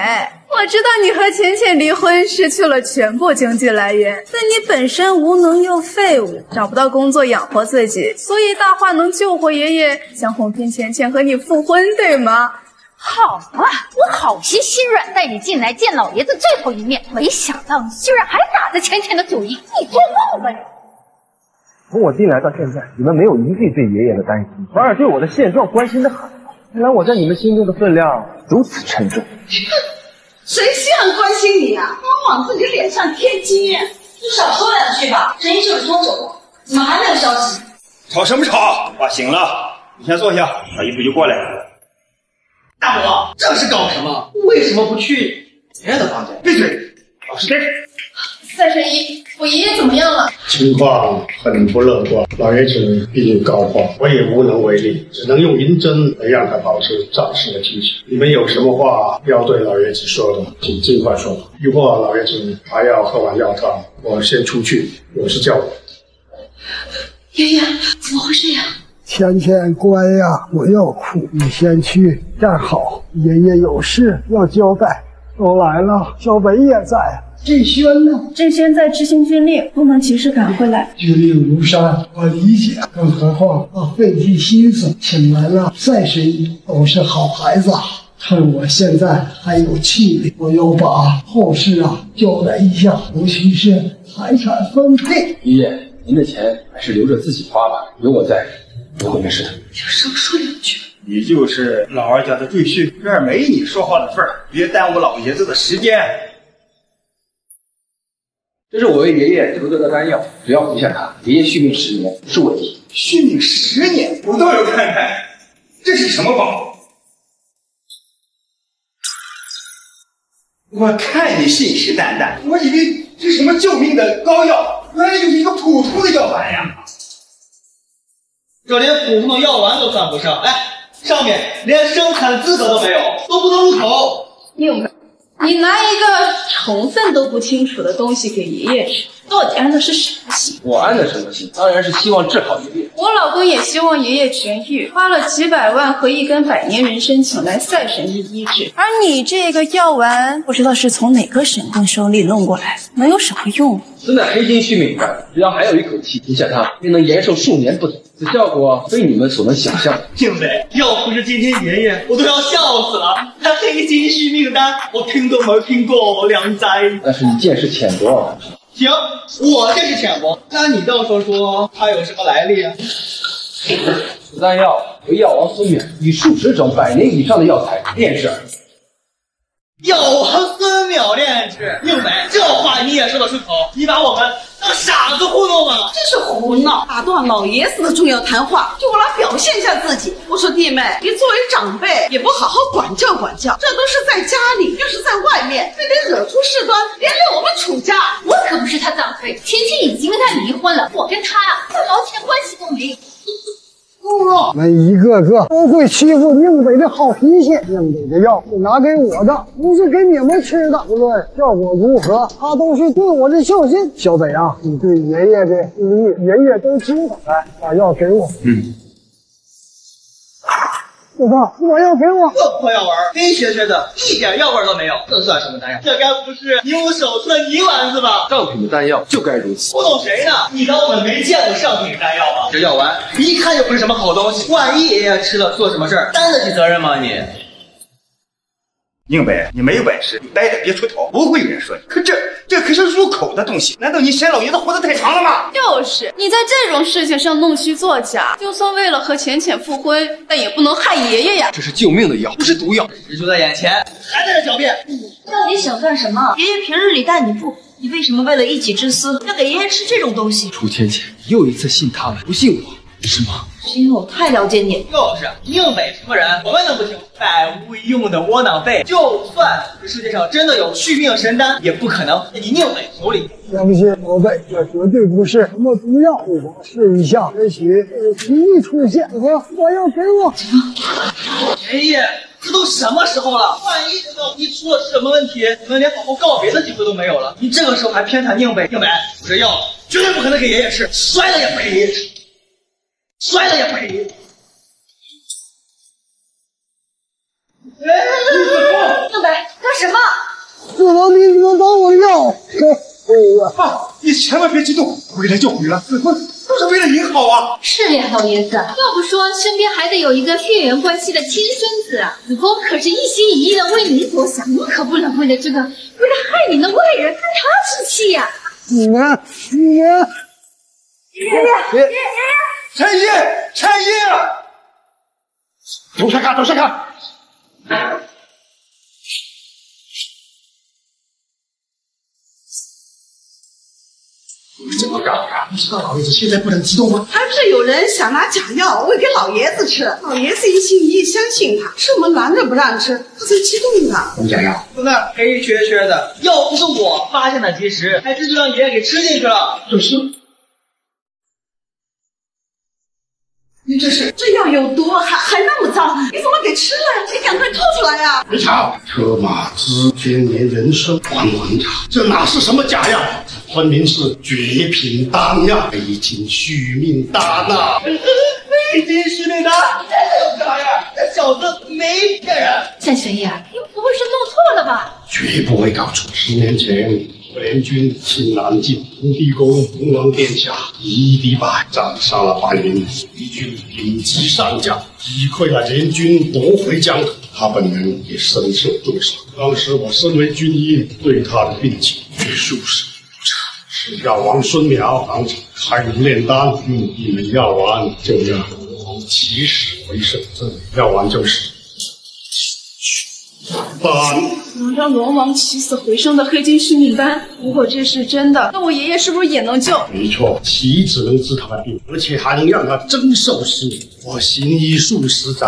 Speaker 18: 我知道你和浅浅离婚，失去了全部经济来源，但你本身无能又废物，找不到工作养活自己，所以大话能救活爷爷，想哄骗浅浅和你复婚，对吗？
Speaker 7: 好啊，我好心心软带你进来见老爷子最后一面，没想到你居然还打着浅浅的主意，你做梦吧你！
Speaker 6: 从我进来到现在，你们没有一句对爷爷的担心，反而对我的现状关心的很。看来我在你们心中的分量如此沉重。
Speaker 36: 谁稀罕关心你啊？光往自己脸上贴金！
Speaker 1: 你少说两句吧，生意就是通走了，怎么还没有消息？
Speaker 38: 吵什么吵？爸醒了，你先坐下，把衣服就过来。
Speaker 34: 大伯，这是搞什么？为什么不去爷爷的房间？闭嘴！老实点。
Speaker 18: 三神医，我爷爷怎么样了？
Speaker 21: 情况很不乐观，老爷子病入膏肓，我也无能为力，只能用银针来让他保持暂时的清醒。你们有什么话要对老爷子说的，请尽快说吧。如果老爷子还要喝完药汤，我先出去，有事叫我。
Speaker 18: 爷爷，怎么回事呀？
Speaker 2: 芊芊乖呀，不要哭，你先去站好，爷爷有事要交代。都来了，小北也在。
Speaker 37: 振轩呢？
Speaker 18: 振轩在执行军令，不能及时赶回来。
Speaker 2: 军令如山，我理解。更何况我费尽心思请来了赛神医，都是好孩子。趁我现在还有气力，我要把后事啊交代一下，尤其是财产分配。
Speaker 11: 爷爷，您的钱还是留着自己花吧，有我在，不会没事的。
Speaker 36: 就少说两句。
Speaker 38: 你就是老二家的赘婿，这儿没你说话的份儿，别耽误老爷子的时间。
Speaker 11: 这是我为爷爷求得的丹药，只要服下它，爷爷续命十年不是问题。
Speaker 38: 续命十年，我倒要看看这是什么宝。我看你信誓旦旦，我以为这是什么救命的膏药，原来就是一个普通的药丸呀！
Speaker 34: 这连普通的药丸都算不上，哎，上面连生产资格都没有，都不能入口。
Speaker 18: 宁北，你拿一个成分都不清楚的东西给爷爷吃，到底安的是什么心？
Speaker 11: 我安的什么心？当然是希望治好爷爷。
Speaker 18: 我老公也希望爷爷痊愈，花了几百万和一根百年人参请来赛神医医治，而你这个药丸不知道是从哪个神棍手里弄过来，能有什么用？
Speaker 11: 此乃黑金续命丹，只要还有一口气，服下它便能延寿数年不等。此效果非你们所能想象。
Speaker 34: 静美，要不是今天爷爷，我都要笑死了。那黑金续命丹，我听都没听过，良哉！
Speaker 11: 但是你见识浅薄。
Speaker 34: 行，我这是浅薄，那你倒说说它有什么来历啊？
Speaker 11: 此丹药为药王孙淼以数十种百年以上的药材炼制而成。
Speaker 34: 药王孙淼炼制，宁美，这话你也说得出口？你把我们当傻子糊弄吗？
Speaker 36: 真是胡闹！打断老爷子的重要谈话，就我来表现一下自己。我说弟妹，你作为长辈，也不好好管教管教，这都是在家里，又是在外面，非得惹出事端，连累我们楚家。
Speaker 7: 我可不是他长辈，前妻已经跟他离婚了，我跟他呀，半毛钱关系都没有。
Speaker 2: 你们一个个都会欺负宁北的好脾气。宁北的药是拿给我的，不是给你们吃的。无论效果如何，他都是对我的孝心。小北啊，你对爷爷的恩意，爷爷都知道。来，把药给我。
Speaker 11: 嗯。
Speaker 2: 老大，把药给我。
Speaker 34: 这破药丸，黑黢黢的，一点药味都没有，这算什么丹药？这该不是你我手出的泥丸子吧？
Speaker 11: 上品的丹药就该如此。
Speaker 34: 糊弄谁呢？你当我们没见过上品丹药吗？这药丸一看就不是什么好东西，万一爷爷吃了做什么事儿，担得起责任吗你？
Speaker 39: 宁北，你没有本事，你待着别出头，不会有人说你。可这这可是入口的东西，难道你嫌老爷子活得太长了吗？
Speaker 18: 就是你在这种事情上弄虚作假，就算为了和浅浅复婚，但也不能害爷爷呀。
Speaker 11: 这是救命的药，不是毒药。
Speaker 34: 事实就在眼前，还在这狡辩，你
Speaker 24: 到底想干什么？爷爷平日里待你不好，你为什么为了一己之私要给爷爷吃这种东西？
Speaker 11: 楚浅浅，你又一次信他们，不信我，是吗？
Speaker 24: 是因为我太了解你。
Speaker 34: 就是宁北什么人，我们能不听？百无一用的窝囊废！就算这世界上真的有续命神丹，也不可能在你宁北手里。
Speaker 2: 相信宝贝，这绝对不是什么毒药，我试一下，也许会奇迹出现。怎么？我要给我？
Speaker 34: 爷爷，这都什么时候了？万一这道题出了什么问题，我们连好好告别的机会都没有了。你这个时候还偏袒宁北，宁北，这药绝对不可能给爷爷吃，摔了也不给爷爷吃，摔了也不给爷爷。
Speaker 24: 宁北，干什么？
Speaker 2: 这老弟，你能当我的药？
Speaker 39: 爸，你千万别激动，回来就回来，子坤都是为了您好啊。
Speaker 7: 是呀，老爷子，要不说身边还得有一个血缘关系的亲孙子啊。子枫可是一心一意的为你着想，你可不能为了这个，为了害你的外人跟他置气呀、
Speaker 2: 你们，你们，
Speaker 24: 爷爷，爷爷，
Speaker 39: 陈毅，陈毅，走下看，走下看。
Speaker 21: 怎么搞的？不知道老爷子现在不能激动吗？
Speaker 40: 还不是有人想拿假药喂给老爷子吃，老爷子一心一意相信他，是我们拦着不让吃，他才激动的。
Speaker 21: 红假药，
Speaker 34: 那黑黢黢的，要不是我发现的及时，还真就让爷爷给吃进去了。
Speaker 21: 就是。
Speaker 40: 你这是这药有毒，还还那么脏，你怎么给吃了呀？你赶快吐出来呀！
Speaker 21: 别吵！车马之间连人参还还茶，这哪是什么假药？这分明是绝品丹药，已经续命丹呐！
Speaker 34: 北京续命丹，这有啥呀？这小子没骗人。
Speaker 7: 夏玄爷，你不会是弄错了吧？
Speaker 21: 绝不会搞错。十年前，我联军侵南境，土地公龙王殿下一敌百，斩杀了白云，敌军顶级上将，击溃了联军，夺回疆土。他本人也身受重伤。当时我身为军医，对他的病情却束手无策。是药王孙淼当场开炉炼丹，用一枚药丸就让我起死回生。这药丸就是丹。
Speaker 18: 能让龙王起死回生的黑金续命丹，如果这是真的，那我爷爷是不是也能救？
Speaker 21: 没错，岂止能治他的病，而且还能让他增寿十年。我行医数十载，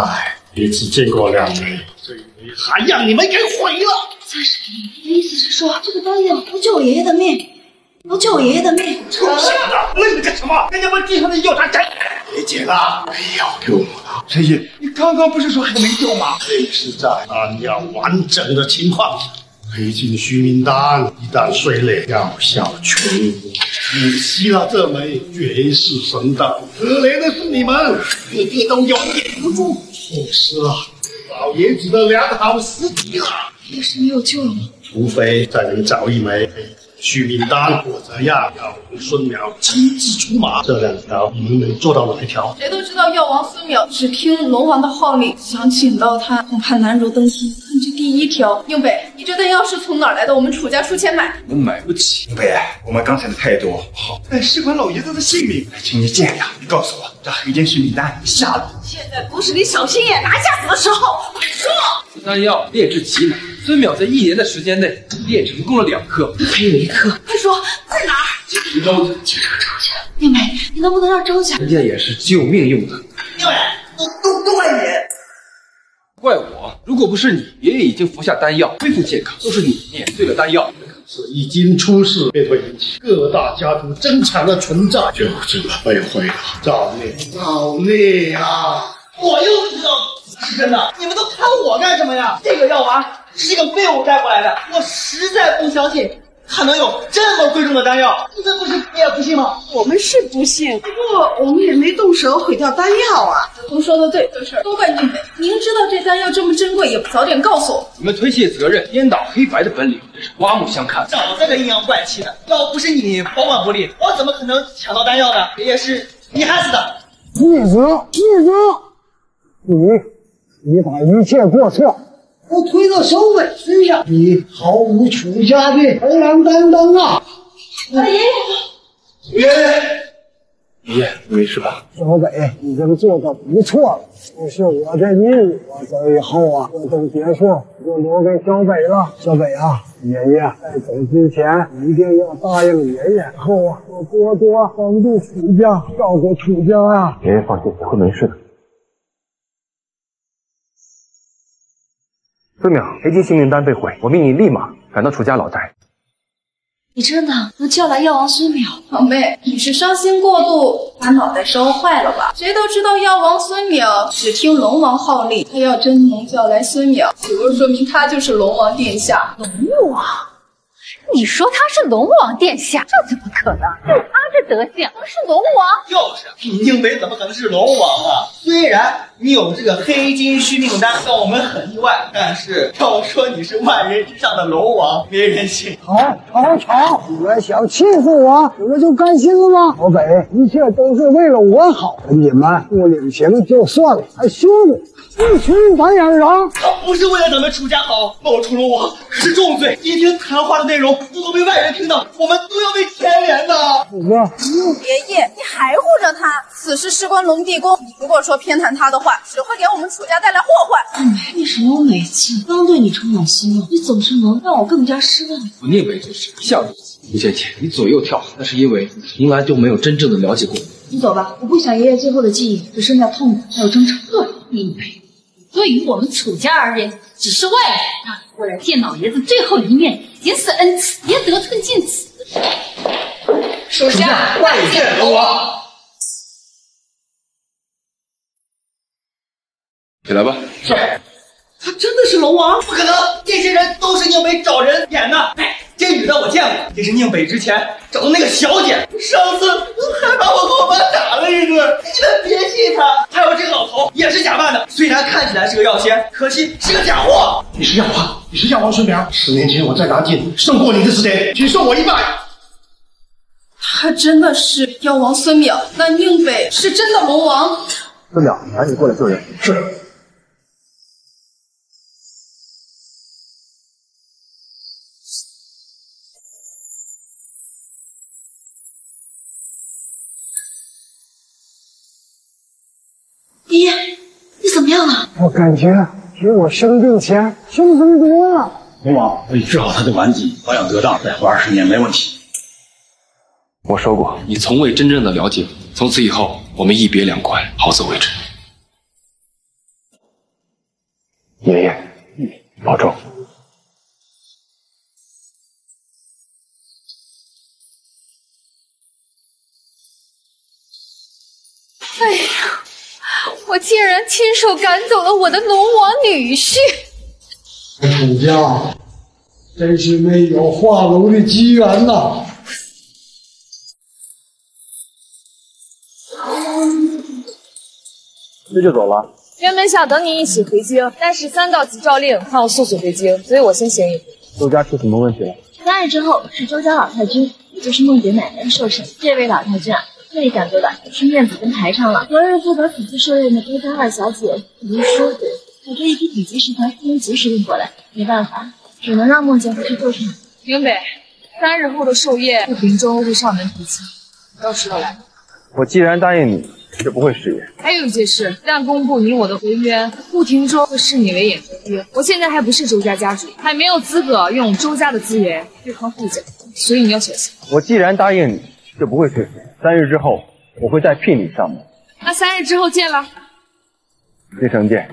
Speaker 21: 也只见过两枚，这一枚还让你们给毁了。
Speaker 24: 三十你的意思是说，这个丹药能救我爷爷的命，能救我爷爷的命？
Speaker 21: 臭小子，愣着干什么？赶紧把地上的药渣摘，别捡了，没有用了。
Speaker 39: 陈毅，你刚刚不是说还没救吗？
Speaker 21: 这是在丹药完整的情况下。黑金续命丹一旦碎裂，药效全无。你吸了这枚绝世神丹，可怜的是你们，个个都有眼不珠，错失了老爷子的良好时机了。
Speaker 24: 要是没有救了吗，
Speaker 21: 除非再能找一枚续命丹，或者让药王孙淼亲自出马，这两条你们能做到哪一条？
Speaker 18: 谁都知道药王孙淼只听龙王的号令，想请到他恐怕难如登天。看这第一条，宁北，你这丹药是从哪儿来的？我们楚家出钱买。
Speaker 11: 我买不起。
Speaker 39: 宁北，我们刚才的态度好，但事关老爷子的性命，请你见谅。你告诉我，这黑金续命丹下了？
Speaker 40: 现在不是你小心眼拿架子的时候，快说！
Speaker 11: 此丹药炼制极难，孙淼在一年的时间内炼成功了两颗，
Speaker 40: 还有一颗，快说在哪儿？
Speaker 11: 徐州的。
Speaker 24: 宁美，你能不能让周家？
Speaker 11: 人家也是救命用的。
Speaker 34: 宁美，都都都怪你！
Speaker 11: 怪我！如果不是你，爷爷已经服下丹药，恢复健康。都是你碾碎了丹药。
Speaker 21: 是已经出事，便会引起各大家族争抢的存在，就这么被毁了。造孽，造孽啊！
Speaker 34: 我又不知道是真的，你们都看我干什么呀？这个药丸是这个废物带过来的，我实在不相信他能有这么贵重的丹药。你这不是你也不信吗？
Speaker 40: 我们是不信，不过我们也没动手毁掉丹药啊。
Speaker 18: 子枫说的对，这事儿都怪宁北。明知道这丹药这么珍贵，也不早点告诉我。
Speaker 11: 你们推卸责任、颠倒黑白的本领，真是刮目相看。
Speaker 34: 找这个阴阳怪气的，要不是你保管不力，我怎么可能抢到丹药呢？也是你害死的。
Speaker 2: 逆子，逆子，你，你把一切过错都推到小北身上，你毫无出家的儿郎担当啊！
Speaker 18: 爷爷，
Speaker 2: 爷爷，
Speaker 6: 爷爷，你没事吧？
Speaker 2: 小北，已经做的不错了，这是我的义务，我走以后啊，这都结束就留给小北了。小北啊，爷爷在走之前一定要答应爷爷，以后啊，要多多帮助楚家，照顾楚家啊。
Speaker 6: 爷爷放心，我会没事的。孙淼，黑金性命丹被毁，我命你立马赶到楚家老宅。
Speaker 18: 你真的能叫来药王孙淼？老妹，你是伤心过度，把脑袋烧坏了吧？谁都知道药王孙淼只听龙王号令，他要真能叫来孙淼，岂不是说明他就是龙王殿下？
Speaker 7: 龙王？你说他是龙王殿下，这怎么可能？就他这德行，能是龙王？
Speaker 34: 就是，宁北怎么可能是龙王啊？虽然你有这个黑金续命丹，让我们很意外，但是要说你是万人之上的龙王，没人信。
Speaker 2: 好，好，吵！你们想欺负我，你们就甘心了吗？老北，一切都是为了我好，你们不领情就算了，还羞辱一群白眼狼！
Speaker 34: 他不是为了咱们楚家好，冒充龙王可是重罪。一听谈话的内容，如果被外人听到，我们都要被牵连的。
Speaker 14: 爷爷，你还护着他？此事事关龙帝宫，你如果说偏袒他的话，只会给我们楚家带来祸患。
Speaker 41: 为什么我每次刚对你充满希望，你总是能让我更加失望？
Speaker 11: 我宁为就是一向如此。吴倩倩，你左右跳，那是因为你从来就没有真正的了解过我。
Speaker 41: 你走吧，我不想爷爷最后的记忆只剩下痛苦还有争吵。
Speaker 7: 对，宁北，对于我们楚家而言，只是外人，过来见老爷子最后一面，已经是恩赐，别得寸进尺。
Speaker 34: 属下拜见龙王。
Speaker 11: 起来吧。
Speaker 34: 是。他真的是龙王？不可能，这些人都是宁为找人演的。哎，这女的我见过，这是宁北之前找的那个小姐，上次还把我和我妈打了一顿。你们别信他。还有这个老头也是假扮的，虽然看起来是个药仙，可惜是个假货。
Speaker 21: 你是药王，你是药王孙淼。十年前我在南京胜过你的时间，请受我一拜。
Speaker 14: 他真的是药王孙淼，那宁北是真的龙王。
Speaker 6: 孙淼，赶紧过来救人。
Speaker 21: 是。
Speaker 2: 感觉比我生病前轻松多了。
Speaker 42: 龙王，为治好他的顽疾，保养得当，再活二十年没问题。
Speaker 11: 我说过，你从未真正的了解我。从此以后，我们一别两宽，好自为之。
Speaker 6: 爷爷，保重。
Speaker 7: 哎呀，我竟然亲手赶走了我的龙王女婿！
Speaker 2: 楚家真是没有化龙的机缘呐！
Speaker 6: 这就走了？
Speaker 9: 原本想等你一起回京，但是三道急诏令让我速速回京，所以我先行一步。
Speaker 6: 周家出什么问题了？
Speaker 24: 三日之后是周家老太君，也就是梦蝶奶奶的寿辰。这位老太君啊，最讲究的就是面子跟排场了。昨日负责此次寿宴的周家二小姐林淑子，带着一批顶级食材不能及时运过来，没办法，只能让孟姐回去做场。
Speaker 9: 明北，三日后的寿宴，顾平州会上门提亲，到时候来。
Speaker 6: 我既然答应你，就不会食言。
Speaker 9: 还有一件事，一旦公布你我的婚约，顾廷州会视你为眼中钉。我现在还不是周家家主，还没有资格用周家的资源对抗顾家，所以你要小心。
Speaker 6: 我既然答应你，就不会退缩。三日之后，我会再聘你上门。
Speaker 9: 那三日之后见了。
Speaker 6: 京城见。